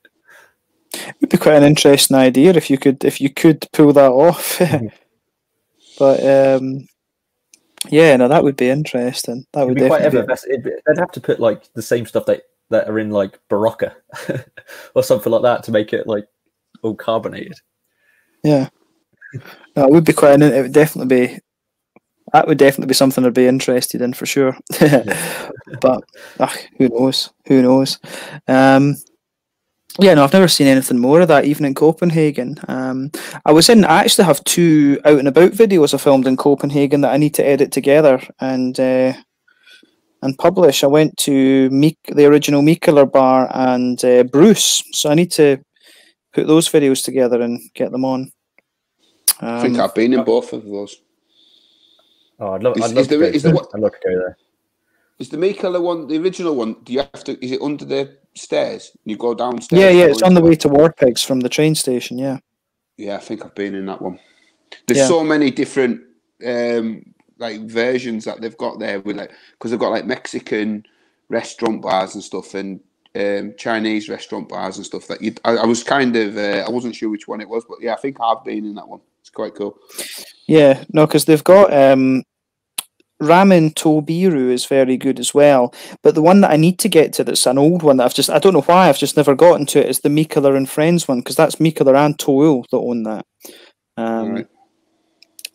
S1: It would be quite an interesting idea if you could if you could pull that off.
S3: Mhm.
S1: but um, yeah, no, that would be interesting. That
S3: It'd
S1: would
S3: be quite effervescent. Be- They'd have to put like the same stuff that that are in like Berocca or something like that to make it like all carbonated.
S1: Yeah, no, it would be quite. An, it would definitely be. That would definitely be something I'd be interested in for sure. but ugh, who knows? Who knows? Um, yeah, no, I've never seen anything more of that, even in Copenhagen. Um, I was in. I actually have two out and about videos I filmed in Copenhagen that I need to edit together and uh, and publish. I went to Meek, the original Mikkeller bar and uh, Brus, so I need to put those videos together and get them on.
S2: I think
S1: Um,
S2: I've been in both of those.
S3: Oh, I'd love,
S2: Is-
S3: I'd
S2: is
S3: love,
S2: there-
S3: to, go
S2: is there
S3: to-
S2: what-
S3: I'd love to go there.
S2: Is the Mikkeller one the original one? Do you have to? Is it under the stairs? You go downstairs.
S1: yeah, yeah, it's on the way to Warpigs from the train station. Yeah.
S2: Yeah, I think I've been in that one. There's
S1: Yeah.
S2: so many different um like versions that they've got there with like because they've got like Mexican restaurant bars and stuff and um Chinese restaurant bars and stuff that you I, I was kind of uh, I wasn't sure which one it was but yeah I think I've been in that one. It's quite cool.
S1: Yeah, no, because they've got um, Ramen to Biiru is very good as well. But the one that I need to get to that's an old one that I've just I don't know why I've just never gotten to it is the Mikkeller and Friends one because that's Mikkeller and To Øl that own that. Um,
S2: Alright.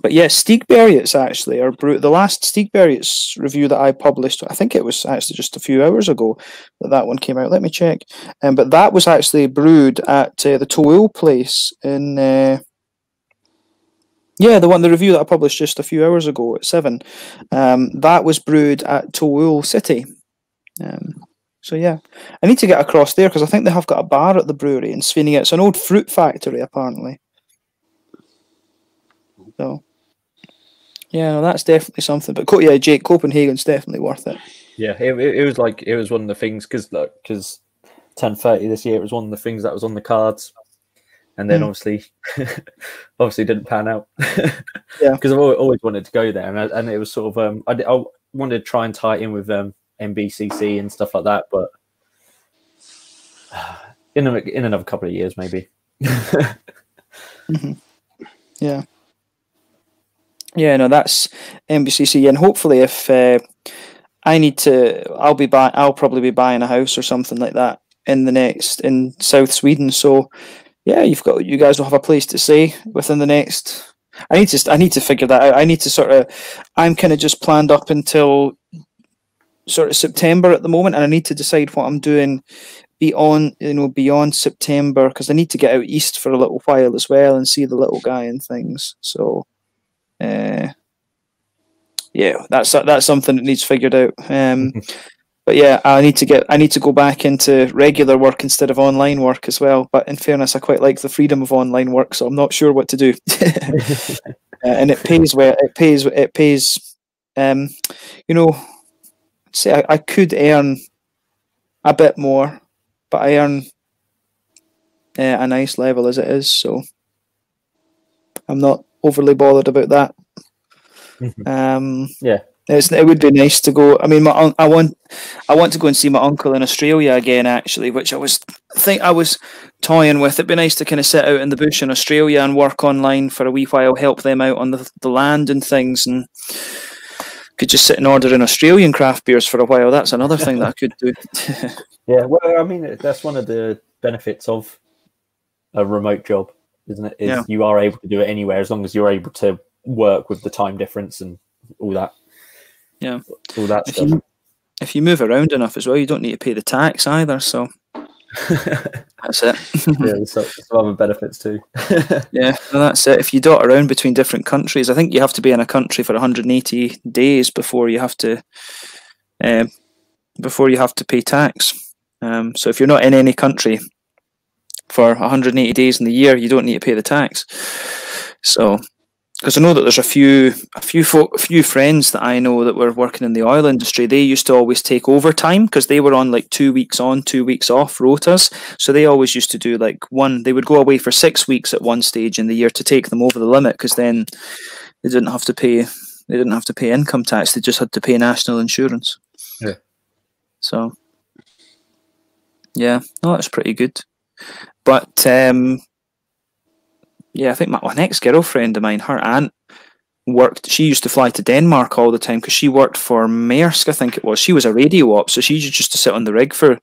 S1: But yeah, Stigbergets actually are brew- the last Stigbergets review that I published. I think it was actually just a few hours ago that that one came out. Let me check. Um, but that was actually brewed at uh, the To Øl place in. Uh, yeah, the one, the review that I published just a few hours ago at seven, um, that was brewed at To Øl City. Um, so yeah, I need to get across there because I think they have got a bar at the brewery in Svinninge. It's an old fruit factory apparently. So yeah, no, that's definitely something. But yeah, Jake, Copenhagen's definitely worth it.
S3: Yeah, it, it, it was like it was one of the things because look, because ten thirty this year it was one of the things that was on the cards, and then
S1: Hmm.
S3: obviously obviously didn't pan out.
S1: Yeah.
S3: because I've always, always wanted to go there, and I, and it was sort of um I, I wanted to try and tie it in with um MBCC and stuff like that, but in a, in another couple of years maybe.
S1: Yeah. Yeah, no, that's mbcc and hopefully, if uh, I need to, I'll be buy, I'll probably be buying a house or something like that in the next in South Sweden. So, yeah, you've got you guys will have a place to stay within the next. I need to, I need to figure that out. I need to sort of, I'm kind of just planned up until sort of September at the moment, and I need to decide what I'm doing beyond, you know, beyond September because I need to get out east for a little while as well and see the little guy and things. So. uh, yeah, that's that's something that needs figured out. Um, but yeah, I need to get I need to go back into regular work instead of online work as well. But in fairness, I quite like the freedom of online work, so I'm not sure what to do. uh, and it pays well. It pays. It pays. Um, you know, say I, I could earn a bit more, but I earn uh, a nice level as it is, so I'm not overly bothered about that. Um,
S3: Yeah.
S1: It's, it would be nice to go. I mean, my I want I want to go and see my uncle in Australia again, actually, which I was think I was toying with. It'd be nice to kind of sit out in the bush in Australia and work online for a wee while, help them out on the the land and things, and could just sit and order in Australian craft beers for a while. That's another thing that I could do.
S3: Yeah, well, I mean, that's one of the benefits of a remote job, isn't it? Is
S1: Yeah.
S3: you are able to do it anywhere as long as you're able to work with the time difference and all that.
S1: Yeah.
S3: all that
S1: if
S3: stuff.
S1: you if you move around enough as well, you don't need to pay the tax either. So that's it.
S3: yeah, there's some, some other benefits too.
S1: Yeah, well, that's it. If you dot around between different countries, I think you have to be in a country for 180 days before you have to, um, before you have to pay tax. Um, so if you're not in any country for 180 days in the year, you don't need to pay the tax. So, because I know that there's a few, a few folk, a few friends that I know that were working in the oil industry. They used to always take overtime because they were on like two weeks on, two weeks off rotas. So they always used to do like one. They would go away for six weeks at one stage in the year to take them over the limit because then they didn't have to pay. They didn't have to pay income tax. They just had to pay national insurance.
S3: Yeah.
S1: So. Yeah, no, that's pretty good. But um, yeah, I think my, ex girlfriend of mine, her aunt worked. She used to fly to Denmark all the time because she worked for Maersk, I think it was. She was a radio op, so she used just to sit on the rig for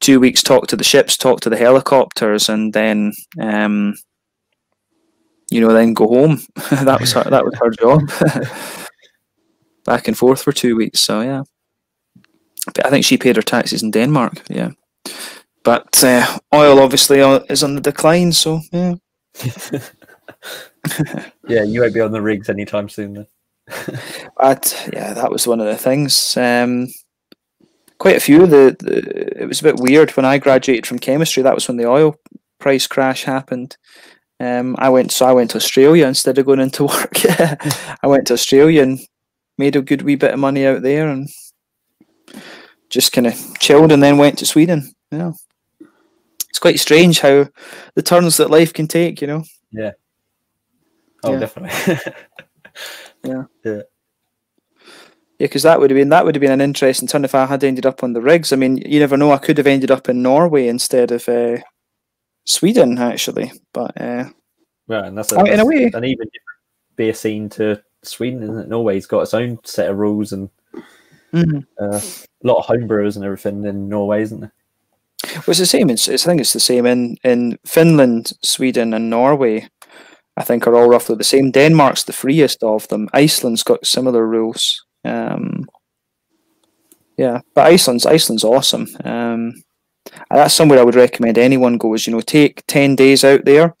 S1: two weeks, talk to the ships, talk to the helicopters, and then, um, you know, then go home. that was her. That was her job. Back and forth for two weeks. So yeah, but I think she paid her taxes in Denmark. Yeah, but uh, oil obviously uh, is on the decline. So yeah.
S3: yeah, you won't be on the rigs anytime soon. Then.
S1: Yeah, that was one of the things. Um, quite a few of the, the. It was a bit weird when I graduated from chemistry. That was when the oil price crash happened. Um, I went so I went to Australia instead of going into work. I went to Australia and made a good wee bit of money out there, and just kind of chilled, and then went to Sweden. Yeah, it's quite strange how the turns that life can take. You know. Yeah.
S3: Oh,
S1: Yeah.
S3: definitely.
S1: Yeah, Yeah. Yeah, because that would have been that would have been an interesting turn if I had ended up on the rigs. I mean, you never know. I could have ended up in Norway instead of uh, Sweden, actually. But uh,
S3: right, and that's
S1: I mean, in a way,
S3: an even different beer scene to Sweden, isn't it? Norway's got its own set of rules and
S1: mhm.
S3: uh, a lot of homebrewers and everything in Norway, isn't there?
S1: Well, it's the same. It's, it's I think it's the same in in Finland, Sweden, and Norway. I think are all roughly the same. Denmark's the freest of them. Iceland's got similar rules. Um, yeah, but Iceland's Iceland's awesome. Um, that's somewhere I would recommend anyone goes. You know, take ten days out there,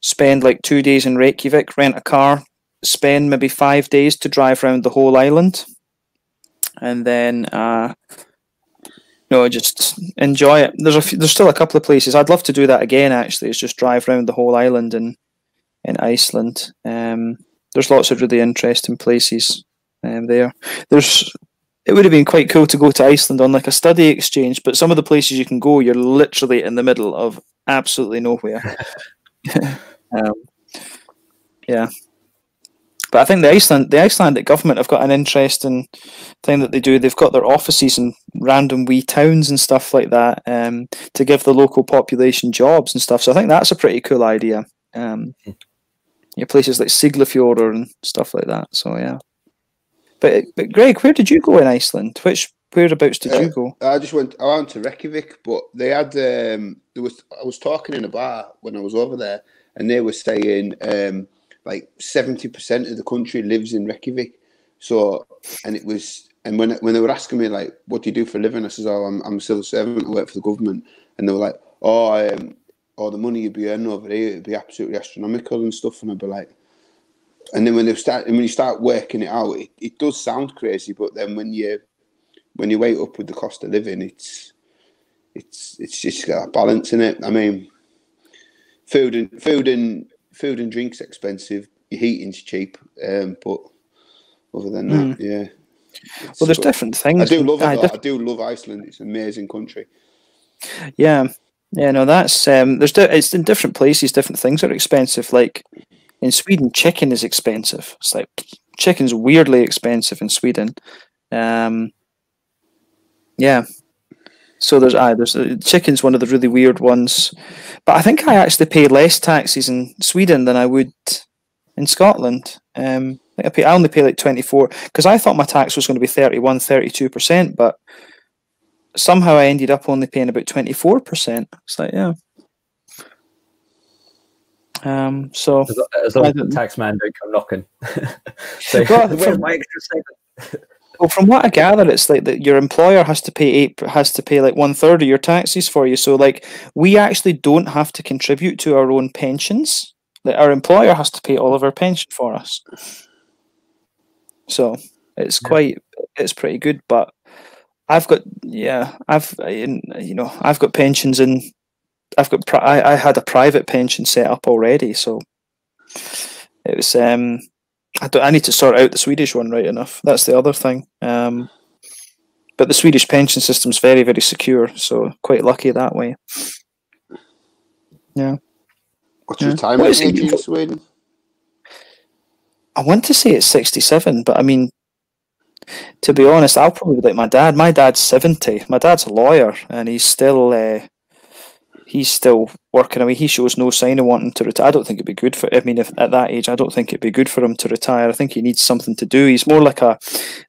S1: spend like two days in Reykjavik, rent a car, spend maybe five days to drive around the whole island, and then uh, no, just enjoy it. There's a few, there's still a couple of places I'd love to do that again. Actually, is just drive around the whole island in in Iceland. Um, there's lots of really interesting places um, there. There's it would have been quite cool to go to Iceland on like a study exchange, but some of the places you can go, you're literally in the middle of absolutely nowhere. um, yeah. But I think the Iceland, the Icelandic government have got an interesting thing that they do. They've got their offices in random wee towns and stuff like that um, to give the local population jobs and stuff. So I think that's a pretty cool idea. Um, yeah, places like Siglafjord and stuff like that. So yeah. But but Greg, where did you go in Iceland? Which whereabouts did you
S2: Uh,
S1: go?
S2: I just went. I went to Reykjavik, but they had. Um, there was. I was talking in a bar when I was over there, and they were saying um, like seventy percent of the country lives in Reykjavik. So, and it was. And when when they were asking me like, "What do you do for a living?" I says, "Oh, I'm I'm a civil servant. I work for the government." And they were like, "Oh, um, oh, the money you'd be earning over here would be absolutely astronomical and stuff." And I'd be like, and then when they start and when you start working it out, it, it does sound crazy, but then when you when you weigh up with the cost of living, it's it's it's just got a balance in it. I mean, food and food and food and drinks expensive. Your heating's cheap, um, but other than that, yeah.
S1: Well, there's different
S2: I do love though.
S1: diff-
S2: I do love Iceland. It's an amazing country.
S1: Yeah, yeah, no, that's um. There's di- it's in different places. Different things are expensive. Like in Sweden, chicken is expensive. It's like chicken's weirdly expensive in Sweden. Um, yeah. So there's I there's uh, chicken's one of the really weird ones, but I think I actually pay less taxes in Sweden than I would in Scotland. Um, I, think I, pay, I only pay like twenty four because I thought my tax was going to be 31, 32 percent, but somehow I ended up only paying about twenty four percent. It's like yeah. Um. So
S3: As, as long as the tax man don't come knocking. so,
S1: Well,
S3: where's my extra?
S1: Well, from what I gather, it's like that your employer has to pay eight has to pay like one third of your taxes for you. So like we actually don't have to contribute to our own pensions. Like our employer has to pay all of our pension for us. So it's
S3: Yeah.
S1: quite it's pretty good, but I've got yeah I've you know I've got pensions and I've got pri- I, I had a private pension set up already, so it was um I I need to sort out the Swedish one right enough. That's the other thing. Um, but the Swedish pension system's very very secure, so quite lucky that way.
S2: What's
S1: Yeah.
S2: retirement
S1: What is it
S2: age in Sweden?
S1: I want to say it's 67, but I mean, to be honest, I'll probably be like my dad. My dad's 70. My dad's a lawyer, and he's still uh, he's still working away. He shows no sign of wanting to retire. I don't think it'd be good for. I mean, if at that age, I don't think it'd be good for him to retire. I think he needs something to do. He's more like a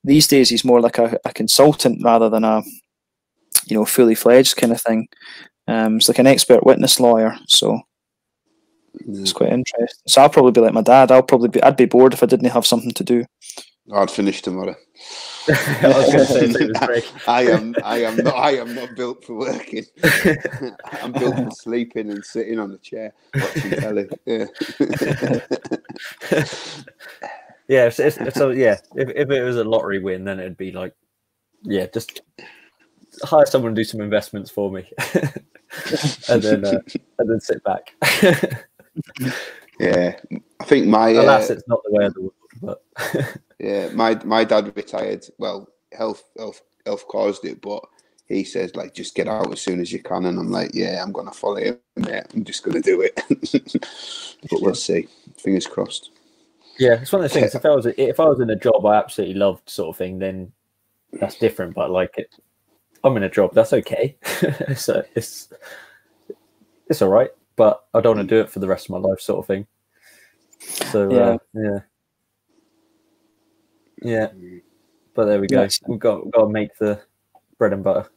S1: these days. He's more like a, a consultant rather than a you know fully fledged kind of thing. Um, it's like an expert witness lawyer. So it's quite interesting. So I'll probably be like my dad. I'll probably be. I'd be bored if I didn't have something to do.
S2: I'd finish tomorrow.
S3: I was going to say same as Greg.
S2: I am. I am not. I am not built for working. I'm built for sleeping and sitting on the chair watching telly. Yeah.
S3: Yeah, so yeah, if, if it was a lottery win, then it'd be like, yeah, just hire someone to do some investments for me, and then uh, and then sit back.
S2: yeah. I think my. Uh,
S3: Alas, it's not the way of the world, but
S2: Yeah, my my dad retired. Well, health health health caused it, but he says like just get out as soon as you can, and I'm like, yeah, I'm gonna follow him. Yeah, I'm just gonna do it. but we'll see. Fingers crossed.
S3: yeah, it's one of those things. If I was if I was in a job I absolutely loved, sort of thing, then that's different. But like, it, I'm in a job that's okay, so it's it's all right. But I don't want to do it for the rest of my life, sort of thing. So
S1: Yeah.
S3: uh, yeah, yeah. But there we go. We've got we've got to make the bread and butter.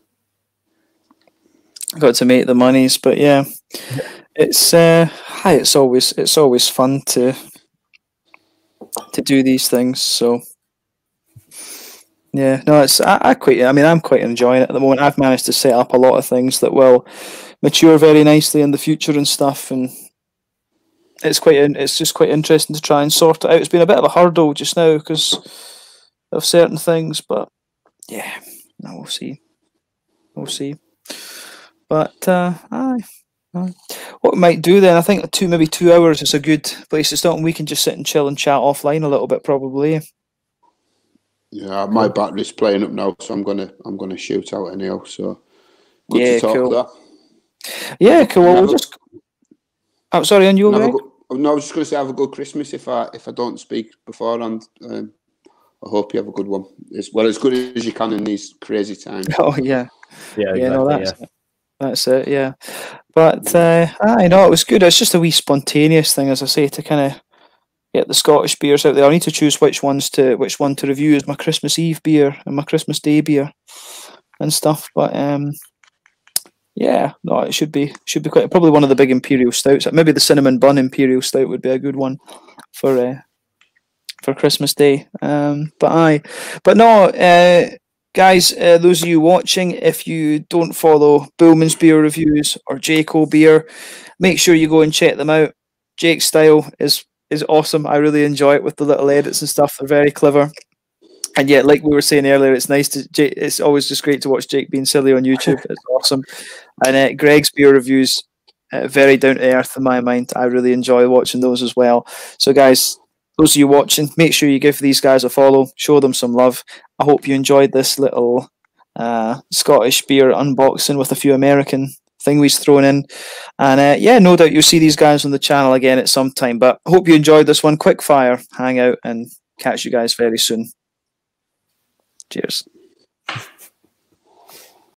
S1: Got to make the monies, but yeah, it's uh, hi. It's always it's always fun to to do these things. So yeah, no, it's I, I quite. I mean, I'm quite enjoying it at the moment. I've managed to set up a lot of things that will mature very nicely in the future and stuff, and it's quite. It's just quite interesting to try and sort it out. It's been a bit of a hurdle just now because of certain things, but yeah, no, we'll see. We'll see. But uh, aye, aye. What we might do then, I think two maybe two hours is a good place to start, and we can just sit and chill and chat offline a little bit, probably.
S2: Yeah, my battery's playing up now, so I'm gonna I'm gonna shoot out anyhow. So good
S1: Yeah,
S2: to talk
S1: cool.
S2: that.
S1: Yeah, cool. Well, we'll just. Oh, sorry, and you
S2: And have a
S1: okay?
S2: good- no, I was just gonna say have a good Christmas if I if I don't speak beforehand. Um, I hope you have a good one. As well as good as you can in these crazy times.
S1: Oh yeah,
S3: Yeah,
S1: yeah, no,
S3: exactly.
S1: that's it. That's it. Yeah, but uh, I know it was good. It's just a wee spontaneous thing, as I say, to kind of get the Scottish beers out there. I need to choose which ones to which one to review as my Christmas Eve beer and my Christmas Day beer and stuff. But um, yeah, no, it should be should be quite probably one of the big imperial stouts. Maybe the cinnamon bun imperial stout would be a good one for uh, for Christmas Day. Um, but aye, but no, uh, guys, uh, those of you watching, if you don't follow Bullman's beer reviews or Jaco beer, make sure you go and check them out. Jake's Style is is awesome. I really enjoy it with the little edits and stuff. They're very clever. And yet, like we were saying earlier, it's nice to. It's always just great to watch Jake being silly on YouTube. It's awesome. And uh, Greg's beer reviews, uh, very down to earth in my mind. I really enjoy watching those as well. So, guys, those of you watching, make sure you give these guys a follow, show them some love. I hope you enjoyed this little uh, Scottish beer unboxing with a few American things thrown in. And uh, yeah, no doubt you'll see these guys on the channel again at some time. But I hope you enjoyed this one. Quick fire, hang out, and catch you guys very soon. Cheers.